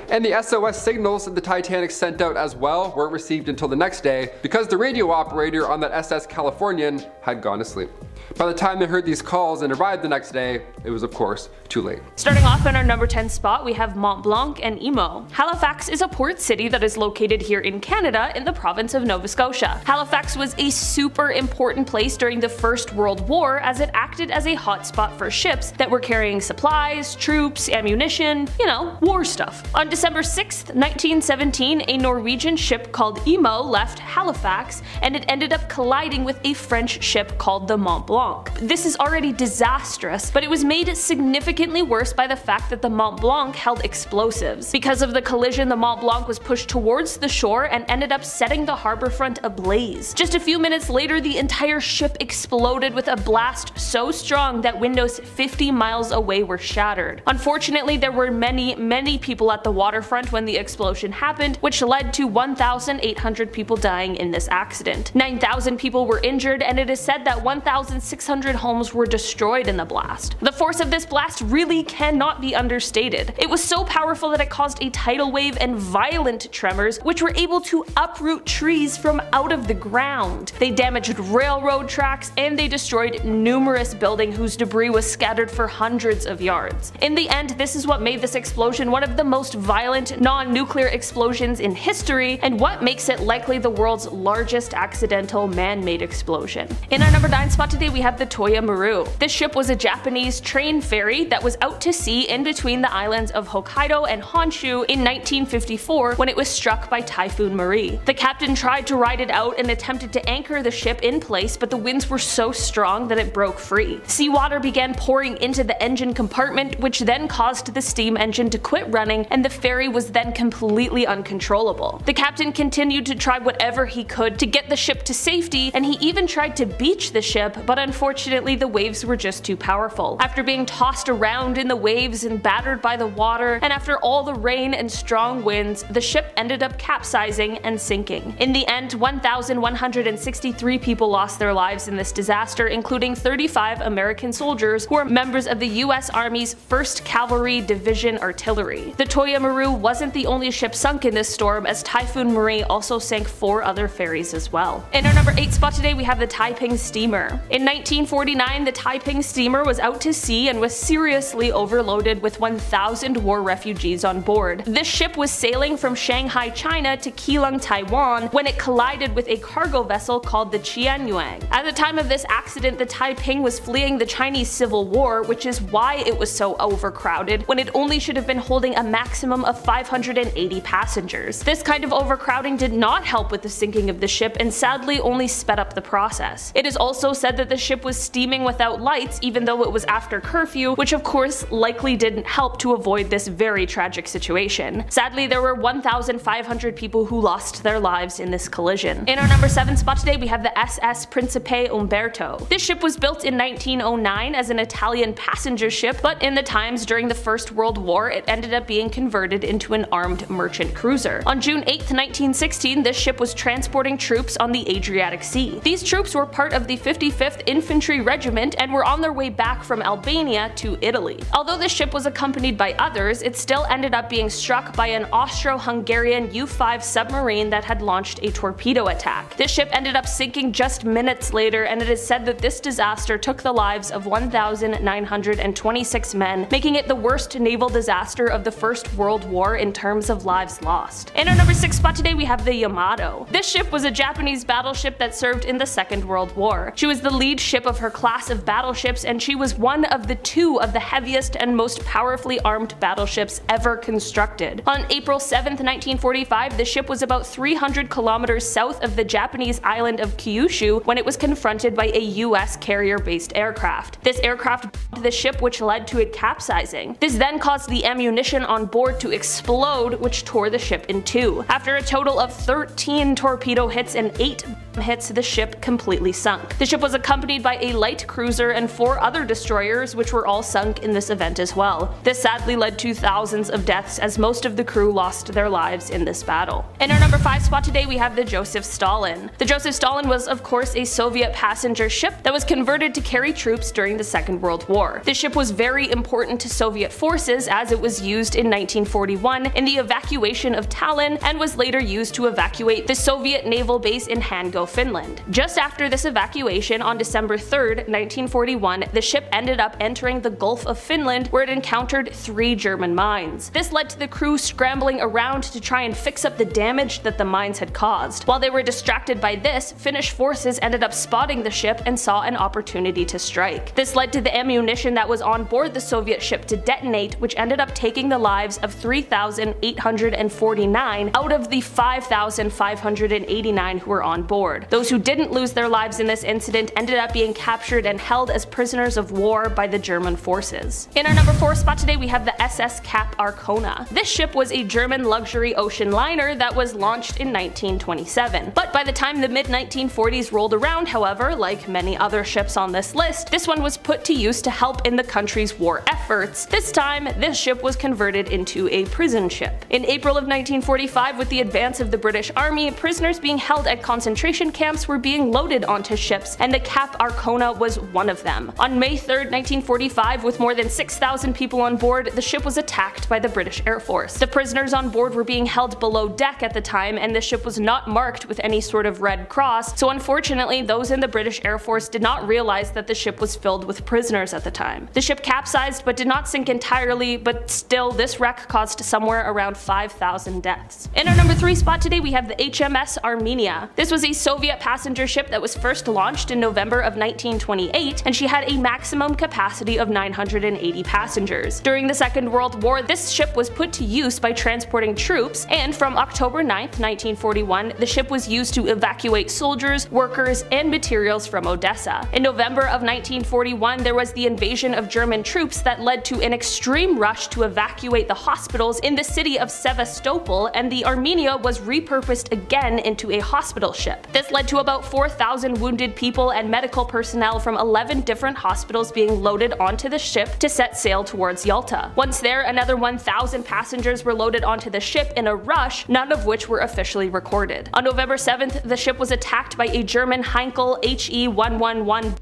And the SOS signals that the Titanic sent out as well weren't received until the next day because the radio operator on that SS Californian had gone to sleep. By the time they heard these calls and arrived the next day, it was of course too late. Starting off in our number 10 spot, we have Mont Blanc and Imo. Halifax is a port city that is located here in Canada in the province of Nova Scotia. Halifax was a super important place during the First World War as it acted as a hotspot for ships that were carrying supplies, troops, ammunition, you know, war stuff. On December 6, 1917, a Norwegian ship called Imo left Halifax and it ended up colliding with a French ship called the Mont Blanc Blanc. This is already disastrous, but it was made significantly worse by the fact that the Mont Blanc held explosives. Because of the collision, the Mont Blanc was pushed towards the shore and ended up setting the harbor front ablaze. Just a few minutes later, the entire ship exploded with a blast so strong that windows 50 miles away were shattered. Unfortunately, there were many, many people at the waterfront when the explosion happened, which led to 1,800 people dying in this accident. 9,000 people were injured, and it is said that 1,600 homes were destroyed in the blast. The force of this blast really cannot be understated. It was so powerful that it caused a tidal wave and violent tremors, which were able to uproot trees from out of the ground. They damaged railroad tracks, and they destroyed numerous buildings whose debris was scattered for hundreds of yards. In the end, this is what made this explosion one of the most violent non-nuclear explosions in history, and what makes it likely the world's largest accidental man-made explosion. In our number 9 spot today we have the Toya Maru. This ship was a Japanese train ferry that was out to sea in between the islands of Hokkaido and Honshu in 1954 when it was struck by Typhoon Marie. The captain tried to ride it out and attempted to anchor the ship in place but the winds were so strong that it broke free. Seawater began pouring into the engine compartment which then caused the steam engine to quit running and the ferry was then completely uncontrollable. The captain continued to try whatever he could to get the ship to safety and he even tried to beach the ship but unfortunately the waves were just too powerful. After being tossed around in the waves and battered by the water and after all the rain and strong winds, the ship ended up capsizing and sinking. In the end, 1,163 people lost their lives in this disaster including 35 American soldiers who were members of the US Army's 1st Cavalry Division Artillery. The Toya Maru wasn't the only ship sunk in this storm as Typhoon Marie also sank four other ferries as well. In our number 8 spot today we have the Taiping steamer. In 1949 the Taiping steamer was out to sea and was seriously overloaded with 1,000 war refugees on board. This ship was sailing from Shanghai, China to Keelung, Taiwan when it collided with a cargo vessel called the Qianyuan. At the time of this accident the Taiping was fleeing the Chinese Civil War which is why it was so overcrowded when it only should have been holding a maximum of 580 passengers. This kind of overcrowding did not help with the sinking of the ship and sadly only sped up the process. It is also said that the ship was steaming without lights even though it was after curfew, which of course likely didn't help to avoid this very tragic situation. Sadly, there were 1,500 people who lost their lives in this collision. In our number 7 spot today we have the SS Principe Umberto. This ship was built in 1909 as an Italian passenger ship, but in the times during the First World War it ended up being converted into an armed merchant cruiser. On June 8, 1916, this ship was transporting troops on the Adriatic Sea. These troops were part of the 55th Infantry Regiment and were on their way back from Albania to Italy. Although the ship was accompanied by others, it still ended up being struck by an Austro-Hungarian U-5 submarine that had launched a torpedo attack. This ship ended up sinking just minutes later and it is said that this disaster took the lives of 1,926 men, making it the worst naval disaster of the First World War in terms of lives lost. In our number 6 spot today we have the Yamato. This ship was a Japanese battleship that served in the Second World War. She was the lead ship of her class of battleships and she was one of the two of the heaviest and most powerfully armed battleships ever constructed. On April 7, 1945, the ship was about 300 kilometers south of the Japanese island of Kyushu when it was confronted by a US carrier-based aircraft. This aircraft bombed the ship which led to it capsizing. This then caused the ammunition on board to explode which tore the ship in two. After a total of 13 torpedo hits and 8 hits, the ship completely sunk. The ship was accompanied by a light cruiser and four other destroyers which were all sunk in this event as well. This sadly led to thousands of deaths as most of the crew lost their lives in this battle. In our number 5 spot today we have the Joseph Stalin. The Joseph Stalin was of course a Soviet passenger ship that was converted to carry troops during the Second World War. This ship was very important to Soviet forces as it was used in 1941 in the evacuation of Tallinn and was later used to evacuate the Soviet naval base in Hango, Finland. Just after this evacuation on December 3, 1941, the ship ended up entering the Gulf of Finland where it encountered three German mines. This led to the crew scrambling around to try and fix up the damage that the mines had caused. While they were distracted by this, Finnish forces ended up spotting the ship and saw an opportunity to strike. This led to the ammunition that was on board the Soviet ship to detonate, which ended up taking the lives of 3,849 out of the 5,589 who were on board. Those who didn't lose their lives in this incident ended up being captured and held as prisoners of war by the German forces. In our number 4 spot today we have the SS Cap Arcona. This ship was a German luxury ocean liner that was launched in 1927. But by the time the mid 1940s rolled around however, like many other ships on this list, this one was put to use to help in the country's war efforts. This time, this ship was converted into a prison ship. In April of 1945, with the advance of the British Army, prisoners being held at concentration camps were being loaded onto ships, and the Cap Arcona was one of them. On May 3, 1945, with more than 6,000 people on board, the ship was attacked by the British Air Force. The prisoners on board were being held below deck at the time, and the ship was not marked with any sort of red cross, so unfortunately those in the British Air Force did not realize that the ship was filled with prisoners at the time. The ship capsized but did not sink entirely, but still this wreck caused somewhere around 5,000 deaths. In our number 3 spot today we have the HMS Armenia. This was a Soviet passenger ship that was first launched in November of 1928 and she had a maximum capacity of 980 passengers. During the Second World War this ship was put to use by transporting troops and from October 9, 1941 the ship was used to evacuate soldiers, workers, and materials from Odessa. In November of 1941 there was the invasion of German troops that led to an extreme rush to evacuate the hospitals in the city of Sevastopol and the Armenia was repurposed again into a hospital ship. This led to about 4,000 wounded people and medical personnel from 11 different hospitals being loaded onto the ship to set sail towards Yalta. Once there, another 1,000 passengers were loaded onto the ship in a rush, none of which were officially recorded. On November 7th, the ship was attacked by a German Heinkel HE-111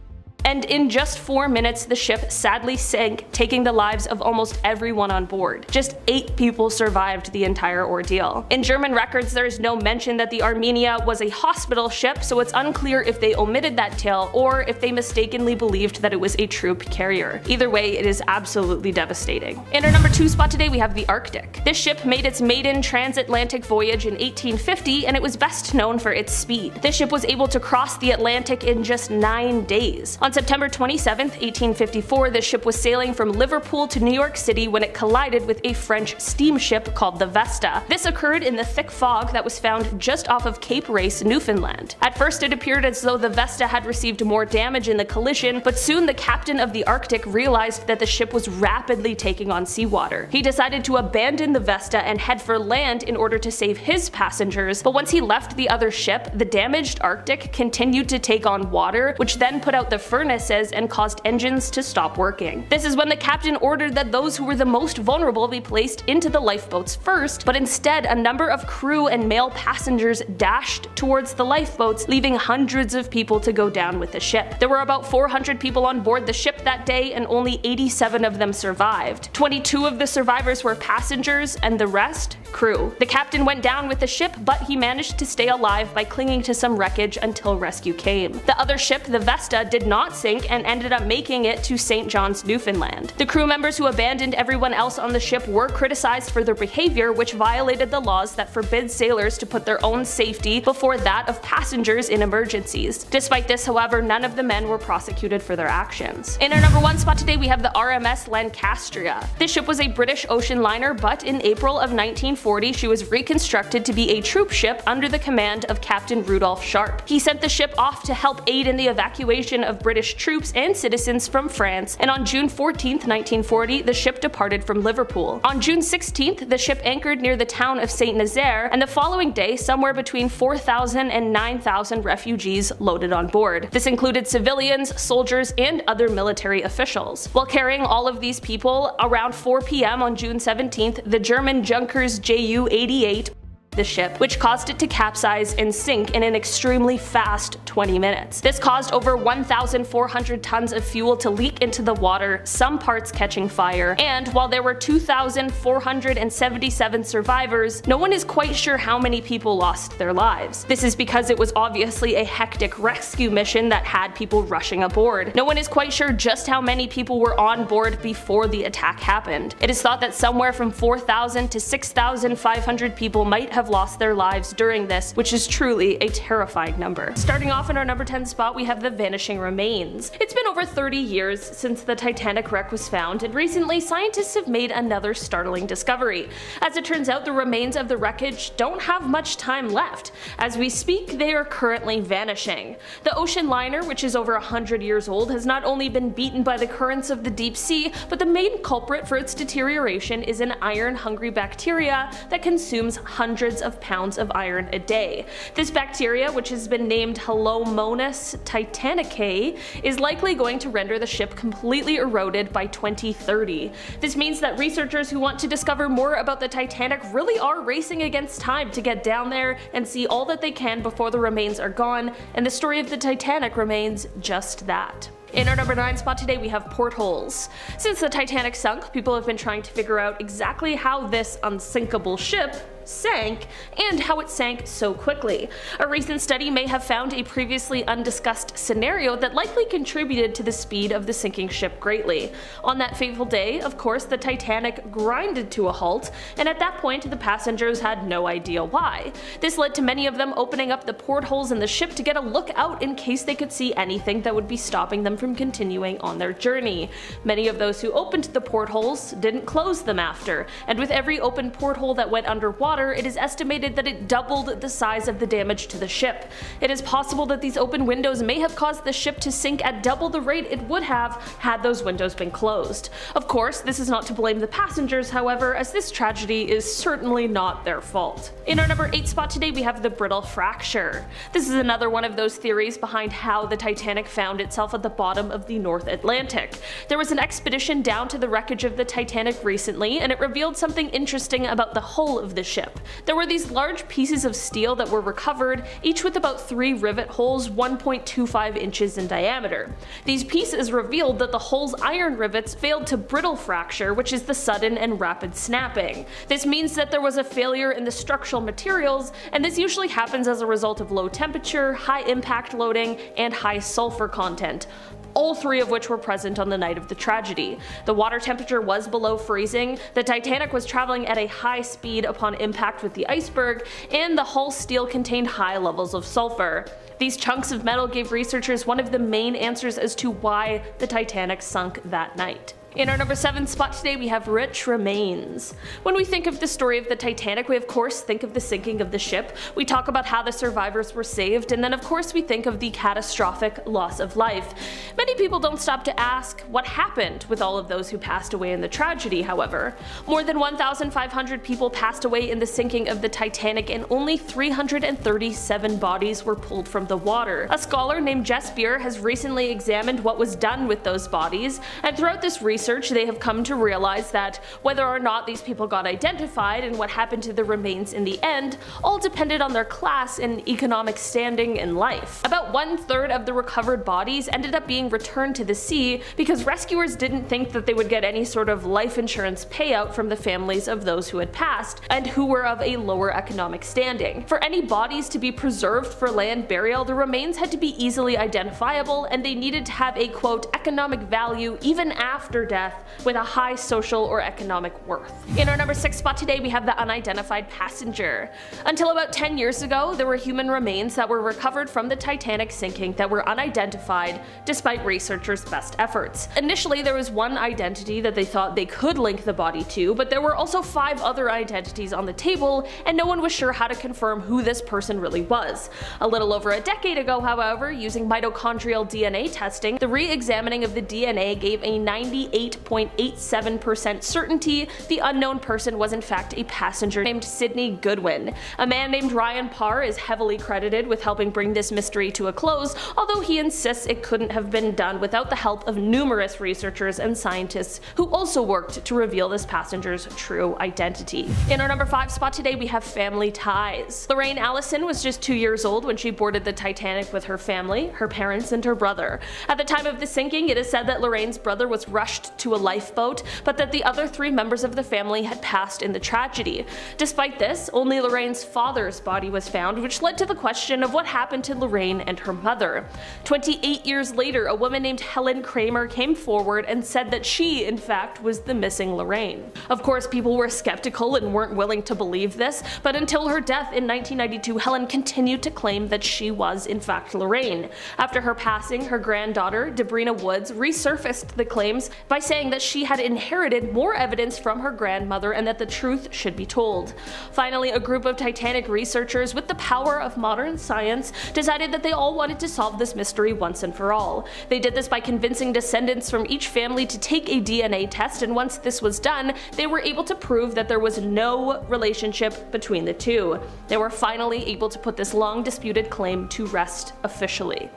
and in just 4 minutes the ship sadly sank, taking the lives of almost everyone on board. Just 8 people survived the entire ordeal. In German records there is no mention that the Armenia was a hospital ship, so it's unclear if they omitted that tale or if they mistakenly believed that it was a troop carrier. Either way, it is absolutely devastating. In our number 2 spot today we have the Arctic. This ship made its maiden transatlantic voyage in 1850 and it was best known for its speed. This ship was able to cross the Atlantic in just 9 days. On September 27, 1854, the ship was sailing from Liverpool to New York City when it collided with a French steamship called the Vesta. This occurred in the thick fog that was found just off of Cape Race, Newfoundland. At first it appeared as though the Vesta had received more damage in the collision, but soon the captain of the Arctic realized that the ship was rapidly taking on seawater. He decided to abandon the Vesta and head for land in order to save his passengers, but once he left the other ship, the damaged Arctic continued to take on water, which then put out the first furnaces and caused engines to stop working. This is when the captain ordered that those who were the most vulnerable be placed into the lifeboats first, but instead a number of crew and male passengers dashed towards the lifeboats, leaving hundreds of people to go down with the ship. There were about 400 people on board the ship that day and only 87 of them survived. 22 of the survivors were passengers and the rest crew. The captain went down with the ship, but he managed to stay alive by clinging to some wreckage until rescue came. The other ship, the Vesta, did not sink and ended up making it to St. John's, Newfoundland. The crew members who abandoned everyone else on the ship were criticized for their behavior, which violated the laws that forbid sailors to put their own safety before that of passengers in emergencies. Despite this, however, none of the men were prosecuted for their actions. In our number one spot today, we have the RMS Lancastria. This ship was a British ocean liner, but in April of 1940, she was reconstructed to be a troop ship under the command of Captain Rudolph Sharp. He sent the ship off to help aid in the evacuation of British British troops and citizens from France, and on June 14, 1940, the ship departed from Liverpool. On June 16th, the ship anchored near the town of St. Nazaire, and the following day, somewhere between 4,000 and 9,000 refugees loaded on board. This included civilians, soldiers, and other military officials. While carrying all of these people, around 4 p.m. on June 17th, the German Junkers Ju-88 the ship, which caused it to capsize and sink in an extremely fast 20 minutes. This caused over 1,400 tons of fuel to leak into the water, some parts catching fire, and while there were 2,477 survivors, no one is quite sure how many people lost their lives. This is because it was obviously a hectic rescue mission that had people rushing aboard. No one is quite sure just how many people were on board before the attack happened. It is thought that somewhere from 4,000 to 6,500 people might have have lost their lives during this, which is truly a terrifying number. Starting off in our number 10 spot, we have the vanishing remains. It's been over 30 years since the Titanic wreck was found, and recently scientists have made another startling discovery. As it turns out, the remains of the wreckage don't have much time left. As we speak, they are currently vanishing. The ocean liner, which is over 100 years old, has not only been beaten by the currents of the deep sea, but the main culprit for its deterioration is an iron-hungry bacteria that consumes hundreds of pounds of iron a day. This bacteria, which has been named Halomonas titanicae, is likely going to render the ship completely eroded by 2030. This means that researchers who want to discover more about the Titanic really are racing against time to get down there and see all that they can before the remains are gone, and the story of the Titanic remains just that. In our number 9 spot today we have portholes. Since the Titanic sunk, people have been trying to figure out exactly how this unsinkable ship sank and how it sank so quickly. A recent study may have found a previously undiscussed scenario that likely contributed to the speed of the sinking ship greatly. On that fateful day, of course, the Titanic grinded to a halt, and at that point the passengers had no idea why. This led to many of them opening up the portholes in the ship to get a look out in case they could see anything that would be stopping them from continuing on their journey. Many of those who opened the portholes didn't close them after, and with every open porthole that went underwater, water, it is estimated that it doubled the size of the damage to the ship. It is possible that these open windows may have caused the ship to sink at double the rate it would have had those windows been closed. Of course, this is not to blame the passengers, however, as this tragedy is certainly not their fault. In our number 8 spot today we have the brittle fracture. This is another one of those theories behind how the Titanic found itself at the bottom of the North Atlantic. There was an expedition down to the wreckage of the Titanic recently, and it revealed something interesting about the hull of the ship. There were these large pieces of steel that were recovered, each with about 3 rivet holes 1.25 inches in diameter. These pieces revealed that the hull's iron rivets failed to brittle fracture, which is the sudden and rapid snapping. This means that there was a failure in the structural materials, and this usually happens as a result of low temperature, high impact loading, and high sulfur content all three of which were present on the night of the tragedy. The water temperature was below freezing, the Titanic was traveling at a high speed upon impact with the iceberg, and the hull steel contained high levels of sulfur. These chunks of metal gave researchers one of the main answers as to why the Titanic sunk that night. In our number 7 spot today we have Rich Remains. When we think of the story of the Titanic we of course think of the sinking of the ship, we talk about how the survivors were saved, and then of course we think of the catastrophic loss of life. Many people don't stop to ask what happened with all of those who passed away in the tragedy however. More than 1,500 people passed away in the sinking of the Titanic and only 337 bodies were pulled from the water. A scholar named Jess Beer has recently examined what was done with those bodies, and throughout this research research, they have come to realize that whether or not these people got identified and what happened to the remains in the end all depended on their class and economic standing in life. About one third of the recovered bodies ended up being returned to the sea because rescuers didn't think that they would get any sort of life insurance payout from the families of those who had passed and who were of a lower economic standing. For any bodies to be preserved for land burial, the remains had to be easily identifiable and they needed to have a quote economic value even after death with a high social or economic worth. In our number 6 spot today we have the unidentified passenger. Until about 10 years ago there were human remains that were recovered from the Titanic sinking that were unidentified despite researchers' best efforts. Initially there was one identity that they thought they could link the body to, but there were also five other identities on the table and no one was sure how to confirm who this person really was. A little over a decade ago however, using mitochondrial DNA testing, the re-examining of the DNA gave a 98 98.87% certainty the unknown person was in fact a passenger named Sidney Goodwin. A man named Ryan Parr is heavily credited with helping bring this mystery to a close, although he insists it couldn't have been done without the help of numerous researchers and scientists who also worked to reveal this passenger's true identity. In our number 5 spot today we have family ties. Lorraine Allison was just 2 years old when she boarded the Titanic with her family, her parents, and her brother. At the time of the sinking, it is said that Lorraine's brother was rushed to a lifeboat, but that the other three members of the family had passed in the tragedy. Despite this, only Lorraine's father's body was found, which led to the question of what happened to Lorraine and her mother. 28 years later, a woman named Helen Kramer came forward and said that she, in fact, was the missing Lorraine. Of course, people were skeptical and weren't willing to believe this, but until her death in 1992, Helen continued to claim that she was, in fact, Lorraine. After her passing, her granddaughter, Debrina Woods, resurfaced the claims by saying that she had inherited more evidence from her grandmother and that the truth should be told. Finally, a group of Titanic researchers with the power of modern science decided that they all wanted to solve this mystery once and for all. They did this by convincing descendants from each family to take a DNA test and once this was done, they were able to prove that there was no relationship between the two. They were finally able to put this long disputed claim to rest officially.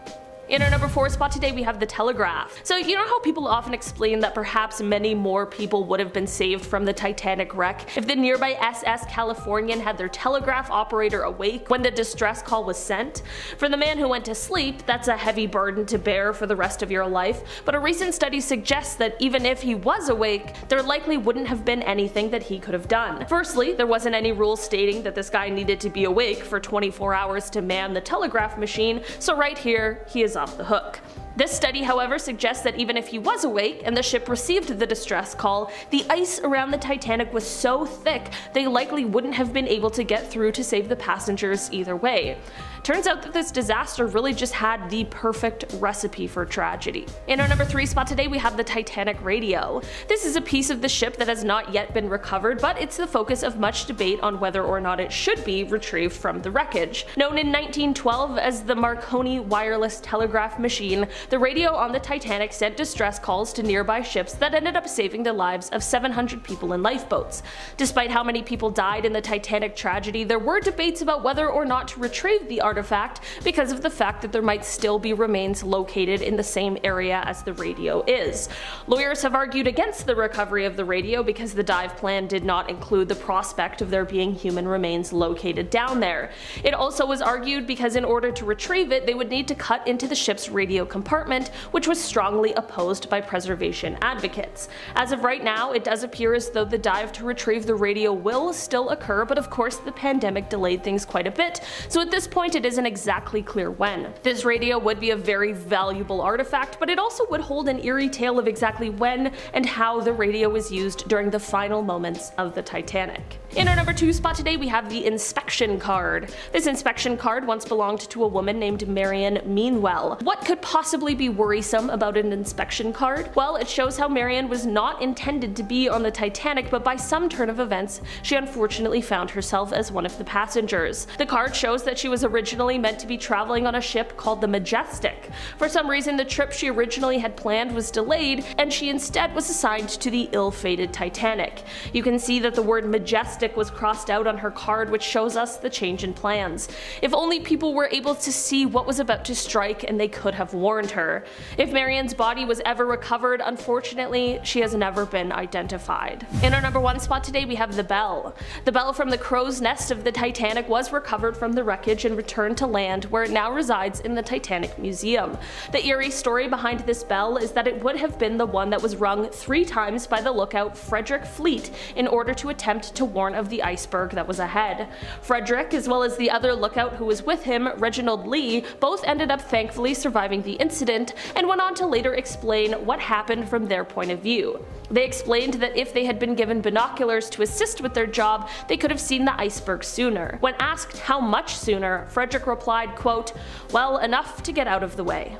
In our number 4 spot today we have The Telegraph. So you know how people often explain that perhaps many more people would have been saved from the Titanic wreck if the nearby SS Californian had their telegraph operator awake when the distress call was sent? For the man who went to sleep, that's a heavy burden to bear for the rest of your life, but a recent study suggests that even if he was awake, there likely wouldn't have been anything that he could have done. Firstly, there wasn't any rule stating that this guy needed to be awake for 24 hours to man the telegraph machine, so right here, he is off the hook. This study, however, suggests that even if he was awake and the ship received the distress call, the ice around the Titanic was so thick they likely wouldn't have been able to get through to save the passengers either way. Turns out that this disaster really just had the perfect recipe for tragedy. In our number 3 spot today we have the Titanic radio. This is a piece of the ship that has not yet been recovered, but it's the focus of much debate on whether or not it should be retrieved from the wreckage. Known in 1912 as the Marconi wireless telegraph machine, the radio on the Titanic sent distress calls to nearby ships that ended up saving the lives of 700 people in lifeboats. Despite how many people died in the Titanic tragedy, there were debates about whether or not to retrieve the artifact because of the fact that there might still be remains located in the same area as the radio is. Lawyers have argued against the recovery of the radio because the dive plan did not include the prospect of there being human remains located down there. It also was argued because in order to retrieve it, they would need to cut into the ship's radio compartment, which was strongly opposed by preservation advocates. As of right now, it does appear as though the dive to retrieve the radio will still occur, but of course the pandemic delayed things quite a bit, so at this point it isn't exactly clear when. This radio would be a very valuable artifact, but it also would hold an eerie tale of exactly when and how the radio was used during the final moments of the Titanic. In our number 2 spot today we have the inspection card. This inspection card once belonged to a woman named Marion Meanwell. What could possibly be worrisome about an inspection card? Well, it shows how Marion was not intended to be on the Titanic, but by some turn of events, she unfortunately found herself as one of the passengers. The card shows that she was originally meant to be traveling on a ship called the Majestic. For some reason, the trip she originally had planned was delayed, and she instead was assigned to the ill-fated Titanic. You can see that the word Majestic was crossed out on her card, which shows us the change in plans. If only people were able to see what was about to strike and they could have warned her. If Marion's body was ever recovered, unfortunately, she has never been identified. In our number one spot today, we have the bell. The bell from the crow's nest of the Titanic was recovered from the wreckage and returned to land, where it now resides in the Titanic Museum. The eerie story behind this bell is that it would have been the one that was rung three times by the lookout Frederick Fleet in order to attempt to warn of the iceberg that was ahead. Frederick, as well as the other lookout who was with him, Reginald Lee, both ended up thankfully surviving the incident and went on to later explain what happened from their point of view. They explained that if they had been given binoculars to assist with their job, they could have seen the iceberg sooner. When asked how much sooner, Frederick replied, quote, well enough to get out of the way.